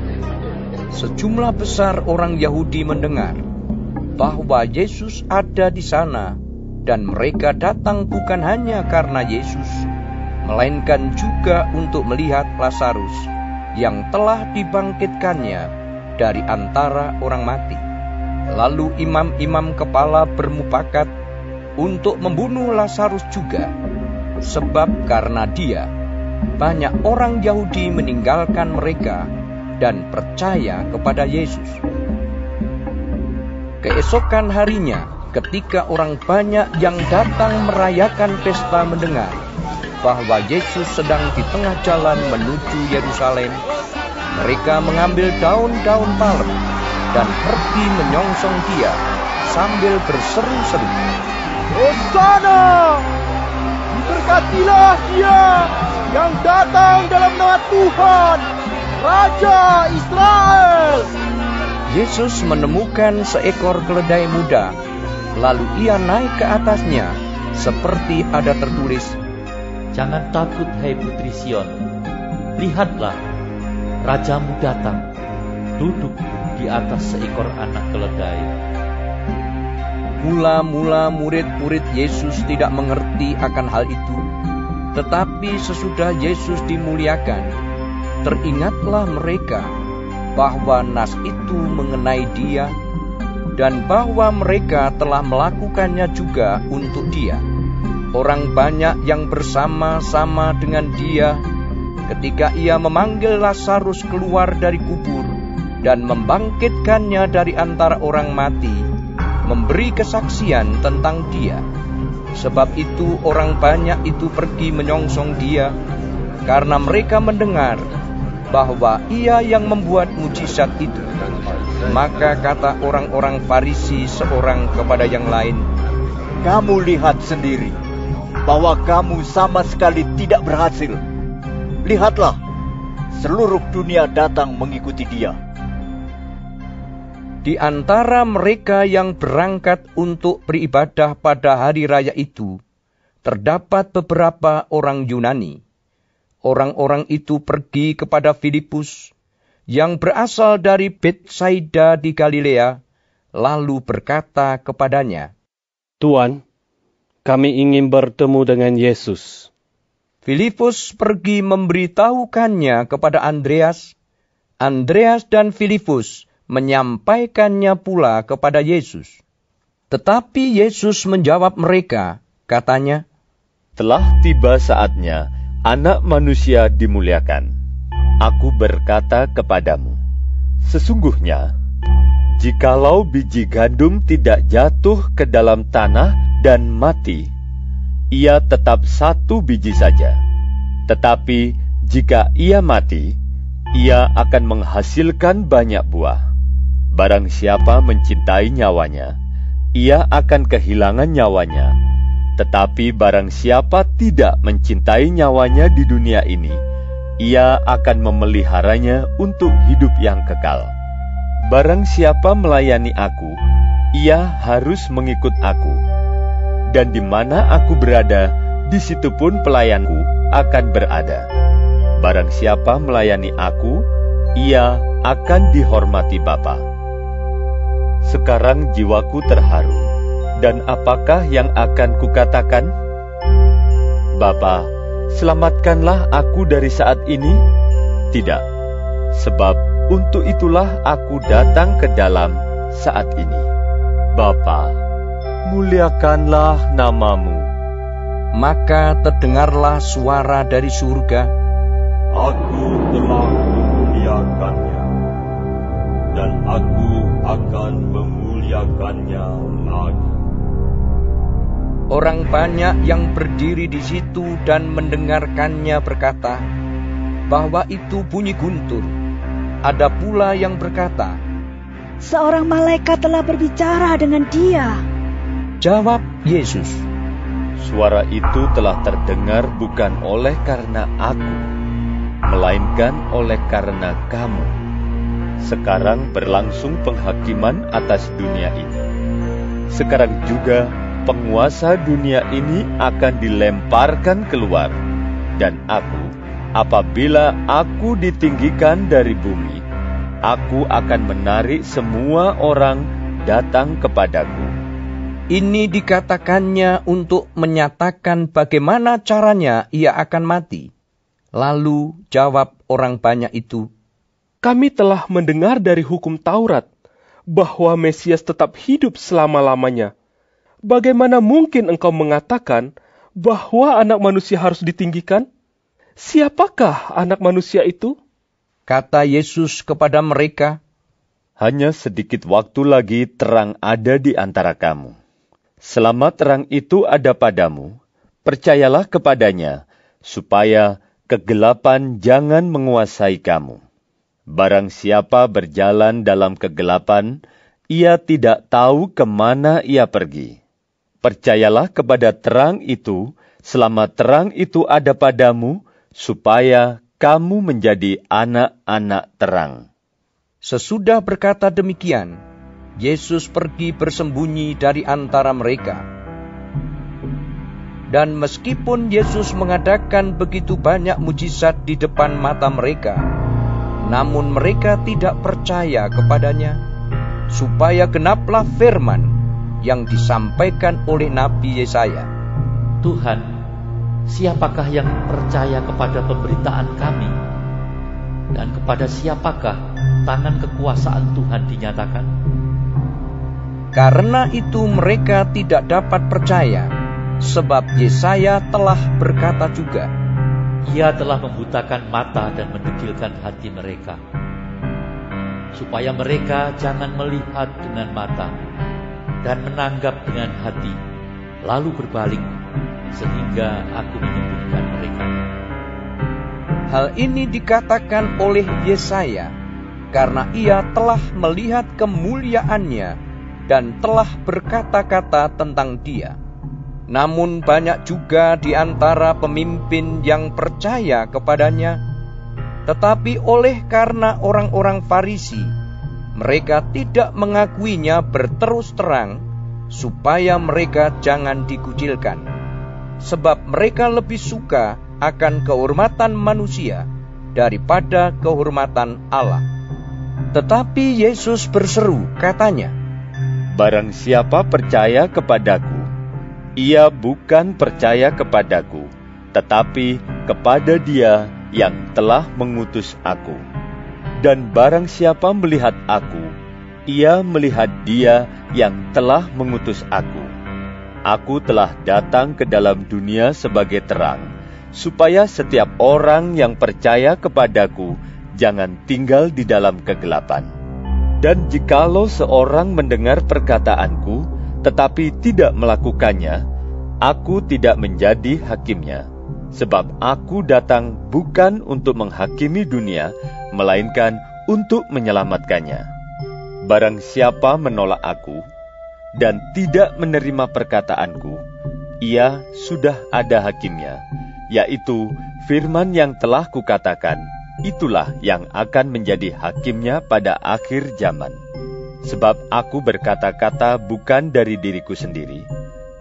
Sejumlah besar orang Yahudi mendengar bahwa Yesus ada di sana dan mereka datang bukan hanya karena Yesus, melainkan juga untuk melihat Lazarus yang telah dibangkitkannya dari antara orang mati. Lalu imam-imam kepala bermupakat untuk membunuh Lazarus juga, sebab karena dia banyak orang Yahudi meninggalkan mereka dan percaya kepada Yesus. Keesokan harinya, ketika orang banyak yang datang merayakan pesta mendengar bahwa Yesus sedang di tengah jalan menuju Yerusalem, mereka mengambil daun-daun palem dan pergi menyongsong dia sambil berseru-seru. Hosana! Diberkatilah dia yang datang dalam nama Tuhan, Raja Israel. Yesus menemukan seekor keledai muda, lalu ia naik ke atasnya, seperti ada tertulis, Jangan takut, hai putri Sion. Lihatlah, rajamu datang, duduk di atas seekor anak keledai. Mula-mula murid-murid Yesus tidak mengerti akan hal itu, tetapi sesudah Yesus dimuliakan, teringatlah mereka bahwa nas itu mengenai Dia dan bahwa mereka telah melakukannya juga untuk Dia. Orang banyak yang bersama-sama dengan dia ketika ia memanggil Lazarus keluar dari kubur dan membangkitkannya dari antara orang mati, memberi kesaksian tentang dia. Sebab itu orang banyak itu pergi menyongsong dia, karena mereka mendengar bahwa ia yang membuat mujizat itu. Maka kata orang-orang Farisi seorang kepada yang lain, Kamu lihat sendiri bahwa kamu sama sekali tidak berhasil. Lihatlah, seluruh dunia datang mengikuti dia. Di antara mereka yang berangkat untuk beribadah pada hari raya itu, terdapat beberapa orang Yunani. Orang-orang itu pergi kepada Filipus, yang berasal dari Betsaida di Galilea, lalu berkata kepadanya, Tuan, kami ingin bertemu dengan Yesus. Filipus pergi memberitahukannya kepada Andreas. Andreas dan Filipus menyampaikannya pula kepada Yesus. Tetapi Yesus menjawab mereka, katanya, Telah tiba saatnya anak manusia dimuliakan. Aku berkata kepadamu, sesungguhnya, jikalau biji gandum tidak jatuh ke dalam tanah dan mati, ia tetap satu biji saja. Tetapi jika ia mati, ia akan menghasilkan banyak buah. Barang siapa mencintai nyawanya, ia akan kehilangan nyawanya. Tetapi barang siapa tidak mencintai nyawanya di dunia ini, ia akan memeliharanya untuk hidup yang kekal. Barang siapa melayani aku, ia harus mengikut aku dan di mana aku berada, di situ pun pelayanku akan berada. Barang siapa melayani aku, ia akan dihormati Bapa. Sekarang jiwaku terharu, dan apakah yang akan kukatakan? Bapa, selamatkanlah aku dari saat ini? Tidak, sebab untuk itulah aku datang ke dalam saat ini. Bapa, muliakanlah namamu. Maka terdengarlah suara dari surga. Aku telah aku akan memuliakannya lagi. Orang banyak yang berdiri di situ dan mendengarkannya berkata bahwa itu bunyi guntur. Ada pula yang berkata, Seorang malaikat telah berbicara dengan dia. Jawab Yesus, Suara itu telah terdengar bukan oleh karena aku, melainkan oleh karena kamu. Sekarang berlangsung penghakiman atas dunia ini. Sekarang juga penguasa dunia ini akan dilemparkan keluar, dan aku, apabila aku ditinggikan dari bumi, aku akan menarik semua orang datang kepadaku. Ini dikatakannya untuk menyatakan bagaimana caranya ia akan mati. Lalu jawab orang banyak itu, Kami telah mendengar dari hukum Taurat bahwa Mesias tetap hidup selama-lamanya. Bagaimana mungkin engkau mengatakan bahwa anak manusia harus ditinggikan? Siapakah anak manusia itu? Kata Yesus kepada mereka, Hanya sedikit waktu lagi terang ada di antara kamu. Selama terang itu ada padamu, percayalah kepadanya, supaya kegelapan jangan menguasai kamu. Barang siapa berjalan dalam kegelapan, ia tidak tahu ke mana ia pergi. Percayalah kepada terang itu, selama terang itu ada padamu, supaya kamu menjadi anak-anak terang. Sesudah berkata demikian, Yesus pergi bersembunyi dari antara mereka. Dan meskipun Yesus mengadakan begitu banyak mujizat di depan mata mereka, namun mereka tidak percaya kepadanya, supaya genaplah firman yang disampaikan oleh Nabi Yesaya. Tuhan, siapakah yang percaya kepada pemberitaan kami? Dan kepada siapakah tangan kekuasaan Tuhan dinyatakan? Karena itu mereka tidak dapat percaya, sebab Yesaya telah berkata juga, Ia telah membutakan mata dan mendekilkan hati mereka, supaya mereka jangan melihat dengan mata dan menanggap dengan hati, lalu berbalik, sehingga aku menyembuhkan mereka. Hal ini dikatakan oleh Yesaya karena ia telah melihat kemuliaannya dan telah berkata-kata tentang dia. Namun banyak juga di antara pemimpin yang percaya kepadanya, tetapi oleh karena orang-orang Farisi, mereka tidak mengakuinya berterus terang, supaya mereka jangan dikucilkan. Sebab mereka lebih suka akan kehormatan manusia daripada kehormatan Allah. Tetapi Yesus berseru, katanya, Barang siapa percaya kepadaku, ia bukan percaya kepadaku, tetapi kepada Dia yang telah mengutus aku. Dan barang siapa melihat aku, ia melihat Dia yang telah mengutus aku. Aku telah datang ke dalam dunia sebagai terang, supaya setiap orang yang percaya kepadaku jangan tinggal di dalam kegelapan. Dan jikalau seorang mendengar perkataanku, tetapi tidak melakukannya, aku tidak menjadi hakimnya. Sebab aku datang bukan untuk menghakimi dunia, melainkan untuk menyelamatkannya. Barang siapa menolak aku dan tidak menerima perkataanku, ia sudah ada hakimnya, yaitu firman yang telah kukatakan, itulah yang akan menjadi hakimnya pada akhir zaman. Sebab aku berkata-kata bukan dari diriku sendiri,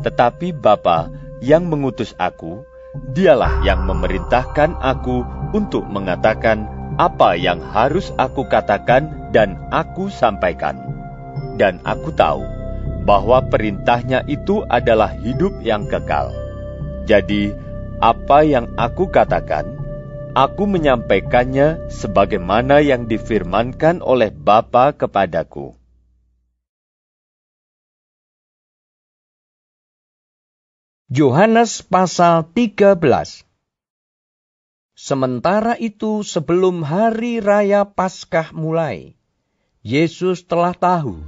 tetapi Bapa yang mengutus aku, dialah yang memerintahkan aku untuk mengatakan apa yang harus aku katakan dan aku sampaikan. Dan aku tahu bahwa perintahnya itu adalah hidup yang kekal. Jadi, apa yang aku katakan, aku menyampaikannya sebagaimana yang difirmankan oleh Bapa kepadaku. Yohanes pasal 13 Sementara itu sebelum hari raya Paskah mulai, Yesus telah tahu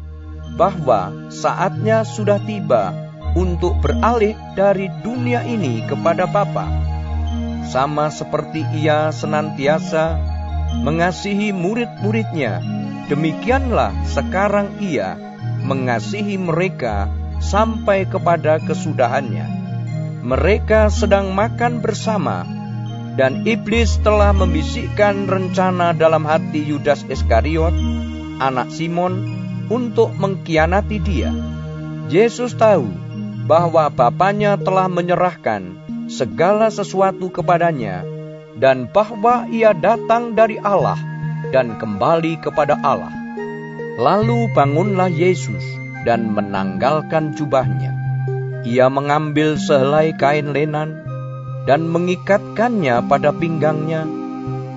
bahwa saatnya sudah tiba untuk beralih dari dunia ini kepada Bapa. Sama seperti ia senantiasa mengasihi murid-muridnya, demikianlah sekarang ia mengasihi mereka sampai kepada kesudahannya mereka sedang makan bersama, Dan iblis telah membisikkan rencana dalam hati Yudas Iskariot, anak Simon, untuk mengkhianati dia. Yesus tahu bahwa Bapaknya telah menyerahkan segala sesuatu kepadanya dan bahwa ia datang dari Allah dan kembali kepada Allah. Lalu bangunlah Yesus dan menanggalkan jubahnya. Ia mengambil sehelai kain lenan dan mengikatkannya pada pinggangnya.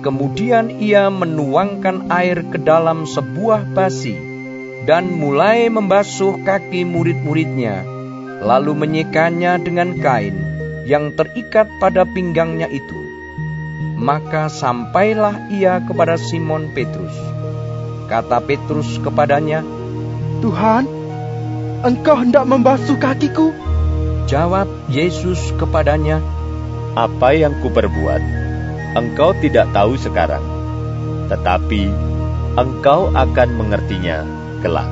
Kemudian ia menuangkan air ke dalam sebuah basi dan mulai membasuh kaki murid-muridnya, lalu menyekanya dengan kain yang terikat pada pinggangnya itu. Maka sampailah ia kepada Simon Petrus. Kata Petrus kepadanya, Tuhan, engkau hendak membasuh kakiku? Jawab Yesus kepadanya, apa yang kuperbuat, engkau tidak tahu sekarang, tetapi engkau akan mengertinya kelak.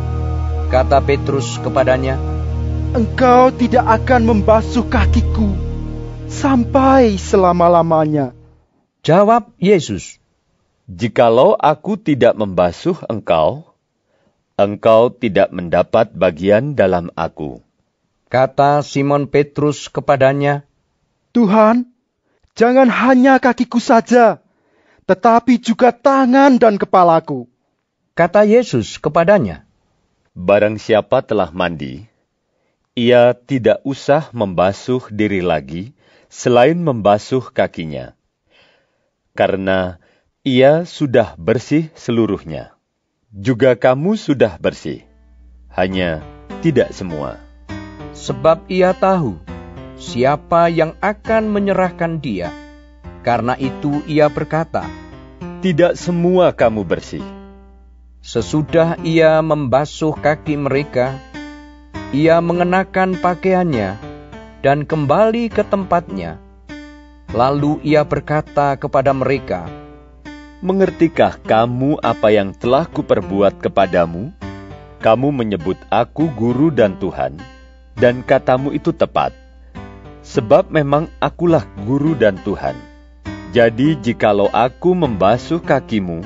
Kata Petrus kepadanya, Engkau tidak akan membasuh kakiku sampai selama-lamanya. Jawab Yesus, Jikalau aku tidak membasuh engkau, engkau tidak mendapat bagian dalam aku. Kata Simon Petrus kepadanya, Tuhan, jangan hanya kakiku saja, tetapi juga tangan dan kepalaku. Kata Yesus kepadanya, Barang siapa telah mandi, ia tidak usah membasuh diri lagi selain membasuh kakinya, karena ia sudah bersih seluruhnya. Juga kamu sudah bersih, hanya tidak semua. Sebab ia tahu siapa yang akan menyerahkan dia. Karena itu ia berkata, Tidak semua kamu bersih. Sesudah ia membasuh kaki mereka, ia mengenakan pakaiannya dan kembali ke tempatnya. Lalu ia berkata kepada mereka, Mengertikah kamu apa yang telah kuperbuat kepadamu? Kamu menyebut aku guru dan Tuhan, dan katamu itu tepat sebab memang akulah guru dan Tuhan. Jadi jikalau aku membasuh kakimu,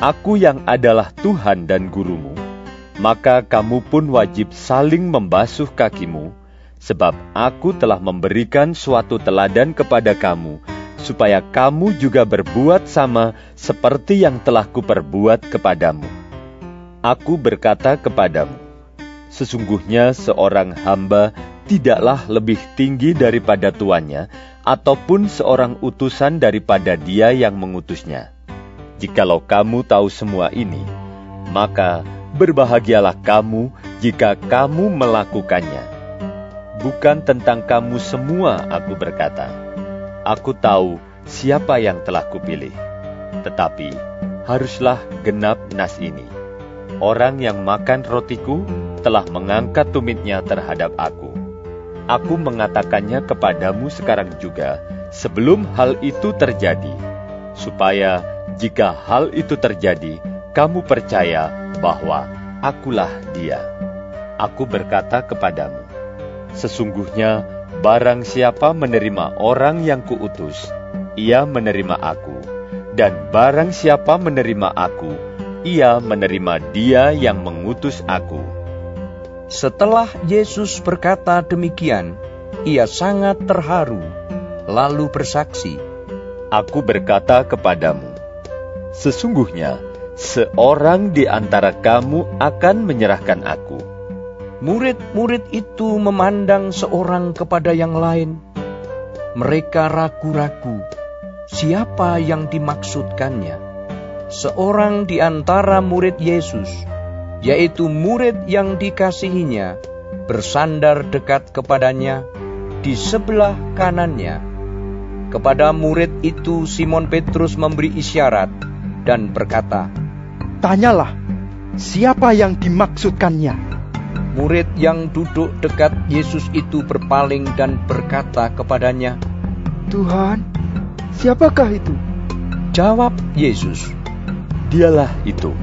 aku yang adalah Tuhan dan gurumu, maka kamu pun wajib saling membasuh kakimu, sebab aku telah memberikan suatu teladan kepada kamu, supaya kamu juga berbuat sama seperti yang telah kuperbuat kepadamu. Aku berkata kepadamu, sesungguhnya seorang hamba tidaklah lebih tinggi daripada tuannya, ataupun seorang utusan daripada dia yang mengutusnya. Jikalau kamu tahu semua ini, maka berbahagialah kamu jika kamu melakukannya. Bukan tentang kamu semua aku berkata. Aku tahu siapa yang telah kupilih. Tetapi haruslah genap nas ini. Orang yang makan rotiku telah mengangkat tumitnya terhadap aku aku mengatakannya kepadamu sekarang juga, sebelum hal itu terjadi, supaya jika hal itu terjadi, kamu percaya bahwa akulah Dia. Aku berkata kepadamu, sesungguhnya barang siapa menerima orang yang kuutus, ia menerima aku, dan barang siapa menerima aku, ia menerima Dia yang mengutus aku. Setelah Yesus berkata demikian, ia sangat terharu, lalu bersaksi, Aku berkata kepadamu, sesungguhnya seorang di antara kamu akan menyerahkan aku. Murid-murid itu memandang seorang kepada yang lain. Mereka ragu-ragu, siapa yang dimaksudkannya. Seorang di antara murid Yesus, yaitu murid yang dikasihinya, bersandar dekat kepadanya di sebelah kanannya. Kepada murid itu Simon Petrus memberi isyarat dan berkata, Tanyalah, siapa yang dimaksudkannya? Murid yang duduk dekat Yesus itu berpaling dan berkata kepadanya, Tuhan, siapakah itu? Jawab Yesus, Dialah itu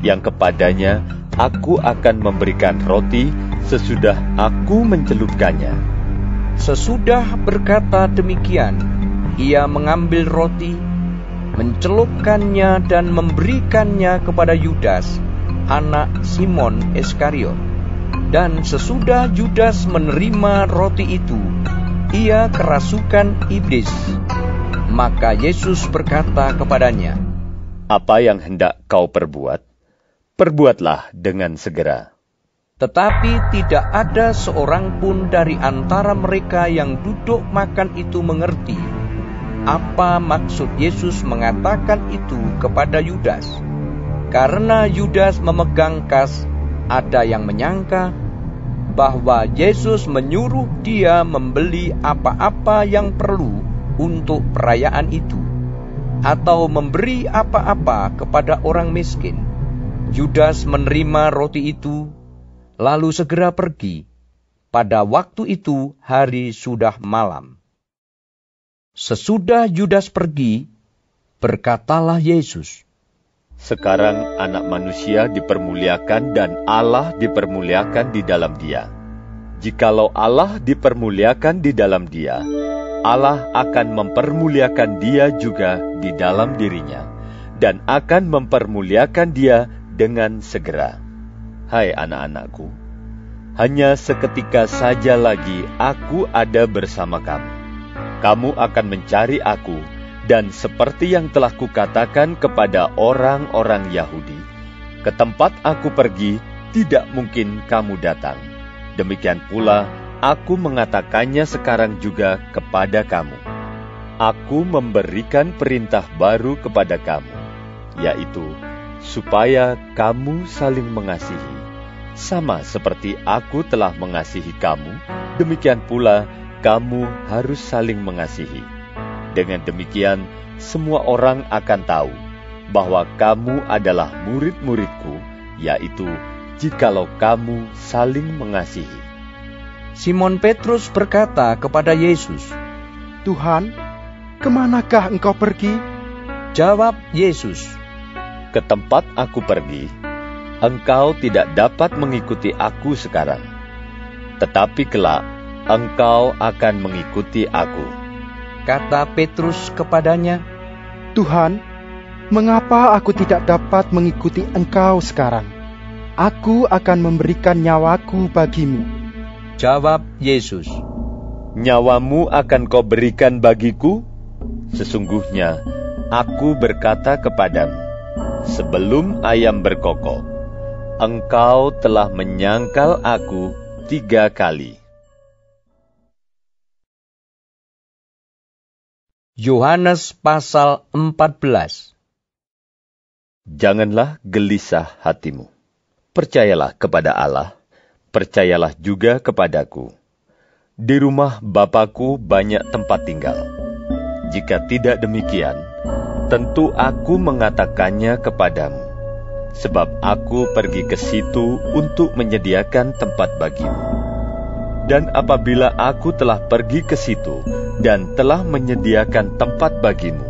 yang kepadanya aku akan memberikan roti sesudah aku mencelupkannya. Sesudah berkata demikian, ia mengambil roti, mencelupkannya dan memberikannya kepada Yudas, anak Simon Iskariot. Dan sesudah Yudas menerima roti itu, ia kerasukan iblis. Maka Yesus berkata kepadanya, Apa yang hendak kau perbuat? Perbuatlah dengan segera. Tetapi tidak ada seorang pun dari antara mereka yang duduk makan itu mengerti apa maksud Yesus mengatakan itu kepada Yudas. Karena Yudas memegang kas, ada yang menyangka bahwa Yesus menyuruh dia membeli apa-apa yang perlu untuk perayaan itu, atau memberi apa-apa kepada orang miskin. Yudas menerima roti itu lalu segera pergi. Pada waktu itu hari sudah malam. Sesudah Yudas pergi, berkatalah Yesus, Sekarang anak manusia dipermuliakan dan Allah dipermuliakan di dalam dia. Jikalau Allah dipermuliakan di dalam dia, Allah akan mempermuliakan dia juga di dalam dirinya, dan akan mempermuliakan dia dengan segera. Hai anak-anakku, hanya seketika saja lagi aku ada bersama kamu. Kamu akan mencari aku, dan seperti yang telah kukatakan kepada orang-orang Yahudi, ke tempat aku pergi tidak mungkin kamu datang. Demikian pula aku mengatakannya sekarang juga kepada kamu. Aku memberikan perintah baru kepada kamu, yaitu supaya kamu saling mengasihi sama seperti aku telah mengasihi kamu, demikian pula kamu harus saling mengasihi. Dengan demikian, semua orang akan tahu bahwa kamu adalah murid-muridku, yaitu jikalau kamu saling mengasihi. Simon Petrus berkata kepada Yesus, Tuhan, ke manakah engkau pergi? Jawab Yesus, Ke tempat aku pergi, engkau tidak dapat mengikuti aku sekarang. Tetapi kelak, engkau akan mengikuti aku. Kata Petrus kepadanya, Tuhan, mengapa aku tidak dapat mengikuti engkau sekarang? Aku akan memberikan nyawaku bagimu. Jawab Yesus, Nyawamu akan kau berikan bagiku? Sesungguhnya, aku berkata kepadamu, sebelum ayam berkokok, engkau telah menyangkal aku tiga kali. Yohanes pasal 14 Janganlah gelisah hatimu. Percayalah kepada Allah, percayalah juga kepadaku. Di rumah Bapakku banyak tempat tinggal. Jika tidak demikian, tentu aku mengatakannya kepadamu sebab aku pergi ke situ untuk menyediakan tempat bagimu. Dan apabila aku telah pergi ke situ dan telah menyediakan tempat bagimu,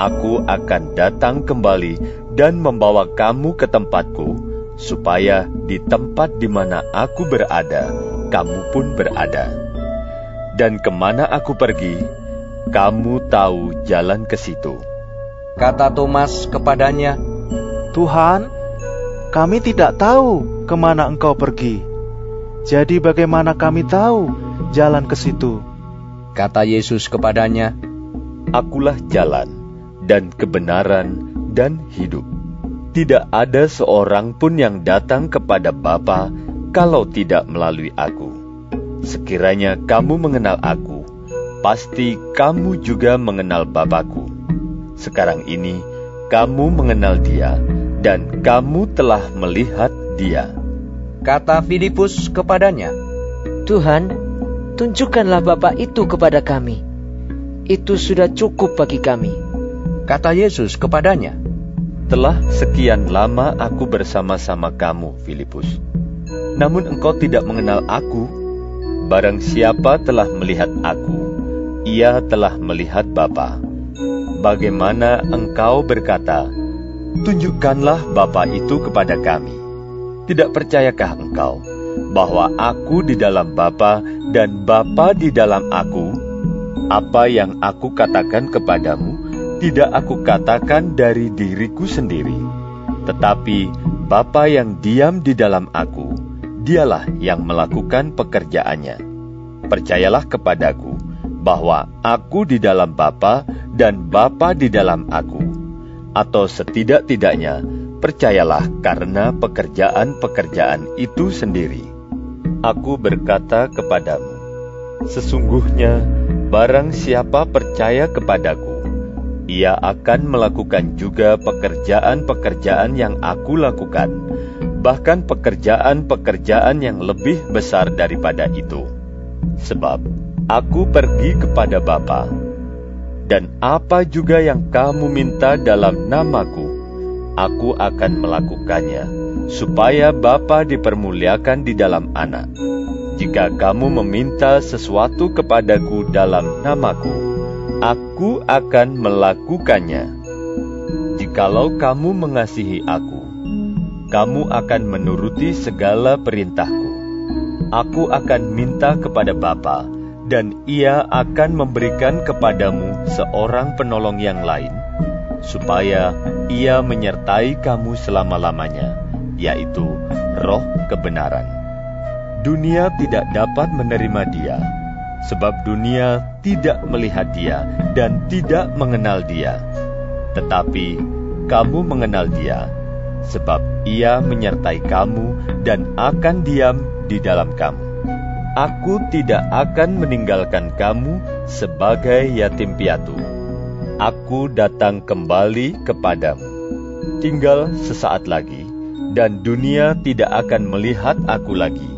aku akan datang kembali dan membawa kamu ke tempatku, supaya di tempat di mana aku berada, kamu pun berada. Dan ke mana aku pergi, kamu tahu jalan ke situ. Kata Thomas kepadanya, Tuhan, kami tidak tahu ke mana engkau pergi. Jadi bagaimana kami tahu jalan ke situ? Kata Yesus kepadanya, Akulah jalan dan kebenaran dan hidup. Tidak ada seorang pun yang datang kepada Bapa kalau tidak melalui aku. Sekiranya kamu mengenal aku, pasti kamu juga mengenal Bapakku. Sekarang ini kamu mengenal dia dan kamu telah melihat dia. Kata Filipus kepadanya, Tuhan, tunjukkanlah Bapa itu kepada kami. Itu sudah cukup bagi kami. Kata Yesus kepadanya, Telah sekian lama aku bersama-sama kamu, Filipus. Namun engkau tidak mengenal aku. Barang siapa telah melihat aku, ia telah melihat Bapa. Bagaimana engkau berkata, Tunjukkanlah Bapa itu kepada kami. Tidak percayakah engkau bahwa aku di dalam Bapa dan Bapa di dalam aku? Apa yang aku katakan kepadamu, tidak aku katakan dari diriku sendiri, tetapi Bapa yang diam di dalam aku, dialah yang melakukan pekerjaannya. Percayalah kepadaku bahwa aku di dalam Bapa dan Bapa di dalam aku. Atau setidak-tidaknya, percayalah karena pekerjaan-pekerjaan itu sendiri. Aku berkata kepadamu, sesungguhnya barang siapa percaya kepadaku, ia akan melakukan juga pekerjaan-pekerjaan yang aku lakukan, bahkan pekerjaan-pekerjaan yang lebih besar daripada itu. Sebab aku pergi kepada Bapa, dan apa juga yang kamu minta dalam namaku, aku akan melakukannya, supaya Bapa dipermuliakan di dalam anak. Jika kamu meminta sesuatu kepadaku dalam namaku, aku akan melakukannya. Jikalau kamu mengasihi aku, kamu akan menuruti segala perintahku. Aku akan minta kepada Bapa, dan ia akan memberikan kepadamu seorang penolong yang lain, supaya ia menyertai kamu selama-lamanya, yaitu roh kebenaran. Dunia tidak dapat menerima dia, sebab dunia tidak melihat Dia dan tidak mengenal Dia. Tetapi kamu mengenal Dia, sebab Ia menyertai kamu dan akan diam di dalam kamu. Aku tidak akan meninggalkan kamu sebagai yatim piatu. Aku datang kembali kepadamu. Tinggal sesaat lagi, dan dunia tidak akan melihat aku lagi.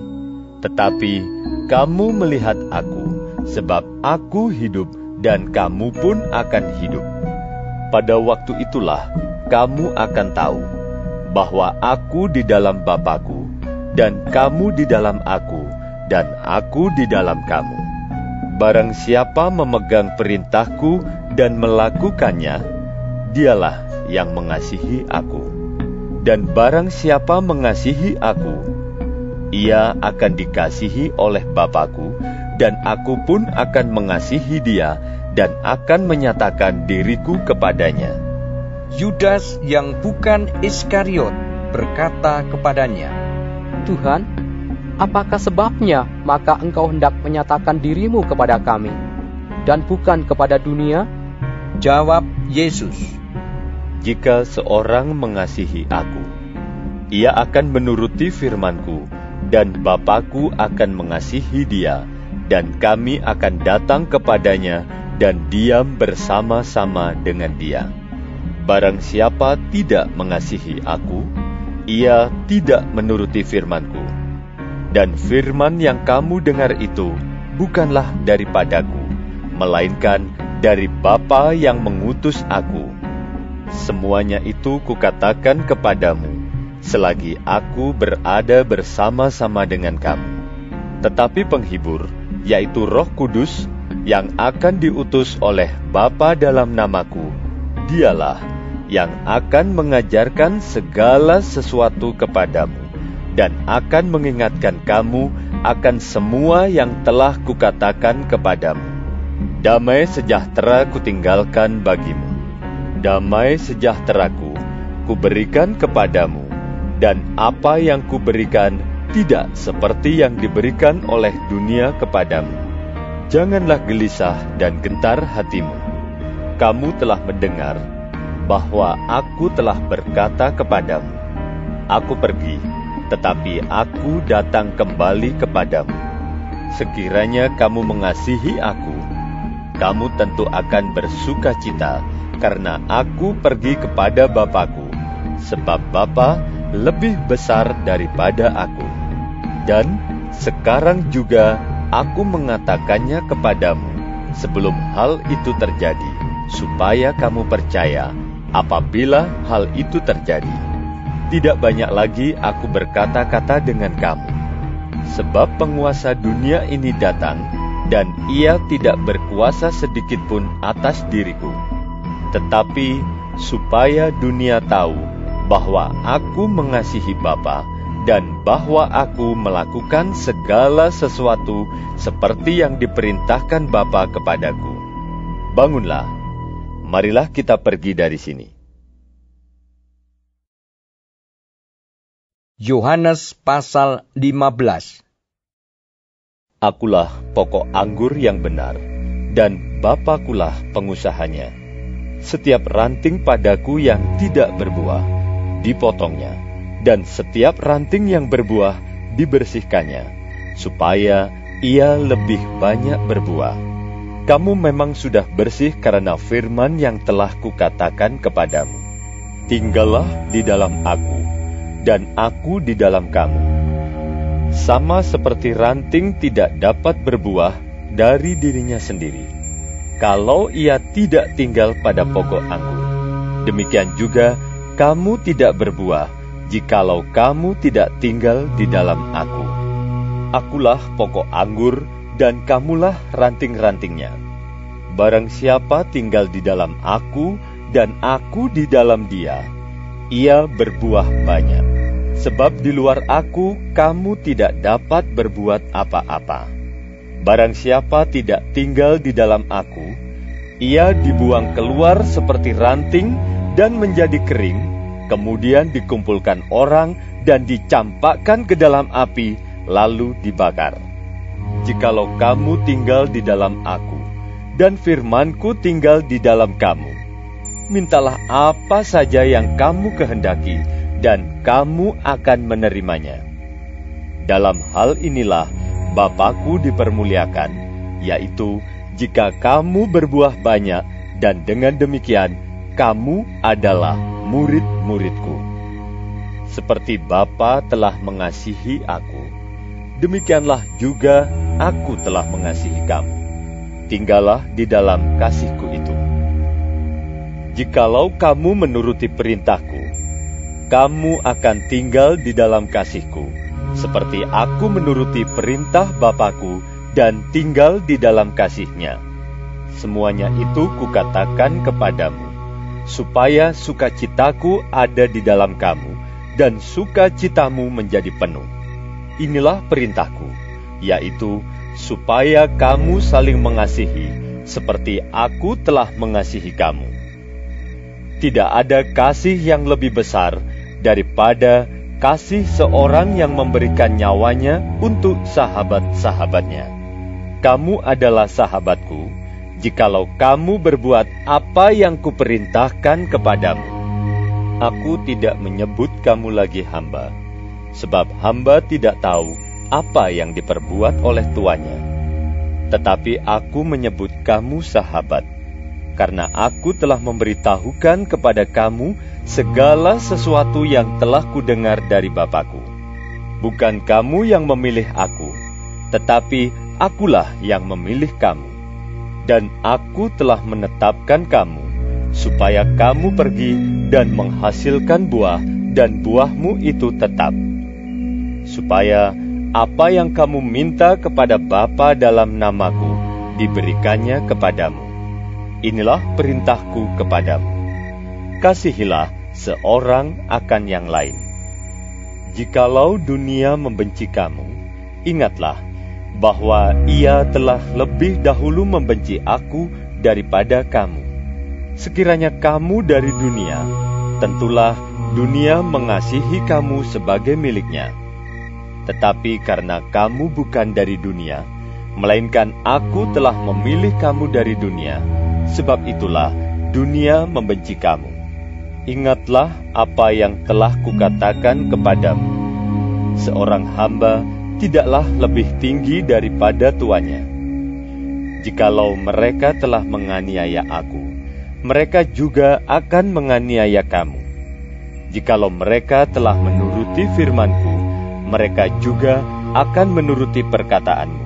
Tetapi kamu melihat aku, sebab aku hidup dan kamu pun akan hidup. Pada waktu itulah kamu akan tahu bahwa aku di dalam Bapakku, dan kamu di dalam aku, dan aku di dalam kamu. Barang siapa memegang perintahku dan melakukannya, dialah yang mengasihi aku. Dan barang siapa mengasihi aku, ia akan dikasihi oleh Bapakku, dan aku pun akan mengasihi dia dan akan menyatakan diriku kepadanya. Yudas yang bukan Iskariot berkata kepadanya, Tuhan, apakah sebabnya maka engkau hendak menyatakan dirimu kepada kami dan bukan kepada dunia? Jawab Yesus, Jika seorang mengasihi aku, ia akan menuruti firmanku, dan Bapakku akan mengasihi dia, dan kami akan datang kepadanya dan diam bersama-sama dengan dia. Barang siapa tidak mengasihi aku, ia tidak menuruti firmanku. Dan firman yang kamu dengar itu bukanlah daripadaku, melainkan dari Bapa yang mengutus aku. Semuanya itu kukatakan kepadamu, selagi aku berada bersama-sama dengan kamu. Tetapi penghibur, yaitu Roh Kudus yang akan diutus oleh Bapa dalam namaku. Dialah yang akan mengajarkan segala sesuatu kepadamu dan akan mengingatkan kamu akan semua yang telah kukatakan kepadamu. Damai sejahtera kutinggalkan bagimu. Damai sejahteraku kuberikan kepadamu dan apa yang kuberikan tidak seperti yang diberikan oleh dunia kepadamu. Janganlah gelisah dan gentar hatimu. Kamu telah mendengar bahwa aku telah berkata kepadamu, Aku pergi, tetapi aku datang kembali kepadamu. Sekiranya kamu mengasihi aku, kamu tentu akan bersuka cita karena aku pergi kepada Bapakku, sebab Bapa lebih besar daripada aku. Dan sekarang juga aku mengatakannya kepadamu sebelum hal itu terjadi, supaya kamu percaya apabila hal itu terjadi. Tidak banyak lagi aku berkata-kata dengan kamu, sebab penguasa dunia ini datang, dan ia tidak berkuasa sedikit pun atas diriku. Tetapi supaya dunia tahu bahwa aku mengasihi Bapa dan bahwa aku melakukan segala sesuatu seperti yang diperintahkan Bapa kepadaku. bangunlah, marilah kita pergi dari sini. Yohanes pasal 15 Akulah pokok anggur yang benar, dan Bapakulah pengusahanya. Setiap ranting padaku yang tidak berbuah, dipotongnya, dan setiap ranting yang berbuah, dibersihkannya, supaya ia lebih banyak berbuah. Kamu memang sudah bersih karena firman yang telah kukatakan kepadamu. Tinggallah di dalam aku, dan aku di dalam kamu. Sama seperti ranting tidak dapat berbuah dari dirinya sendiri, kalau ia tidak tinggal pada pokok anggur. Demikian juga kamu tidak berbuah, jikalau kamu tidak tinggal di dalam aku. Akulah pokok anggur, dan kamulah ranting-rantingnya. Barang siapa tinggal di dalam aku, dan aku di dalam dia, ia berbuah banyak. Sebab di luar aku, kamu tidak dapat berbuat apa-apa. Barang siapa tidak tinggal di dalam aku, ia dibuang keluar seperti ranting dan menjadi kering, kemudian dikumpulkan orang dan dicampakkan ke dalam api, lalu dibakar. Jikalau kamu tinggal di dalam aku, dan firmanku tinggal di dalam kamu, mintalah apa saja yang kamu kehendaki, dan kamu akan menerimanya. Dalam hal inilah Bapakku dipermuliakan, yaitu jika kamu berbuah banyak, dan dengan demikian kamu adalah murid-muridku. Seperti Bapa telah mengasihi aku, demikianlah juga aku telah mengasihi kamu. Tinggallah di dalam kasihku itu. Jikalau kamu menuruti perintahku, kamu akan tinggal di dalam kasihku, seperti aku menuruti perintah Bapakku dan tinggal di dalam kasihnya. Semuanya itu kukatakan kepadamu, supaya sukacitaku ada di dalam kamu, dan sukacitamu menjadi penuh. Inilah perintahku, yaitu supaya kamu saling mengasihi, seperti aku telah mengasihi kamu. Tidak ada kasih yang lebih besar daripada kasih seorang yang memberikan nyawanya untuk sahabat-sahabatnya. Kamu adalah sahabatku, jikalau kamu berbuat apa yang kuperintahkan kepadamu. Aku tidak menyebut kamu lagi hamba, sebab hamba tidak tahu apa yang diperbuat oleh tuannya. Tetapi aku menyebut kamu sahabat, karena aku telah memberitahukan kepada kamu segala sesuatu yang telah kudengar dari Bapakku. Bukan kamu yang memilih aku, tetapi akulah yang memilih kamu. Dan aku telah menetapkan kamu, supaya kamu pergi dan menghasilkan buah, dan buahmu itu tetap. Supaya apa yang kamu minta kepada Bapa dalam namaku, diberikannya kepadamu. Inilah perintahku kepadamu. Kasihilah seorang akan yang lain. Jikalau dunia membenci kamu, ingatlah bahwa ia telah lebih dahulu membenci aku daripada kamu. Sekiranya kamu dari dunia, tentulah dunia mengasihi kamu sebagai miliknya. Tetapi karena kamu bukan dari dunia, melainkan aku telah memilih kamu dari dunia, Sebab itulah dunia membenci kamu. Ingatlah apa yang telah kukatakan kepadamu. Seorang hamba tidaklah lebih tinggi daripada tuannya. Jikalau mereka telah menganiaya aku, mereka juga akan menganiaya kamu. Jikalau mereka telah menuruti firmanku, mereka juga akan menuruti perkataanmu.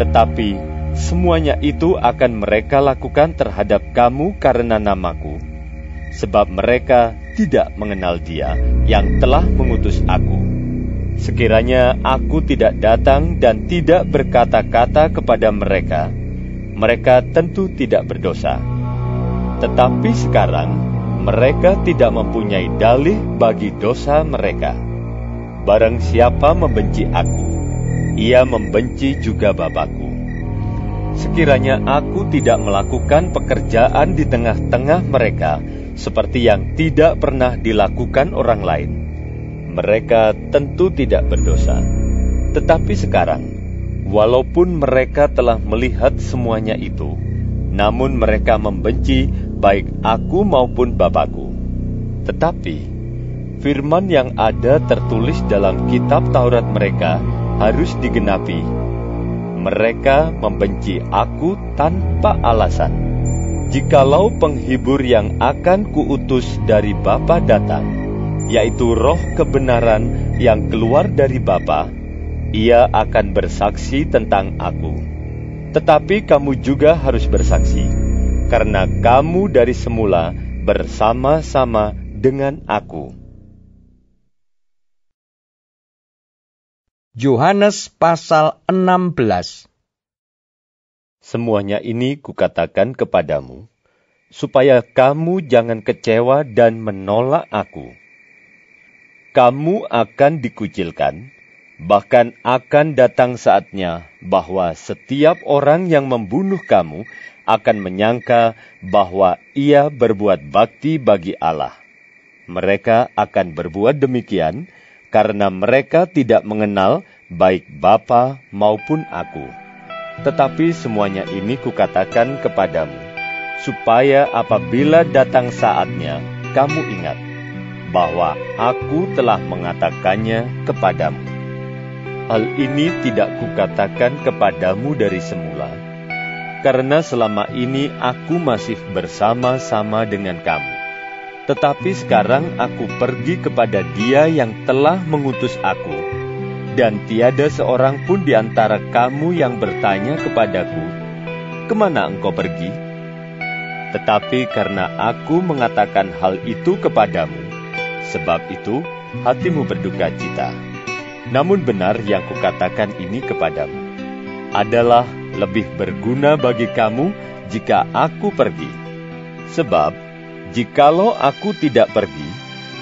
Tetapi Semuanya itu akan mereka lakukan terhadap kamu karena namaku, sebab mereka tidak mengenal Dia yang telah mengutus aku. Sekiranya aku tidak datang dan tidak berkata-kata kepada mereka, mereka tentu tidak berdosa. Tetapi sekarang mereka tidak mempunyai dalih bagi dosa mereka. Barang siapa membenci aku, ia membenci juga Bapakku. sekiranya aku tidak melakukan pekerjaan di tengah-tengah mereka seperti yang tidak pernah dilakukan orang lain. Mereka tentu tidak berdosa. Tetapi sekarang, walaupun mereka telah melihat semuanya itu, namun mereka membenci baik aku maupun Bapakku. Tetapi, firman yang ada tertulis dalam kitab Taurat mereka harus digenapi. Mereka membenci aku tanpa alasan. Jikalau penghibur yang akan kuutus dari Bapa datang, yaitu roh kebenaran yang keluar dari Bapa, ia akan bersaksi tentang aku. Tetapi kamu juga harus bersaksi, karena kamu dari semula bersama-sama dengan aku. Yohanes pasal 16 Semuanya ini kukatakan kepadamu, supaya kamu jangan kecewa dan menolak aku. Kamu akan dikucilkan, Bahkan akan datang saatnya bahwa setiap orang yang membunuh kamu akan menyangka bahwa ia berbuat bakti bagi Allah. Mereka akan berbuat demikian karena mereka tidak mengenal baik Bapa maupun aku. Tetapi semuanya ini kukatakan kepadamu, supaya apabila datang saatnya, kamu ingat bahwa aku telah mengatakannya kepadamu. Hal ini tidak kukatakan kepadamu dari semula, karena selama ini aku masih bersama-sama dengan kamu. Tetapi sekarang aku pergi kepada Dia yang telah mengutus aku, dan tiada seorang pun di antara kamu yang bertanya kepadaku, "Ke mana engkau pergi?" Tetapi karena aku mengatakan hal itu kepadamu, sebab itu hatimu berduka cita. Namun benar yang kukatakan ini kepadamu adalah lebih berguna bagi kamu jika aku pergi. Sebab, jikalau aku tidak pergi,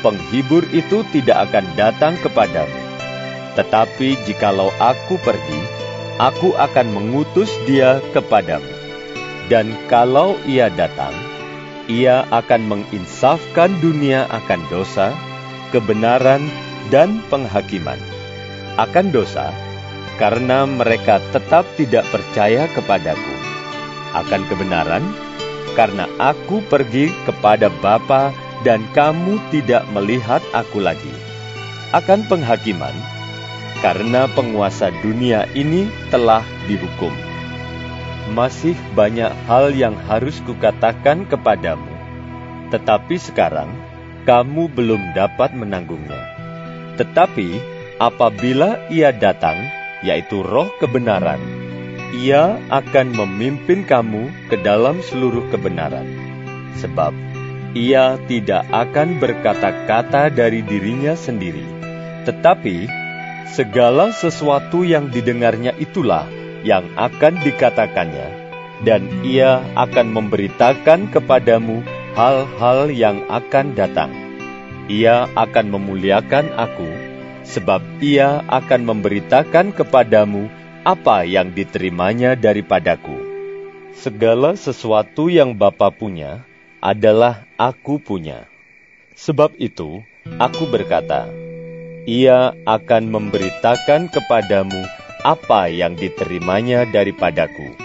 penghibur itu tidak akan datang kepadamu. Tetapi jikalau aku pergi, aku akan mengutus dia kepadamu. Dan kalau ia datang, ia akan menginsafkan dunia akan dosa, kebenaran, dan penghakiman akan dosa karena mereka tetap tidak percaya kepadaku. Akan kebenaran karena aku pergi kepada Bapa dan kamu tidak melihat aku lagi. Akan penghakiman karena penguasa dunia ini telah dihukum. Masih banyak hal yang harus kukatakan kepadamu, tetapi sekarang kamu belum dapat menanggungnya. Tetapi Apabila ia datang, yaitu roh kebenaran, ia akan memimpin kamu ke dalam seluruh kebenaran. Sebab ia tidak akan berkata-kata dari dirinya sendiri, tetapi segala sesuatu yang didengarnya itulah yang akan dikatakannya, dan ia akan memberitakan kepadamu hal-hal yang akan datang. Ia akan memuliakan aku, sebab ia akan memberitakan kepadamu apa yang diterimanya daripadaku. Segala sesuatu yang Bapa punya adalah aku punya. Sebab itu, aku berkata, ia akan memberitakan kepadamu apa yang diterimanya daripadaku.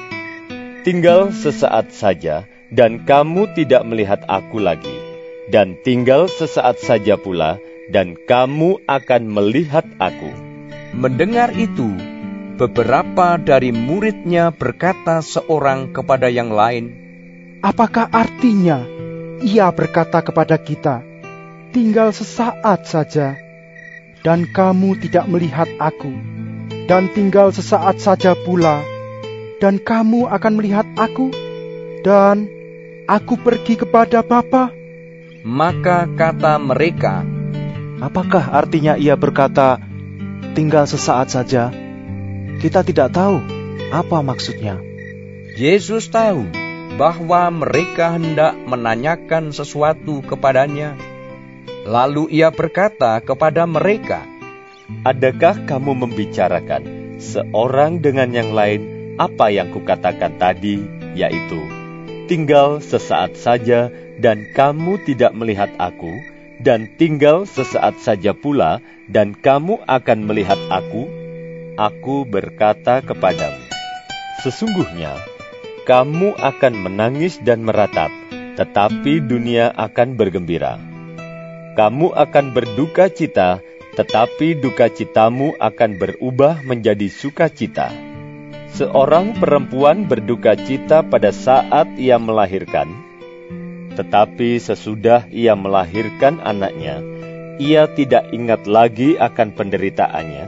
Tinggal sesaat saja, dan kamu tidak melihat aku lagi, dan tinggal sesaat saja pula, dan kamu akan melihat aku. Mendengar itu, beberapa dari muridnya berkata seorang kepada yang lain, Apakah artinya ia berkata kepada kita, tinggal sesaat saja, dan kamu tidak melihat aku, dan tinggal sesaat saja pula, dan kamu akan melihat aku, dan aku pergi kepada Bapa? Maka kata mereka, Apakah artinya ia berkata, "Tinggal sesaat saja"? Kita tidak tahu apa maksudnya. Yesus tahu bahwa mereka hendak menanyakan sesuatu kepadanya. Lalu ia berkata kepada mereka, "Adakah kamu membicarakan seorang dengan yang lain apa yang kukatakan tadi, yaitu tinggal sesaat saja dan kamu tidak melihat aku, dan tinggal sesaat saja pula dan kamu akan melihat aku, aku berkata kepadamu, sesungguhnya kamu akan menangis dan meratap, tetapi dunia akan bergembira. Kamu akan berduka cita, tetapi duka citamu akan berubah menjadi sukacita. Seorang perempuan berduka cita pada saat ia melahirkan, tetapi sesudah ia melahirkan anaknya, ia tidak ingat lagi akan penderitaannya,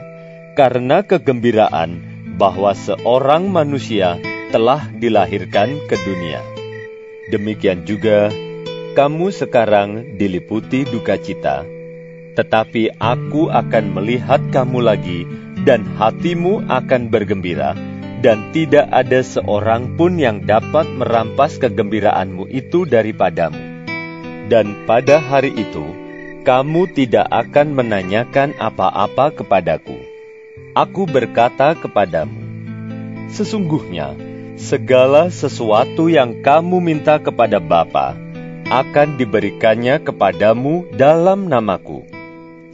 karena kegembiraan bahwa seorang manusia telah dilahirkan ke dunia. Demikian juga, kamu sekarang diliputi duka cita, tetapi aku akan melihat kamu lagi, dan hatimu akan bergembira dan tidak ada seorang pun yang dapat merampas kegembiraanmu itu daripadamu. Dan pada hari itu, kamu tidak akan menanyakan apa-apa kepadaku. Aku berkata kepadamu, sesungguhnya segala sesuatu yang kamu minta kepada Bapa akan diberikannya kepadamu dalam namaku.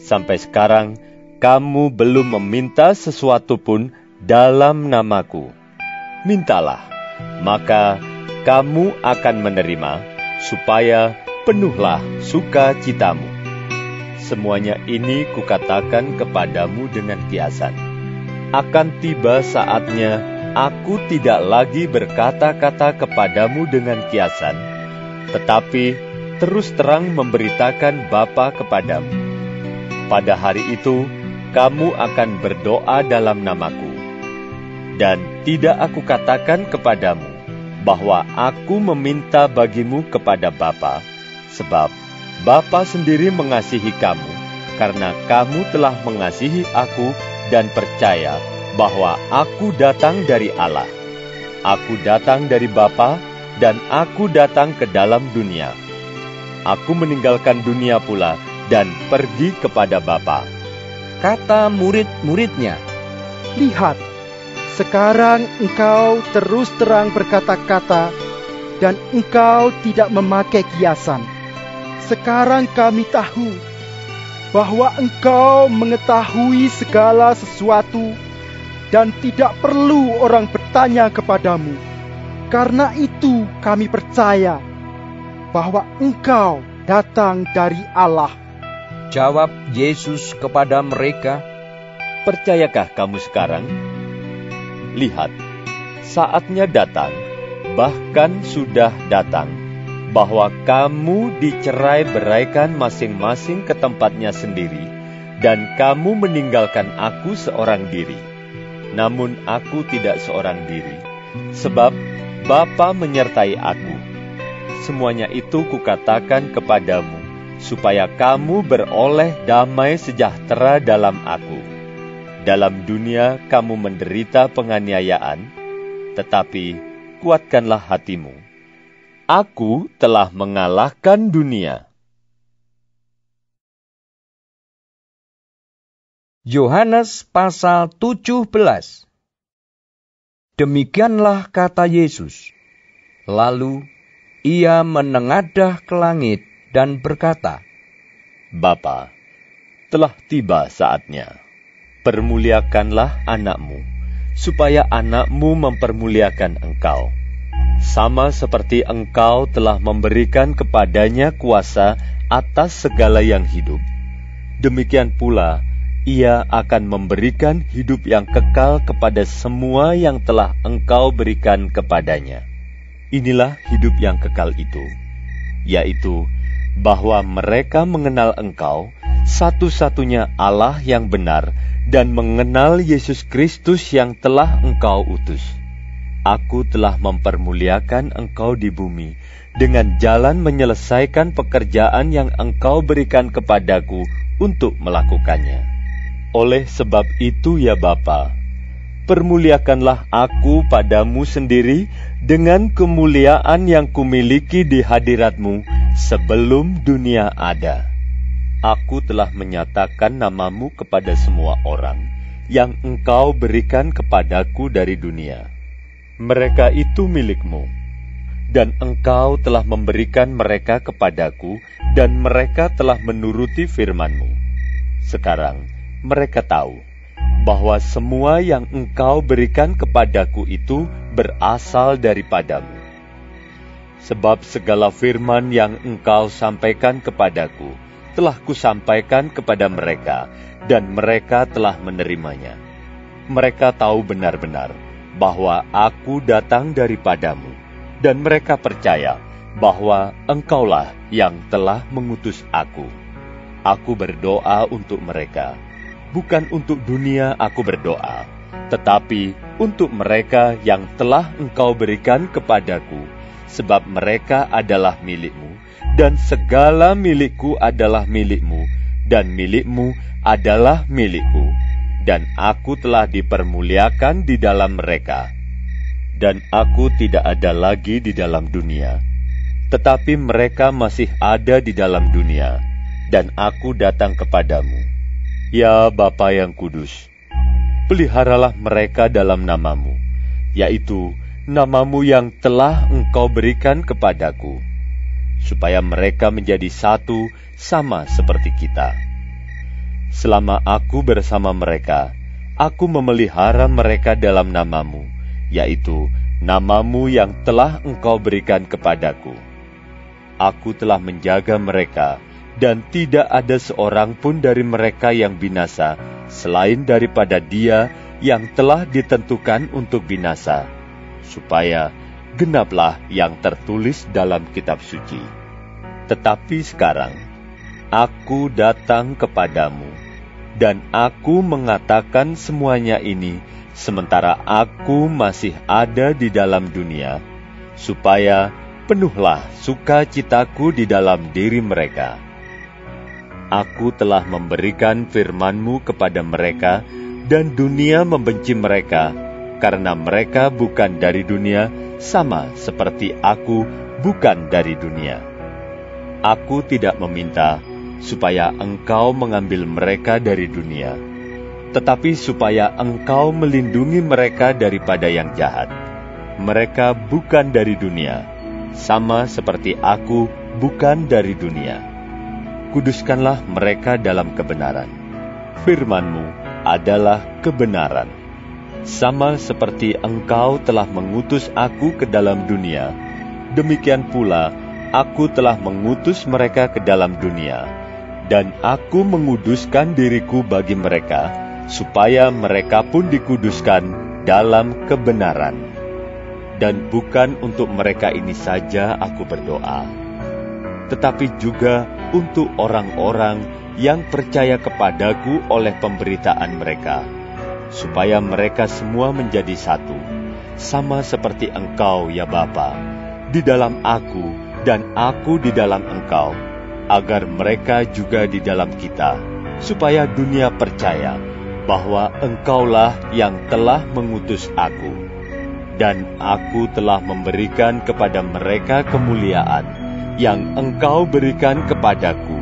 Sampai sekarang, kamu belum meminta sesuatu pun dalam namaku. Mintalah, maka kamu akan menerima, supaya penuhlah sukacitamu. Semuanya ini kukatakan kepadamu dengan kiasan. Akan tiba saatnya aku tidak lagi berkata-kata kepadamu dengan kiasan, tetapi terus terang memberitakan Bapa kepadamu. Pada hari itu, kamu akan berdoa dalam namaku dan tidak aku katakan kepadamu bahwa aku meminta bagimu kepada Bapa, sebab Bapa sendiri mengasihi kamu, karena kamu telah mengasihi aku dan percaya bahwa aku datang dari Allah. Aku datang dari Bapa dan aku datang ke dalam dunia. Aku meninggalkan dunia pula dan pergi kepada Bapa. Kata murid-muridnya, Lihat, sekarang engkau terus terang berkata-kata dan engkau tidak memakai kiasan. Sekarang kami tahu bahwa engkau mengetahui segala sesuatu dan tidak perlu orang bertanya kepadamu. Karena itu kami percaya bahwa engkau datang dari Allah. Jawab Yesus kepada mereka, Percayakah kamu sekarang lihat, saatnya datang, bahkan sudah datang, bahwa kamu dicerai beraikan masing-masing ke tempatnya sendiri, dan kamu meninggalkan aku seorang diri. Namun aku tidak seorang diri, sebab Bapa menyertai aku. Semuanya itu kukatakan kepadamu, supaya kamu beroleh damai sejahtera dalam aku. Dalam dunia kamu menderita penganiayaan, tetapi kuatkanlah hatimu. Aku telah mengalahkan dunia. Yohanes pasal 17 Demikianlah kata Yesus. Lalu ia menengadah ke langit dan berkata, Bapa, telah tiba saatnya permuliakanlah anakmu, supaya anakmu mempermuliakan engkau. Sama seperti engkau telah memberikan kepadanya kuasa atas segala yang hidup, demikian pula ia akan memberikan hidup yang kekal kepada semua yang telah engkau berikan kepadanya. Inilah hidup yang kekal itu, yaitu bahwa mereka mengenal engkau, satu-satunya Allah yang benar, dan mengenal Yesus Kristus yang telah engkau utus. Aku telah mempermuliakan engkau di bumi dengan jalan menyelesaikan pekerjaan yang engkau berikan kepadaku untuk melakukannya. Oleh sebab itu ya Bapa, permuliakanlah aku padamu sendiri dengan kemuliaan yang kumiliki di hadiratmu sebelum dunia ada. Aku telah menyatakan namamu kepada semua orang yang engkau berikan kepadaku dari dunia. mereka itu milikmu, dan engkau telah memberikan mereka kepadaku, dan mereka telah menuruti firmanmu. Sekarang mereka tahu bahwa semua yang engkau berikan kepadaku itu berasal daripadamu. Sebab segala firman yang engkau sampaikan kepadaku telah kusampaikan kepada mereka, dan mereka telah menerimanya. Mereka tahu benar-benar bahwa aku datang daripadamu, dan mereka percaya bahwa engkaulah yang telah mengutus aku. Aku berdoa untuk mereka, bukan untuk dunia aku berdoa, tetapi untuk mereka yang telah engkau berikan kepadaku, sebab mereka adalah milikmu, dan segala milikku adalah milikmu, dan milikmu adalah milikku, dan aku telah dipermuliakan di dalam mereka. Dan aku tidak ada lagi di dalam dunia, tetapi mereka masih ada di dalam dunia, dan aku datang kepadamu. Ya Bapa yang kudus, peliharalah mereka dalam namamu, yaitu namamu yang telah engkau berikan kepadaku, supaya mereka menjadi satu sama seperti kita. Selama aku bersama mereka, aku memelihara mereka dalam namamu, yaitu namamu yang telah engkau berikan kepadaku. Aku telah menjaga mereka, dan tidak ada seorang pun dari mereka yang binasa, selain daripada dia yang telah ditentukan untuk binasa, supaya genaplah yang tertulis dalam kitab suci. Tetapi sekarang, aku datang kepadamu, dan aku mengatakan semuanya ini sementara aku masih ada di dalam dunia, supaya penuhlah sukacitaku di dalam diri mereka. Aku telah memberikan firman-Mu kepada mereka, dan dunia membenci mereka, karena mereka bukan dari dunia, sama seperti aku bukan dari dunia. Aku tidak meminta supaya engkau mengambil mereka dari dunia, tetapi supaya engkau melindungi mereka daripada yang jahat. Mereka bukan dari dunia, sama seperti aku bukan dari dunia. Kuduskanlah mereka dalam kebenaran. Firmanmu adalah kebenaran. Sama seperti engkau telah mengutus aku ke dalam dunia, demikian pula aku telah mengutus mereka ke dalam dunia, dan aku menguduskan diriku bagi mereka, supaya mereka pun dikuduskan dalam kebenaran. Dan bukan untuk mereka ini saja aku berdoa, tetapi juga untuk orang-orang yang percaya kepadaku oleh pemberitaan mereka, supaya mereka semua menjadi satu, sama seperti Engkau, ya Bapa, di dalam aku dan aku di dalam Engkau, agar mereka juga di dalam kita, supaya dunia percaya bahwa Engkaulah yang telah mengutus aku, dan aku telah memberikan kepada mereka kemuliaan yang engkau berikan kepadaku,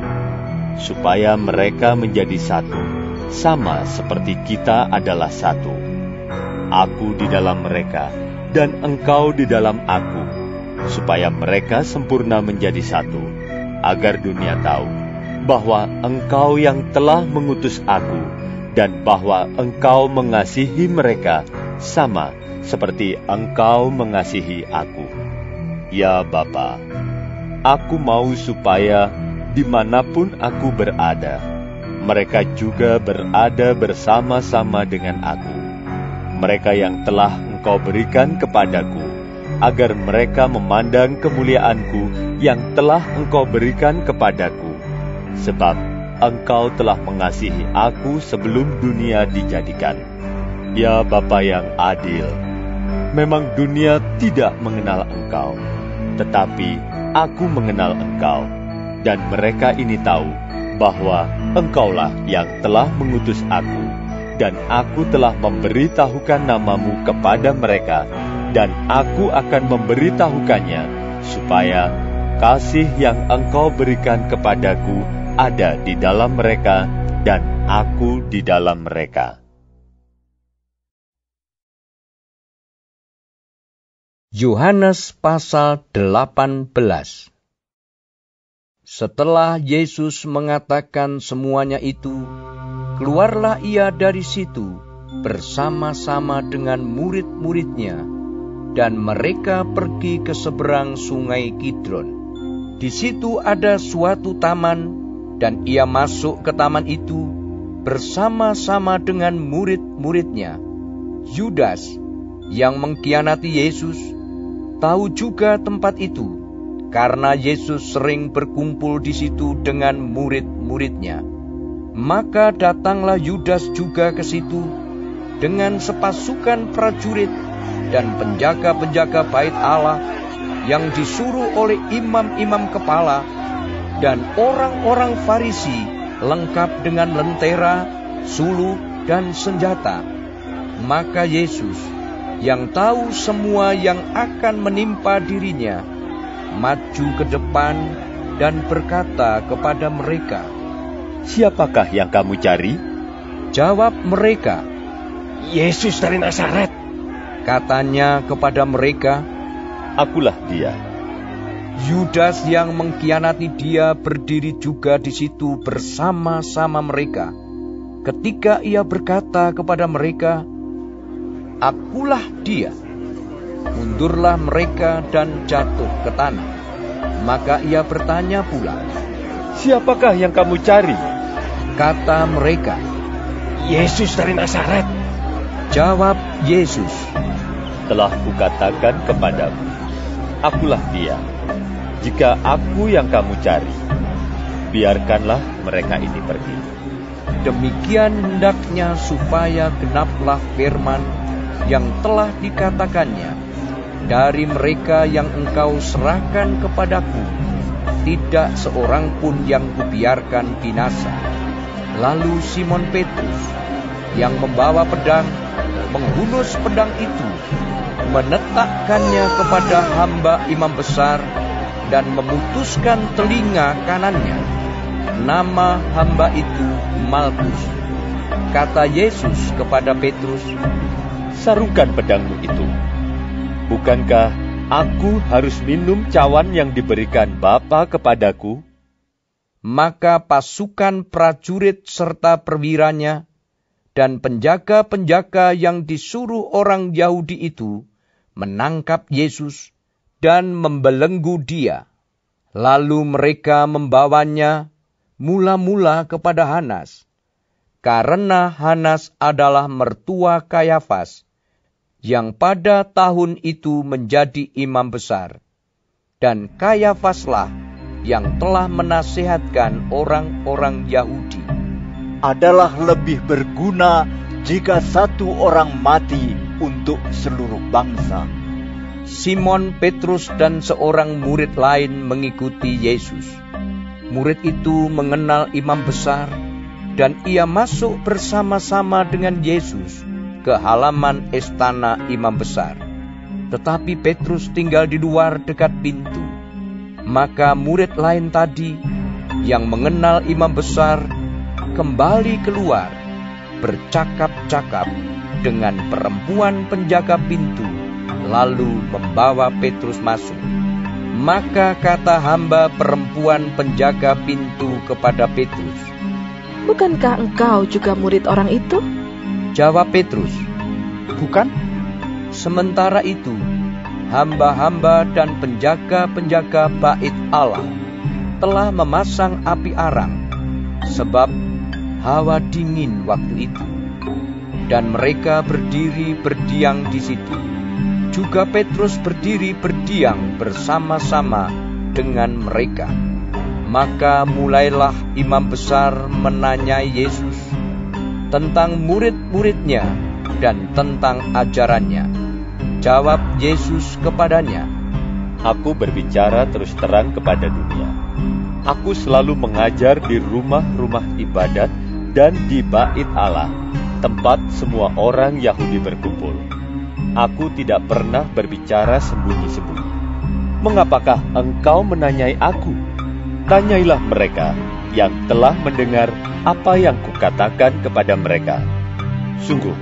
supaya mereka menjadi satu, sama seperti kita adalah satu. Aku di dalam mereka, dan engkau di dalam aku, supaya mereka sempurna menjadi satu, agar dunia tahu bahwa engkau yang telah mengutus aku, dan bahwa engkau mengasihi mereka sama seperti engkau mengasihi aku. Ya Bapa, Aku mau supaya di mana pun aku berada, mereka juga berada bersama-sama dengan aku. Mereka yang telah engkau berikan kepadaku, agar mereka memandang kemuliaanku yang telah engkau berikan kepadaku. Sebab engkau telah mengasihi aku sebelum dunia dijadikan. Ya Bapa yang adil, memang dunia tidak mengenal engkau, tetapi aku mengenal engkau, dan mereka ini tahu bahwa engkaulah yang telah mengutus aku, dan aku telah memberitahukan namamu kepada mereka, dan aku akan memberitahukannya, supaya kasih yang engkau berikan kepadaku ada di dalam mereka, dan aku di dalam mereka. Yohanes pasal 18 Setelah Yesus mengatakan semuanya itu, keluarlah ia dari situ bersama-sama dengan murid-muridnya, dan mereka pergi ke seberang sungai Kidron. Di situ ada suatu taman, dan ia masuk ke taman itu bersama-sama dengan murid-muridnya. Yudas yang mengkhianati Yesus tahu juga tempat itu, karena Yesus sering berkumpul di situ dengan murid-muridnya. Maka datanglah Yudas juga ke situ dengan sepasukan prajurit dan penjaga-penjaga bait Allah yang disuruh oleh imam-imam kepala dan orang-orang Farisi lengkap dengan lentera, sulu, dan senjata. Maka Yesus yang tahu semua yang akan menimpa dirinya, maju ke depan dan berkata kepada mereka, Siapakah yang kamu cari? Jawab mereka, Yesus dari Nazaret. Katanya kepada mereka, Akulah dia. Yudas yang mengkhianati dia berdiri juga di situ bersama-sama mereka. Ketika ia berkata kepada mereka, akulah dia. Mundurlah mereka dan jatuh ke tanah. Maka ia bertanya pula, Siapakah yang kamu cari? Kata mereka, Yesus dari Nazaret. Jawab Yesus, Telah kukatakan kepadamu, akulah dia. Jika aku yang kamu cari, biarkanlah mereka ini pergi. Demikian hendaknya supaya genaplah firman yang telah dikatakannya, dari mereka yang engkau serahkan kepadaku, tidak seorang pun yang kubiarkan binasa. Lalu Simon Petrus, yang membawa pedang, menghunus pedang itu, menetakkannya kepada hamba imam besar, dan memutuskan telinga kanannya. Nama hamba itu Malkus. Kata Yesus kepada Petrus, sarungkan pedangmu itu. Bukankah aku harus minum cawan yang diberikan Bapa kepadaku? Maka pasukan prajurit serta perwiranya dan penjaga-penjaga yang disuruh orang Yahudi itu menangkap Yesus dan membelenggu dia. Lalu mereka membawanya mula-mula kepada Hanas, karena Hanas adalah mertua Kayafas, yang pada tahun itu menjadi imam besar. Dan Kayafaslah yang telah menasihatkan orang-orang Yahudi. Adalah lebih berguna jika satu orang mati untuk seluruh bangsa. Simon Petrus dan seorang murid lain mengikuti Yesus. Murid itu mengenal imam besar, dan ia masuk bersama-sama dengan Yesus ke halaman istana imam besar. Tetapi Petrus tinggal di luar dekat pintu. Maka murid lain tadi yang mengenal imam besar kembali keluar bercakap-cakap dengan perempuan penjaga pintu lalu membawa Petrus masuk. Maka kata hamba perempuan penjaga pintu kepada Petrus, Bukankah engkau juga murid orang itu? Jawab Petrus, Bukan? Sementara itu, hamba-hamba dan penjaga-penjaga bait Allah telah memasang api arang, sebab hawa dingin waktu itu. Dan mereka berdiri berdiam di situ. Juga Petrus berdiri berdiam bersama-sama dengan mereka. Maka mulailah imam besar menanyai Yesus tentang murid-muridnya dan tentang ajarannya. Jawab Yesus kepadanya, Aku berbicara terus terang kepada dunia. Aku selalu mengajar di rumah-rumah ibadat dan di bait Allah, tempat semua orang Yahudi berkumpul. Aku tidak pernah berbicara sembunyi-sembunyi. Mengapakah engkau menanyai aku? Tanyailah mereka yang telah mendengar apa yang kukatakan kepada mereka. Sungguh,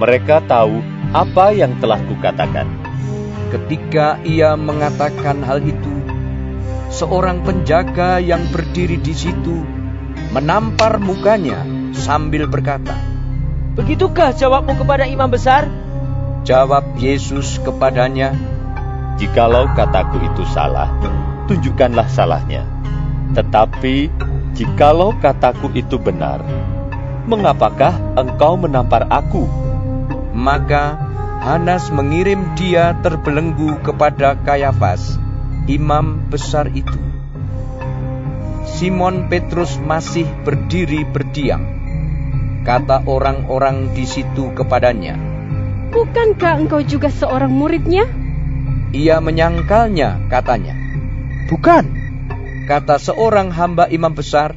mereka tahu apa yang telah kukatakan. ketika ia mengatakan hal itu, seorang penjaga yang berdiri di situ menampar mukanya sambil berkata, Begitukah jawabmu kepada imam besar? Jawab Yesus kepadanya, Jikalau kataku itu salah, tunjukkanlah salahnya. Tetapi jikalau kataku itu benar, mengapakah engkau menampar aku? Maka Hanas mengirim dia terbelenggu kepada Kayafas, imam besar itu. Simon Petrus masih berdiri berdiam. Kata orang-orang di situ kepadanya, Bukankah engkau juga seorang muridnya? Ia menyangkalnya, katanya. Bukan, kata seorang hamba imam besar,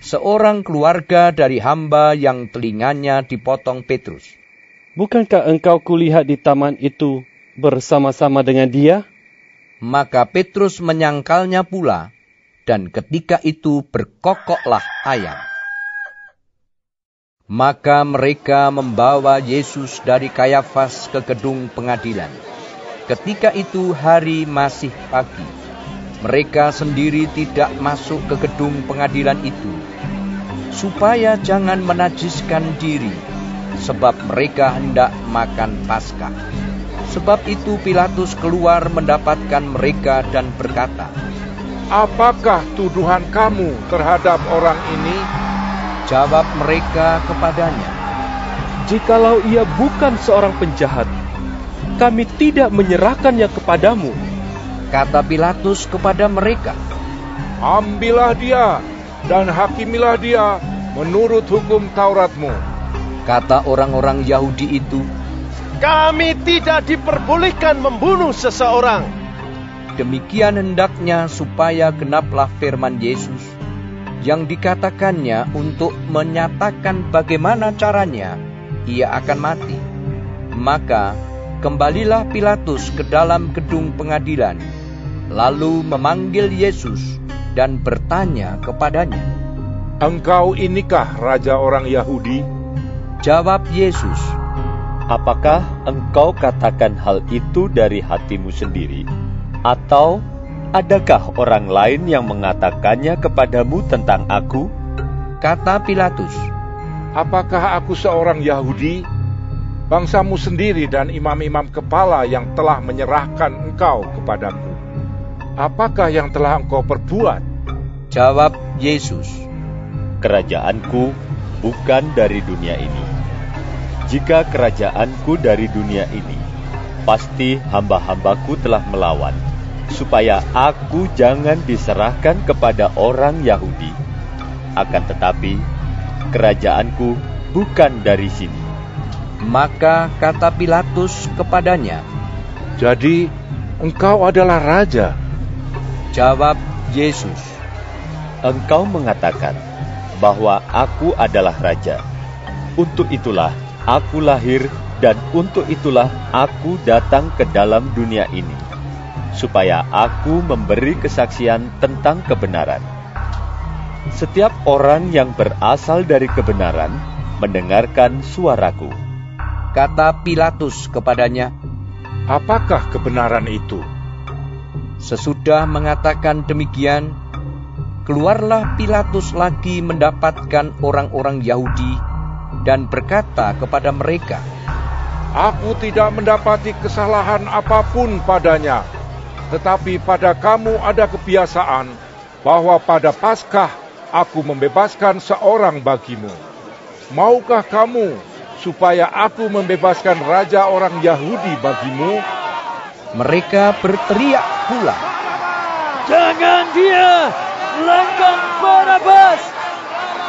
seorang keluarga dari hamba yang telinganya dipotong Petrus. Bukankah engkau kulihat di taman itu bersama-sama dengan dia? Maka Petrus menyangkalnya pula, dan ketika itu berkokoklah ayam. Maka mereka membawa Yesus dari Kayafas ke gedung pengadilan. Ketika itu hari masih pagi. Mereka sendiri tidak masuk ke gedung pengadilan itu, supaya jangan menajiskan diri, sebab mereka hendak makan Paskah. Sebab itu Pilatus keluar mendapatkan mereka dan berkata, Apakah tuduhan kamu terhadap orang ini? Jawab mereka kepadanya, Jikalau ia bukan seorang penjahat, kami tidak menyerahkannya kepadamu. Kata Pilatus kepada mereka, Ambillah dia dan hakimilah dia menurut hukum Tauratmu. Kata orang-orang Yahudi itu, Kami tidak diperbolehkan membunuh seseorang. Demikian hendaknya supaya genaplah firman Yesus yang dikatakannya untuk menyatakan bagaimana caranya ia akan mati. Maka kembalilah Pilatus ke dalam gedung pengadilan, lalu memanggil Yesus dan bertanya kepadanya, Engkau inikah raja orang Yahudi? Jawab Yesus, Apakah engkau katakan hal itu dari hatimu sendiri, atau adakah orang lain yang mengatakannya kepadamu tentang aku? Kata Pilatus, Apakah aku seorang Yahudi? Bangsamu sendiri dan imam-imam kepala yang telah menyerahkan engkau kepadaku. Apakah yang telah engkau perbuat? Jawab Yesus, Kerajaanku bukan dari dunia ini. Jika kerajaanku dari dunia ini, pasti hamba-hambaku telah melawan, supaya aku jangan diserahkan kepada orang Yahudi. Akan tetapi, kerajaanku bukan dari sini. Maka kata Pilatus kepadanya, Jadi, engkau adalah raja. Jawab Yesus, Engkau mengatakan bahwa aku adalah raja. Untuk itulah aku lahir dan untuk itulah aku datang ke dalam dunia ini, supaya aku memberi kesaksian tentang kebenaran. Setiap orang yang berasal dari kebenaran mendengarkan suaraku. Kata Pilatus kepadanya, Apakah kebenaran itu? Sesudah mengatakan demikian, keluarlah Pilatus lagi mendapatkan orang-orang Yahudi dan berkata kepada mereka, Aku tidak mendapati kesalahan apa pun padanya, tetapi pada kamu ada kebiasaan bahwa pada Paskah aku membebaskan seorang bagimu. Maukah kamu supaya aku membebaskan raja orang Yahudi bagimu? Mereka berteriak pula, Jangan dia! Langgang Barabas!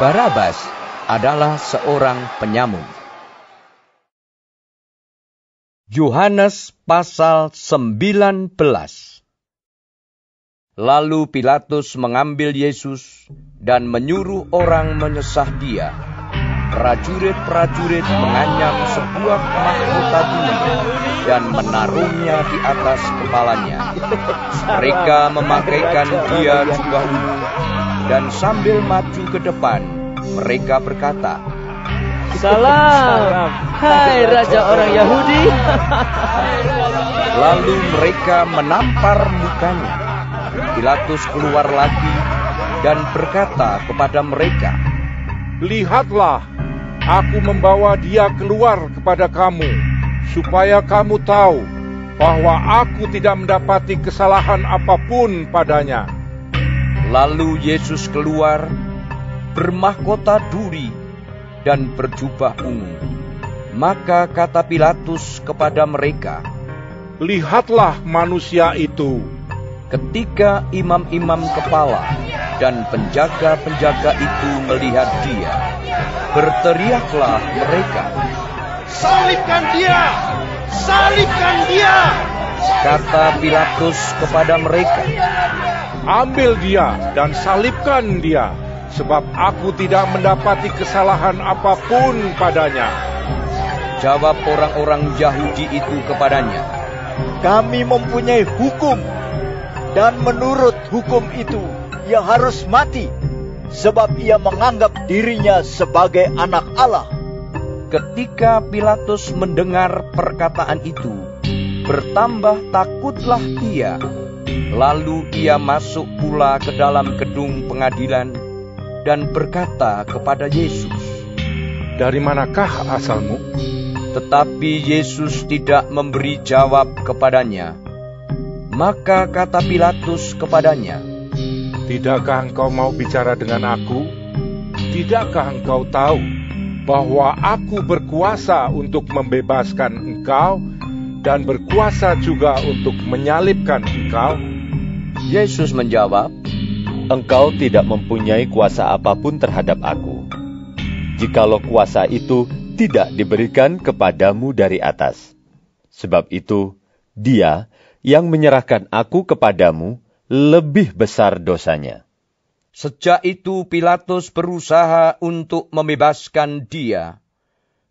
Barabas adalah seorang penyamun. Yohanes pasal 19 Lalu Pilatus mengambil Yesus dan menyuruh orang menyesah dia. Prajurit-prajurit menganyam sebuah mahkota bumi dan menaruhnya di atas kepalanya. Mereka memakaikan dia jubah ungu dan sambil maju ke depan, mereka berkata, Salam. Hai Raja orang Yahudi. Lalu mereka menampar mukanya. Pilatus keluar lagi dan berkata kepada mereka, Lihatlah, aku membawa dia keluar kepada kamu, supaya kamu tahu bahwa aku tidak mendapati kesalahan apa pun padanya. Lalu Yesus keluar, bermahkota duri dan berjubah ungu. Maka kata Pilatus kepada mereka, Lihatlah manusia itu. Ketika imam-imam kepala dan penjaga-penjaga itu melihat dia, berteriaklah mereka, Salibkan dia! Salibkan dia! Kata Pilatus kepada mereka, Ambil dia dan salibkan dia, sebab aku tidak mendapati kesalahan apa pun padanya. Jawab orang-orang Yahudi itu kepadanya, Kami mempunyai hukum, dan menurut hukum itu ia harus mati, sebab ia menganggap dirinya sebagai anak Allah. Ketika Pilatus mendengar perkataan itu, bertambah takutlah ia. Lalu ia masuk pula ke dalam gedung pengadilan dan berkata kepada Yesus, Dari manakah asalmu? Tetapi Yesus tidak memberi jawab kepadanya. Maka kata Pilatus kepadanya, Tidakkah engkau mau bicara dengan aku? Tidakkah engkau tahu bahwa aku berkuasa untuk membebaskan engkau dan berkuasa juga untuk menyalibkan engkau? Yesus menjawab, Engkau tidak mempunyai kuasa apa pun terhadap aku. Jikalau kuasa itu tidak diberikan kepadamu dari atas. Sebab itu, dia yang menyerahkan aku kepadamu lebih besar dosanya. Sejak itu Pilatus berusaha untuk membebaskan dia.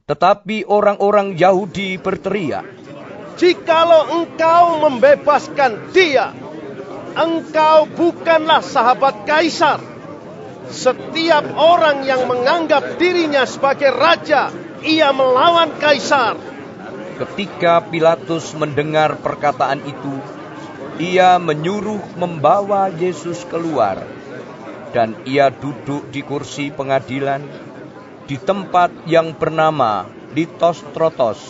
Tetapi orang-orang Yahudi berteriak, Jikalau engkau membebaskan dia, engkau bukanlah sahabat kaisar. Setiap orang yang menganggap dirinya sebagai raja, ia melawan kaisar. Ketika Pilatus mendengar perkataan itu, ia menyuruh membawa Yesus keluar, dan ia duduk di kursi pengadilan di tempat yang bernama Litostrotos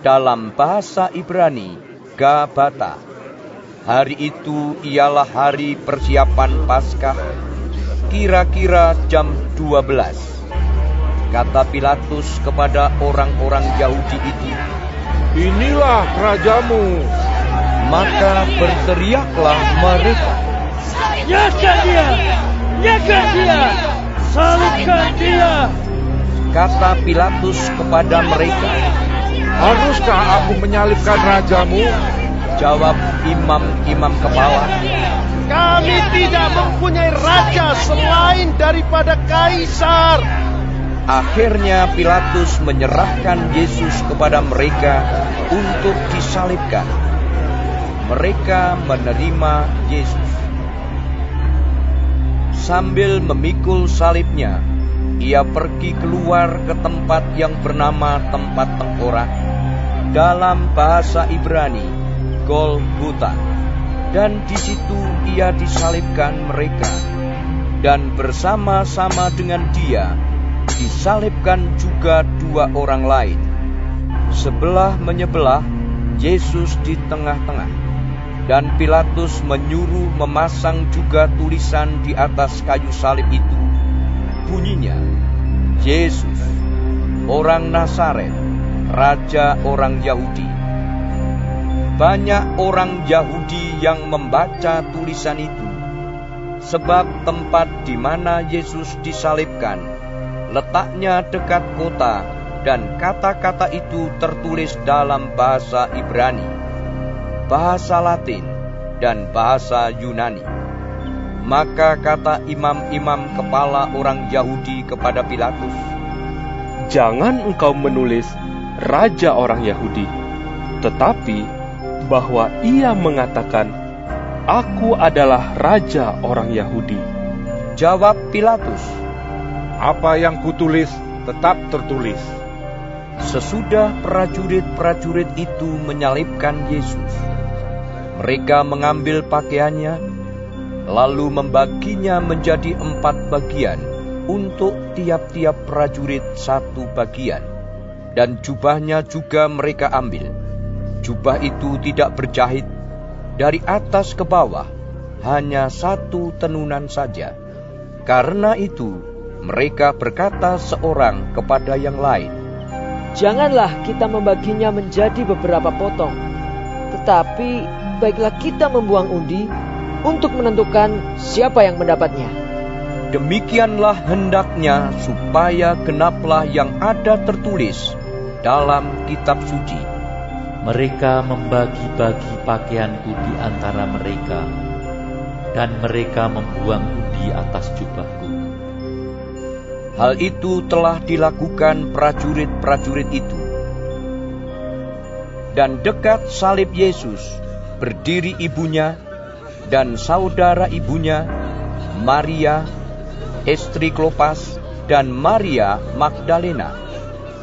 dalam bahasa Ibrani Gabata. Hari itu ialah hari persiapan Paskah, kira-kira jam 12. Kata Pilatus kepada orang-orang Yahudi itu, Inilah rajamu. Maka berteriaklah mereka, Nyaka dia! Nyaka dia! Salibkan dia! Kata Pilatus kepada mereka, Haruskah aku menyalibkan rajamu? Jawab imam-imam kepala, Kami tidak mempunyai raja selain daripada kaisar. Akhirnya Pilatus menyerahkan Yesus kepada mereka untuk disalibkan. Mereka menerima Yesus. Sambil memikul salibnya, ia pergi keluar ke tempat yang bernama tempat tengkorak. Dalam bahasa Ibrani, Golgota. Dan di situ ia disalibkan mereka. Dan bersama-sama dengan dia, disalibkan juga dua orang lain. Sebelah menyebelah, Yesus di tengah-tengah. Dan Pilatus menyuruh memasang juga tulisan di atas kayu salib itu. Bunyinya, Yesus, orang Nazaret, Raja orang Yahudi. Banyak orang Yahudi yang membaca tulisan itu, sebab tempat di mana Yesus disalibkan letaknya dekat kota dan kata-kata itu tertulis dalam bahasa Ibrani, bahasa Latin, dan bahasa Yunani. Maka kata imam-imam kepala orang Yahudi kepada Pilatus, Jangan engkau menulis Raja orang Yahudi, tetapi bahwa ia mengatakan, Aku adalah Raja orang Yahudi. Jawab Pilatus, Apa yang kutulis tetap tertulis. Sesudah prajurit-prajurit itu menyalibkan Yesus, mereka mengambil pakaiannya, lalu membaginya menjadi empat bagian untuk tiap-tiap prajurit satu bagian, dan jubahnya juga mereka ambil. Jubah itu tidak berjahit, dari atas ke bawah, hanya satu tenunan saja. Karena itu, mereka berkata seorang kepada yang lain, Janganlah kita membaginya menjadi beberapa potong, tetapi baiklah kita membuang undi untuk menentukan siapa yang mendapatnya. Demikianlah hendaknya supaya genaplah yang ada tertulis dalam kitab suci. Mereka membagi-bagi pakaianku di antara mereka, dan mereka membuang undi atas jubahku. Hal itu telah dilakukan prajurit-prajurit itu. Dan dekat salib Yesus berdiri ibunya dan saudara ibunya, Maria, istri Klopas, dan Maria Magdalena.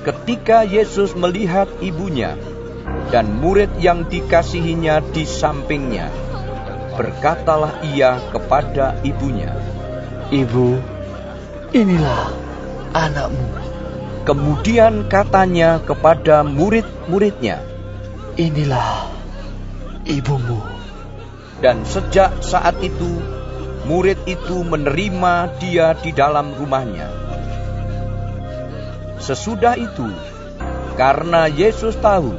Ketika Yesus melihat ibunya dan murid yang dikasihinya di sampingnya, berkatalah ia kepada ibunya, Ibu, inilah anakmu. Kemudian katanya kepada murid-muridnya, Inilah ibumu. Dan sejak saat itu, murid itu menerima dia di dalam rumahnya. Sesudah itu, karena Yesus tahu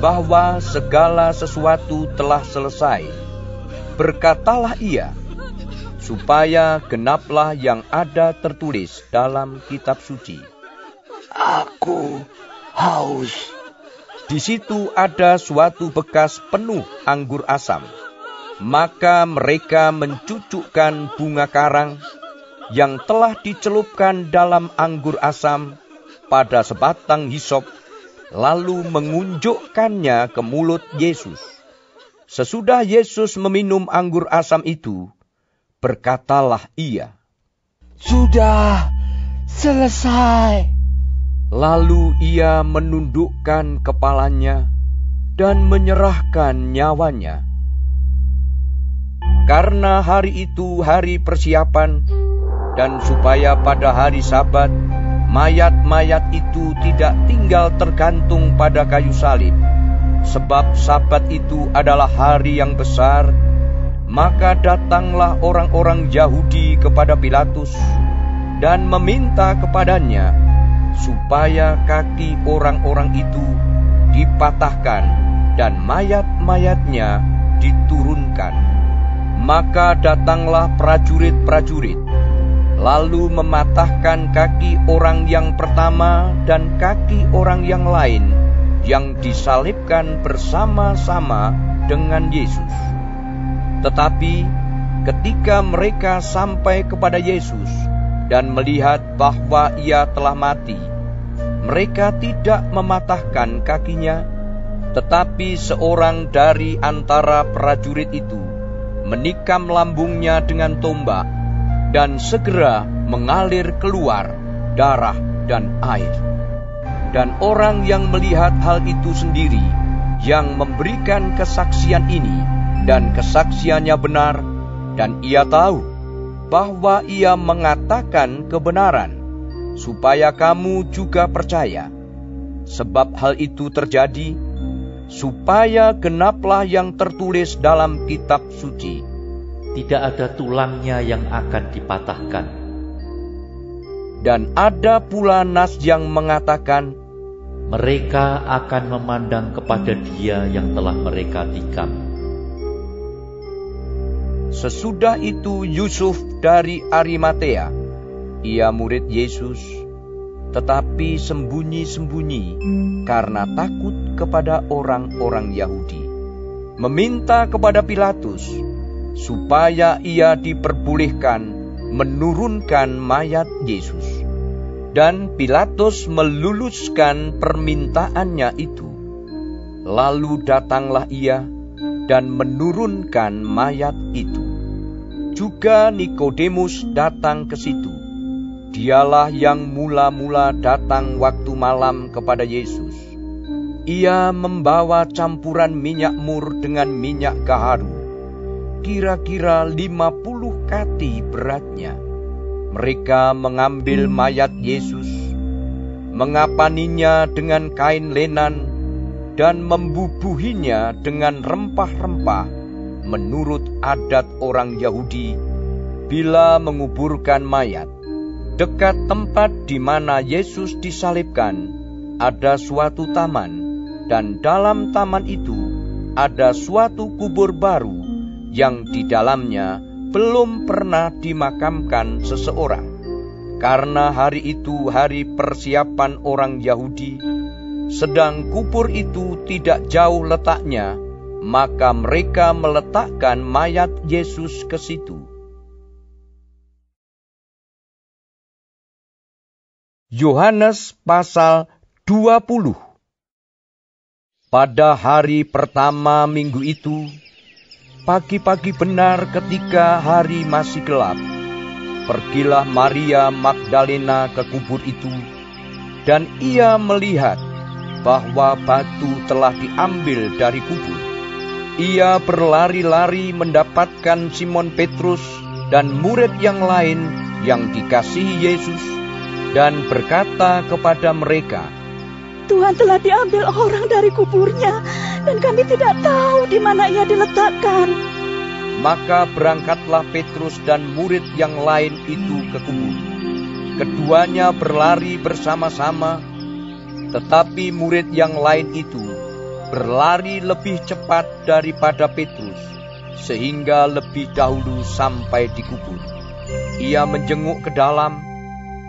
bahwa segala sesuatu telah selesai, berkatalah ia, supaya genaplah yang ada tertulis dalam kitab suci. Aku haus. Di situ ada suatu bekas penuh anggur asam. Maka mereka mencucukkan bunga karang yang telah dicelupkan dalam anggur asam pada sebatang hisop, lalu mengunjukkannya ke mulut Yesus. Sesudah Yesus meminum anggur asam itu, berkatalah ia, Sudah selesai. Lalu ia menundukkan kepalanya dan menyerahkan nyawanya. Karena hari itu hari persiapan, dan supaya pada hari Sabat mayat-mayat itu tidak tinggal tergantung pada kayu salib, sebab Sabat itu adalah hari yang besar maka datanglah orang-orang Yahudi kepada Pilatus dan meminta kepadanya supaya kaki orang-orang itu dipatahkan dan mayat-mayatnya diturunkan. Maka datanglah prajurit-prajurit, lalu mematahkan kaki orang yang pertama dan kaki orang yang lain yang disalibkan bersama-sama dengan Yesus. Tetapi ketika mereka sampai kepada Yesus dan melihat bahwa ia telah mati, mereka tidak mematahkan kakinya, tetapi seorang dari antara prajurit itu menikam lambungnya dengan tombak dan segera mengalir keluar darah dan air. Dan orang yang melihat hal itu sendiri, yang memberikan kesaksian ini, dan kesaksiannya benar, dan ia tahu bahwa ia mengatakan kebenaran, supaya kamu juga percaya. Sebab hal itu terjadi, supaya genaplah yang tertulis dalam kitab suci. Tidak ada tulangnya yang akan dipatahkan. Dan ada pula nas yang mengatakan, mereka akan memandang kepada dia yang telah mereka tikam. Sesudah itu Yusuf dari Arimatea, ia murid Yesus, tetapi sembunyi-sembunyi karena takut kepada orang-orang Yahudi. Meminta kepada Pilatus supaya ia diperbolehkan menurunkan mayat Yesus. Dan Pilatus meluluskan permintaannya itu. Lalu datanglah ia dan menurunkan mayat itu. Juga Nikodemus datang ke situ. Dialah yang mula-mula datang waktu malam kepada Yesus. Ia membawa campuran minyak mur dengan minyak gaharu, kira-kira lima puluh kati beratnya. Mereka mengambil mayat Yesus, mengapaninya dengan kain lenan, dan membubuhinya dengan rempah-rempah menurut adat orang Yahudi bila menguburkan mayat. Dekat tempat di mana Yesus disalibkan, ada suatu taman, dan dalam taman itu ada suatu kubur baru yang di dalamnya belum pernah dimakamkan seseorang. Karena hari itu hari persiapan orang Yahudi, sedang kubur itu tidak jauh letaknya, maka mereka meletakkan mayat Yesus ke situ. Yohanes pasal 20 Pada hari pertama minggu itu, pagi-pagi benar ketika hari masih gelap, pergilah Maria Magdalena ke kubur itu, dan ia melihat bahwa batu telah diambil dari kubur. Ia berlari-lari mendapatkan Simon Petrus dan murid yang lain yang dikasihi Yesus dan berkata kepada mereka, Tuhan telah diambil orang dari kuburnya dan kami tidak tahu di mana ia diletakkan. Maka berangkatlah Petrus dan murid yang lain itu ke kubur. Keduanya berlari bersama-sama, tetapi murid yang lain itu berlari lebih cepat daripada Petrus, sehingga lebih dahulu sampai di kubur. Ia menjenguk ke dalam,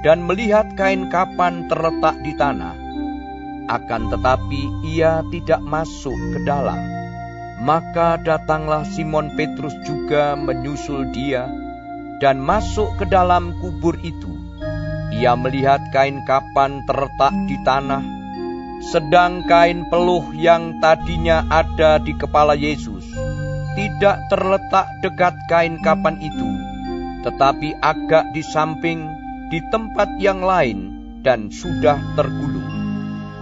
dan melihat kain kapan terletak di tanah. Akan tetapi ia tidak masuk ke dalam. Maka datanglah Simon Petrus juga menyusul dia dan masuk ke dalam kubur itu. Ia melihat kain kapan terletak di tanah, sedang kain peluh yang tadinya ada di kepala Yesus tidak terletak dekat kain kapan itu, tetapi agak di samping di tempat yang lain dan sudah tergulung.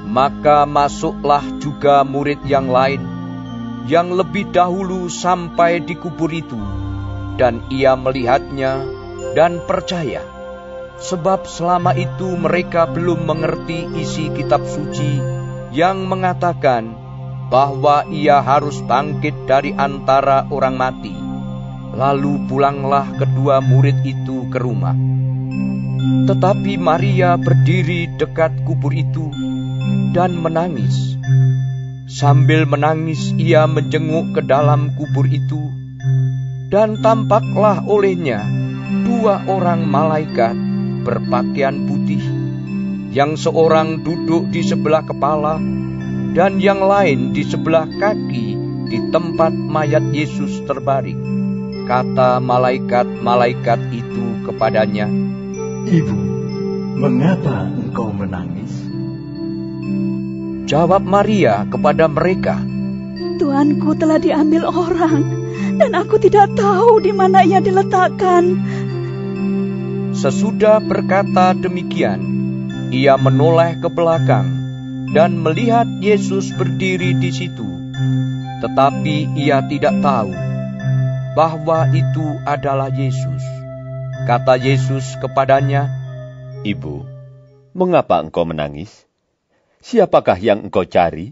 Maka masuklah juga murid yang lain yang lebih dahulu sampai di kubur itu, dan ia melihatnya dan percaya. Sebab selama itu mereka belum mengerti isi kitab suci yang mengatakan bahwa ia harus bangkit dari antara orang mati. Lalu pulanglah kedua murid itu ke rumah. Tetapi Maria berdiri dekat kubur itu dan menangis. Sambil menangis, ia menjenguk ke dalam kubur itu, dan tampaklah olehnya dua orang malaikat berpakaian putih, yang seorang duduk di sebelah kepala, dan yang lain di sebelah kaki di tempat mayat Yesus terbaring. Kata malaikat-malaikat itu kepadanya, Ibu, mengapa engkau menangis? Jawab Maria kepada mereka, Tuanku telah diambil orang, dan aku tidak tahu di mana ia diletakkan. Sesudah berkata demikian, ia menoleh ke belakang dan melihat Yesus berdiri di situ. Tetapi ia tidak tahu bahwa itu adalah Yesus. Kata Yesus kepadanya, Ibu, mengapa engkau menangis? Siapakah yang engkau cari?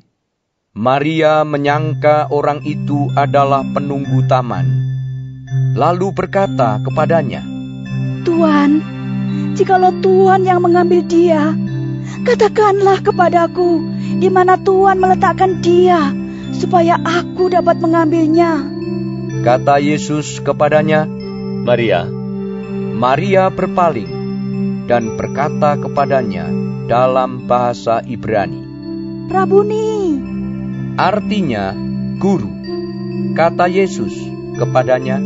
Maria menyangka orang itu adalah penunggu taman. Lalu berkata kepadanya, Tuhan, jikalau Tuhan yang mengambil dia, katakanlah kepadaku di mana Tuhan meletakkan dia, supaya aku dapat mengambilnya. Kata Yesus kepadanya, Maria. Maria berpaling dan berkata kepadanya dalam bahasa Ibrani, Rabuni. Artinya, guru. Kata Yesus kepadanya,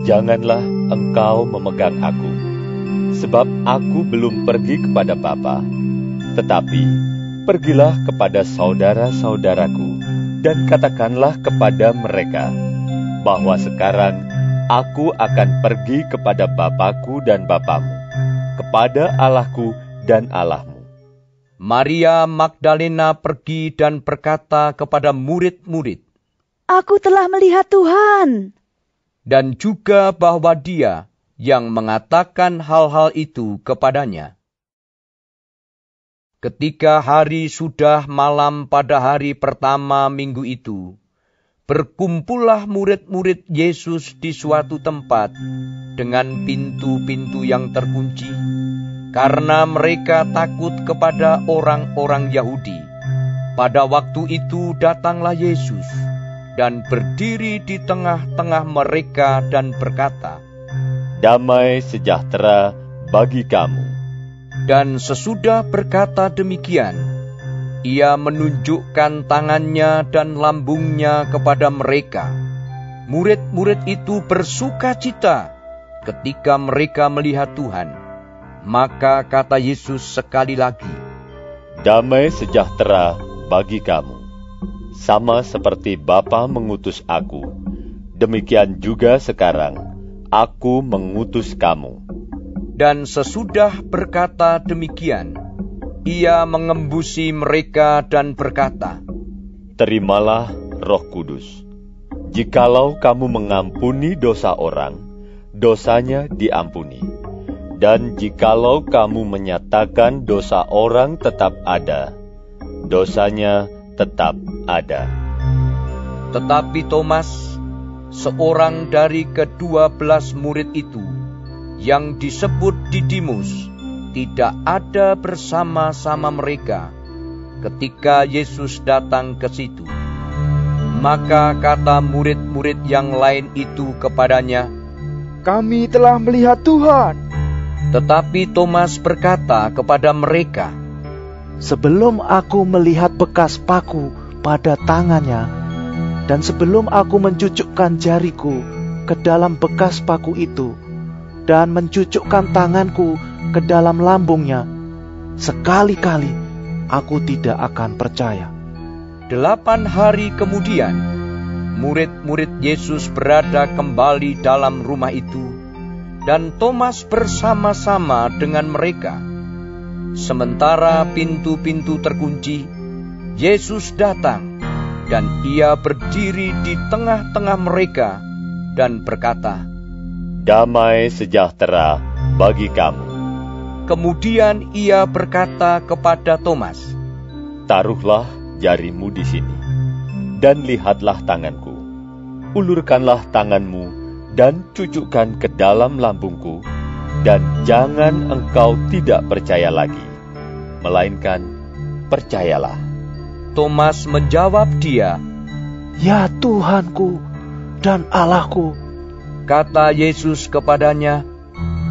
Janganlah engkau memegang aku, sebab aku belum pergi kepada Bapa, tetapi pergilah kepada saudara-saudaraku dan katakanlah kepada mereka bahwa sekarang aku akan pergi kepada Bapakku dan Bapamu, kepada Allahku dan Allahmu. Maria Magdalena pergi dan berkata kepada murid-murid, Aku telah melihat Tuhan. Dan juga bahwa dia yang mengatakan hal-hal itu kepadanya. Ketika hari sudah malam pada hari pertama minggu itu, berkumpullah murid-murid Yesus di suatu tempat dengan pintu-pintu yang terkunci, karena mereka takut kepada orang-orang Yahudi. Pada waktu itu datanglah Yesus dan berdiri di tengah-tengah mereka dan berkata, Damai sejahtera bagi kamu. Dan sesudah berkata demikian, ia menunjukkan tangannya dan lambungnya kepada mereka. Murid-murid itu bersuka cita ketika mereka melihat Tuhan. Maka kata Yesus sekali lagi, Damai sejahtera bagi kamu. Sama seperti Bapa mengutus aku, demikian juga sekarang aku mengutus kamu. Dan sesudah berkata demikian, ia mengembusi mereka dan berkata, Terimalah roh kudus. Jikalau kamu mengampuni dosa orang, dosanya diampuni. Dan jikalau kamu menyatakan dosa orang tetap ada, dosanya tetap ada. Tetapi Thomas, seorang dari kedua belas murid itu, yang disebut Didimus, tidak ada bersama-sama mereka ketika Yesus datang ke situ. Maka kata murid-murid yang lain itu kepadanya, "Kami telah melihat Tuhan." Tetapi Thomas berkata kepada mereka, "Sebelum aku melihat bekas paku pada tangannya, dan sebelum aku mencucukkan jariku ke dalam bekas paku itu, dan mencucukkan tanganku ke dalam lambungnya, sekali-kali aku tidak akan percaya. Delapan hari kemudian, murid-murid Yesus berada kembali dalam rumah itu, dan Thomas bersama-sama dengan mereka. Sementara pintu-pintu terkunci, Yesus datang, dan ia berdiri di tengah-tengah mereka dan berkata, "Damai sejahtera bagi kamu." Kemudian ia berkata kepada Thomas, Taruhlah jarimu di sini, dan lihatlah tanganku. Ulurkanlah tanganmu, dan cucukkan ke dalam lambungku, dan jangan engkau tidak percaya lagi, melainkan percayalah. Thomas menjawab dia, Ya Tuhanku dan Allahku. Kata Yesus kepadanya,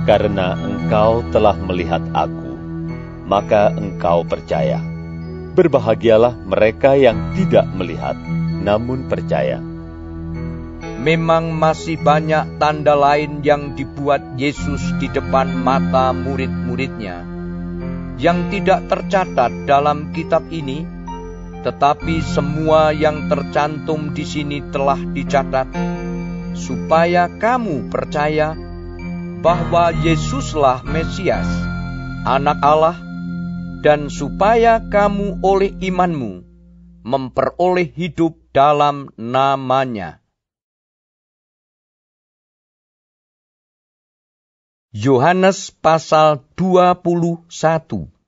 karena engkau telah melihat aku, maka engkau percaya. Berbahagialah mereka yang tidak melihat, namun percaya. Memang masih banyak tanda lain yang dibuat Yesus di depan mata murid-muridnya, yang tidak tercatat dalam kitab ini, tetapi semua yang tercantum di sini telah dicatat, supaya kamu percaya bahwa Yesuslah Mesias, Anak Allah, dan supaya kamu oleh imanmu memperoleh hidup dalam namanya. Yohanes pasal 21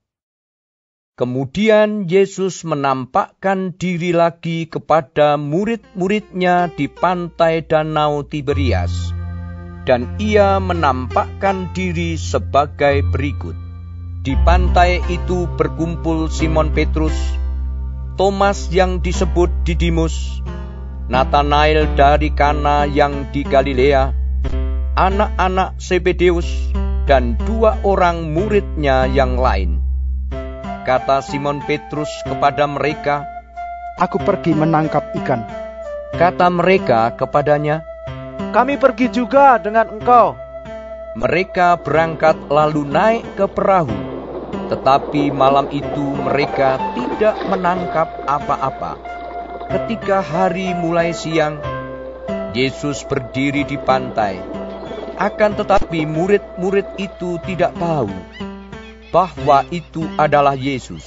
Kemudian Yesus menampakkan diri lagi kepada murid-muridnya di pantai Danau Tiberias dan ia menampakkan diri sebagai berikut. Di pantai itu berkumpul Simon Petrus, Thomas yang disebut Didimus, Nathanael dari Kana yang di Galilea, anak-anak Zebedeus, dan dua orang muridnya yang lain. Kata Simon Petrus kepada mereka, Aku pergi menangkap ikan. Kata mereka kepadanya, kami pergi juga dengan engkau. Mereka berangkat lalu naik ke perahu, tetapi malam itu mereka tidak menangkap apa-apa. Ketika hari mulai siang, Yesus berdiri di pantai. Akan tetapi murid-murid itu tidak tahu bahwa itu adalah Yesus.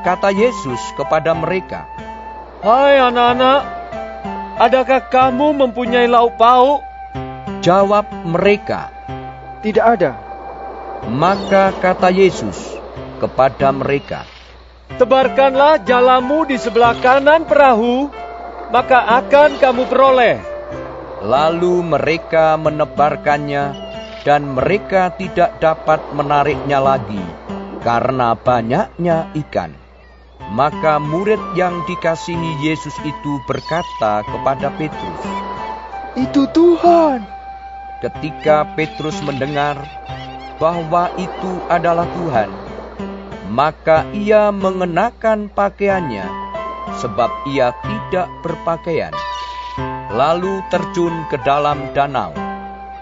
Kata Yesus kepada mereka, Hai anak-anak, adakah kamu mempunyai lauk pauk? Jawab mereka, Tidak ada. Maka kata Yesus kepada mereka, Tebarkanlah jalamu di sebelah kanan perahu, maka akan kamu peroleh. Lalu mereka menebarkannya dan mereka tidak dapat menariknya lagi karena banyaknya ikan. Maka murid yang dikasihi Yesus itu berkata kepada Petrus, Itu Tuhan. Ketika Petrus mendengar bahwa itu adalah Tuhan, maka ia mengenakan pakaiannya, sebab ia tidak berpakaian. Lalu terjun ke dalam danau.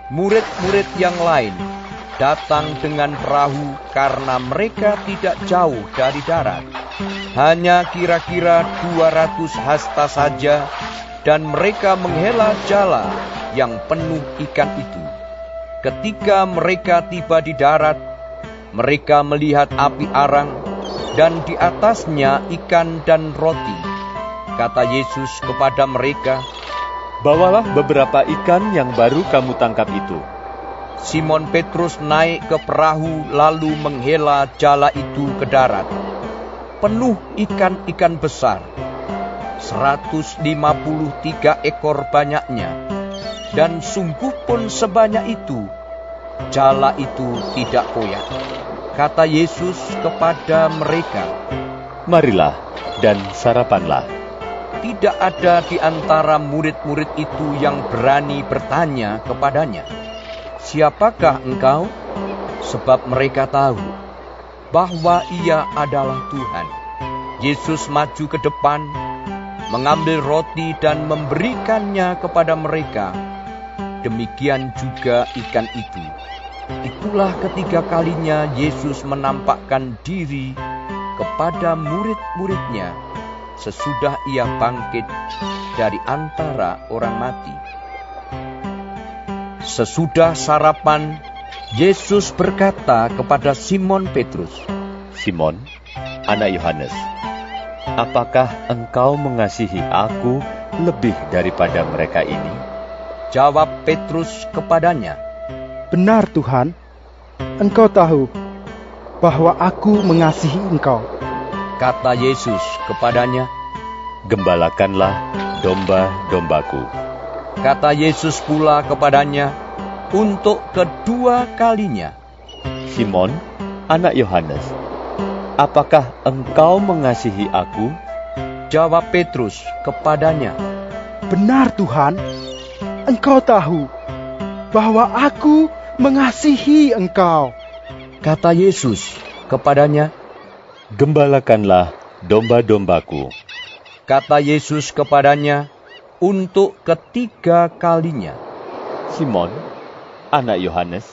Murid-murid yang lain datang dengan perahu karena mereka tidak jauh dari darat. Hanya kira-kira 200 hasta saja dan mereka menghela jala yang penuh ikan itu. Ketika mereka tiba di darat, mereka melihat api arang dan di atasnya ikan dan roti. Kata Yesus kepada mereka, Bawalah beberapa ikan yang baru kamu tangkap itu. Simon Petrus naik ke perahu lalu menghela jala itu ke darat. Penuh ikan-ikan besar. 153 ekor banyaknya. Dan sungguh pun sebanyak itu. Jala itu tidak koyak. Kata Yesus kepada mereka, Marilah dan sarapanlah. Tidak ada di antara murid-murid itu yang berani bertanya kepadanya, Siapakah engkau? Sebab mereka tahu bahwa ia adalah Tuhan. Yesus maju ke depan, mengambil roti dan memberikannya kepada mereka. Demikian juga ikan itu. Itulah ketiga kalinya Yesus menampakkan diri kepada murid-muridnya sesudah ia bangkit dari antara orang mati. Sesudah sarapan, Yesus berkata kepada Simon Petrus, Simon, anak Yohanes, apakah engkau mengasihi aku lebih daripada mereka ini? Jawab Petrus kepadanya, Benar Tuhan, Engkau tahu bahwa aku mengasihi Engkau. Kata Yesus kepadanya, Gembalakanlah domba-dombaku. Kata Yesus pula kepadanya untuk kedua kalinya, Simon, anak Yohanes, apakah engkau mengasihi aku? Jawab Petrus kepadanya, Benar Tuhan, Engkau tahu bahwa aku mengasihi Engkau. Kata Yesus kepadanya, Gembalakanlah domba-dombaku. Kata Yesus kepadanya untuk ketiga kalinya, Simon, anak Yohanes,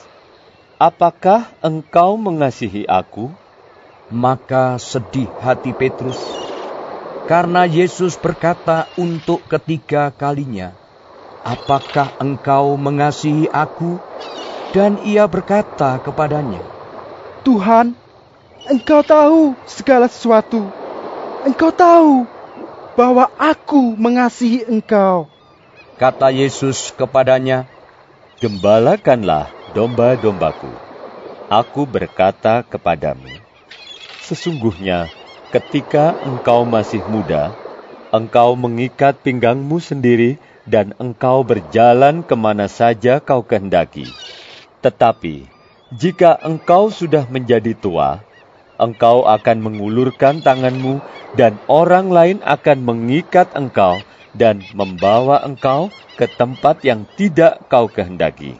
apakah engkau mengasihi aku? Maka sedih hati Petrus, karena Yesus berkata untuk ketiga kalinya, Apakah engkau mengasihi aku? Dan ia berkata kepadanya, Tuhan, Engkau tahu segala sesuatu. Engkau tahu bahwa aku mengasihi Engkau. Kata Yesus kepadanya, Gembalakanlah domba-dombaku. Aku berkata kepadamu, sesungguhnya ketika engkau masih muda, engkau mengikat pinggangmu sendiri dan engkau berjalan ke mana saja kau kehendaki. Tetapi, jika engkau sudah menjadi tua, engkau akan mengulurkan tanganmu dan orang lain akan mengikat engkau dan membawa engkau ke tempat yang tidak kau kehendaki.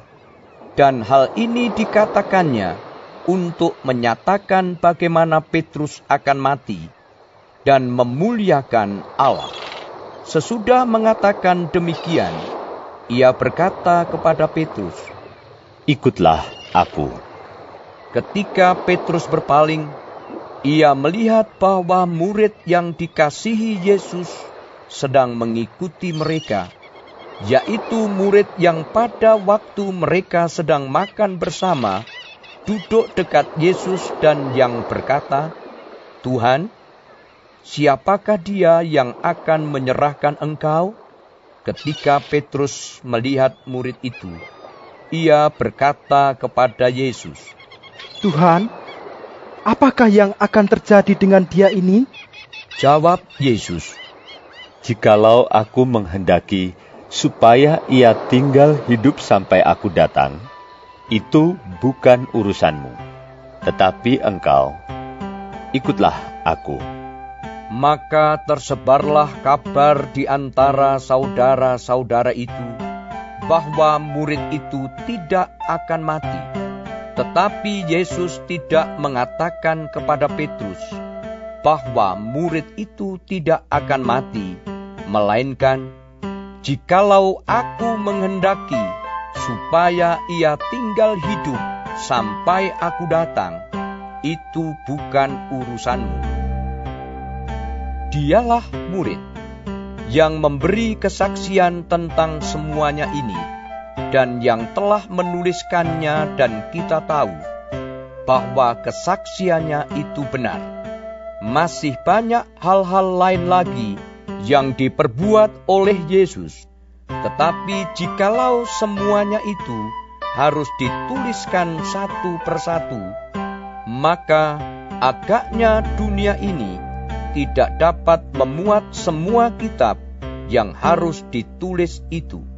Dan hal ini dikatakannya untuk menyatakan bagaimana Petrus akan mati dan memuliakan Allah. Sesudah mengatakan demikian, ia berkata kepada Petrus, Ikutlah aku. Ketika Petrus berpaling, ia melihat bahwa murid yang dikasihi Yesus sedang mengikuti mereka, yaitu murid yang pada waktu mereka sedang makan bersama, duduk dekat Yesus dan yang berkata, Tuhan, siapakah dia yang akan menyerahkan engkau? Ketika Petrus melihat murid itu, ia berkata kepada Yesus, Tuhan, apakah yang akan terjadi dengan dia ini? Jawab Yesus, Jikalau aku menghendaki supaya ia tinggal hidup sampai aku datang, itu bukan urusanmu. Tetapi engkau, ikutlah aku. Maka tersebarlah kabar di antara saudara-saudara itu bahwa murid itu tidak akan mati. Tetapi Yesus tidak mengatakan kepada Petrus bahwa murid itu tidak akan mati, melainkan jikalau aku menghendaki supaya ia tinggal hidup sampai aku datang, itu bukan urusanmu. Dialah murid yang memberi kesaksian tentang semuanya ini dan yang telah menuliskannya dan kita tahu bahwa kesaksiannya itu benar. Masih banyak hal-hal lain lagi yang diperbuat oleh Yesus. Tetapi jikalau semuanya itu harus dituliskan satu persatu, maka agaknya dunia ini tidak dapat memuat semua kitab yang harus ditulis itu.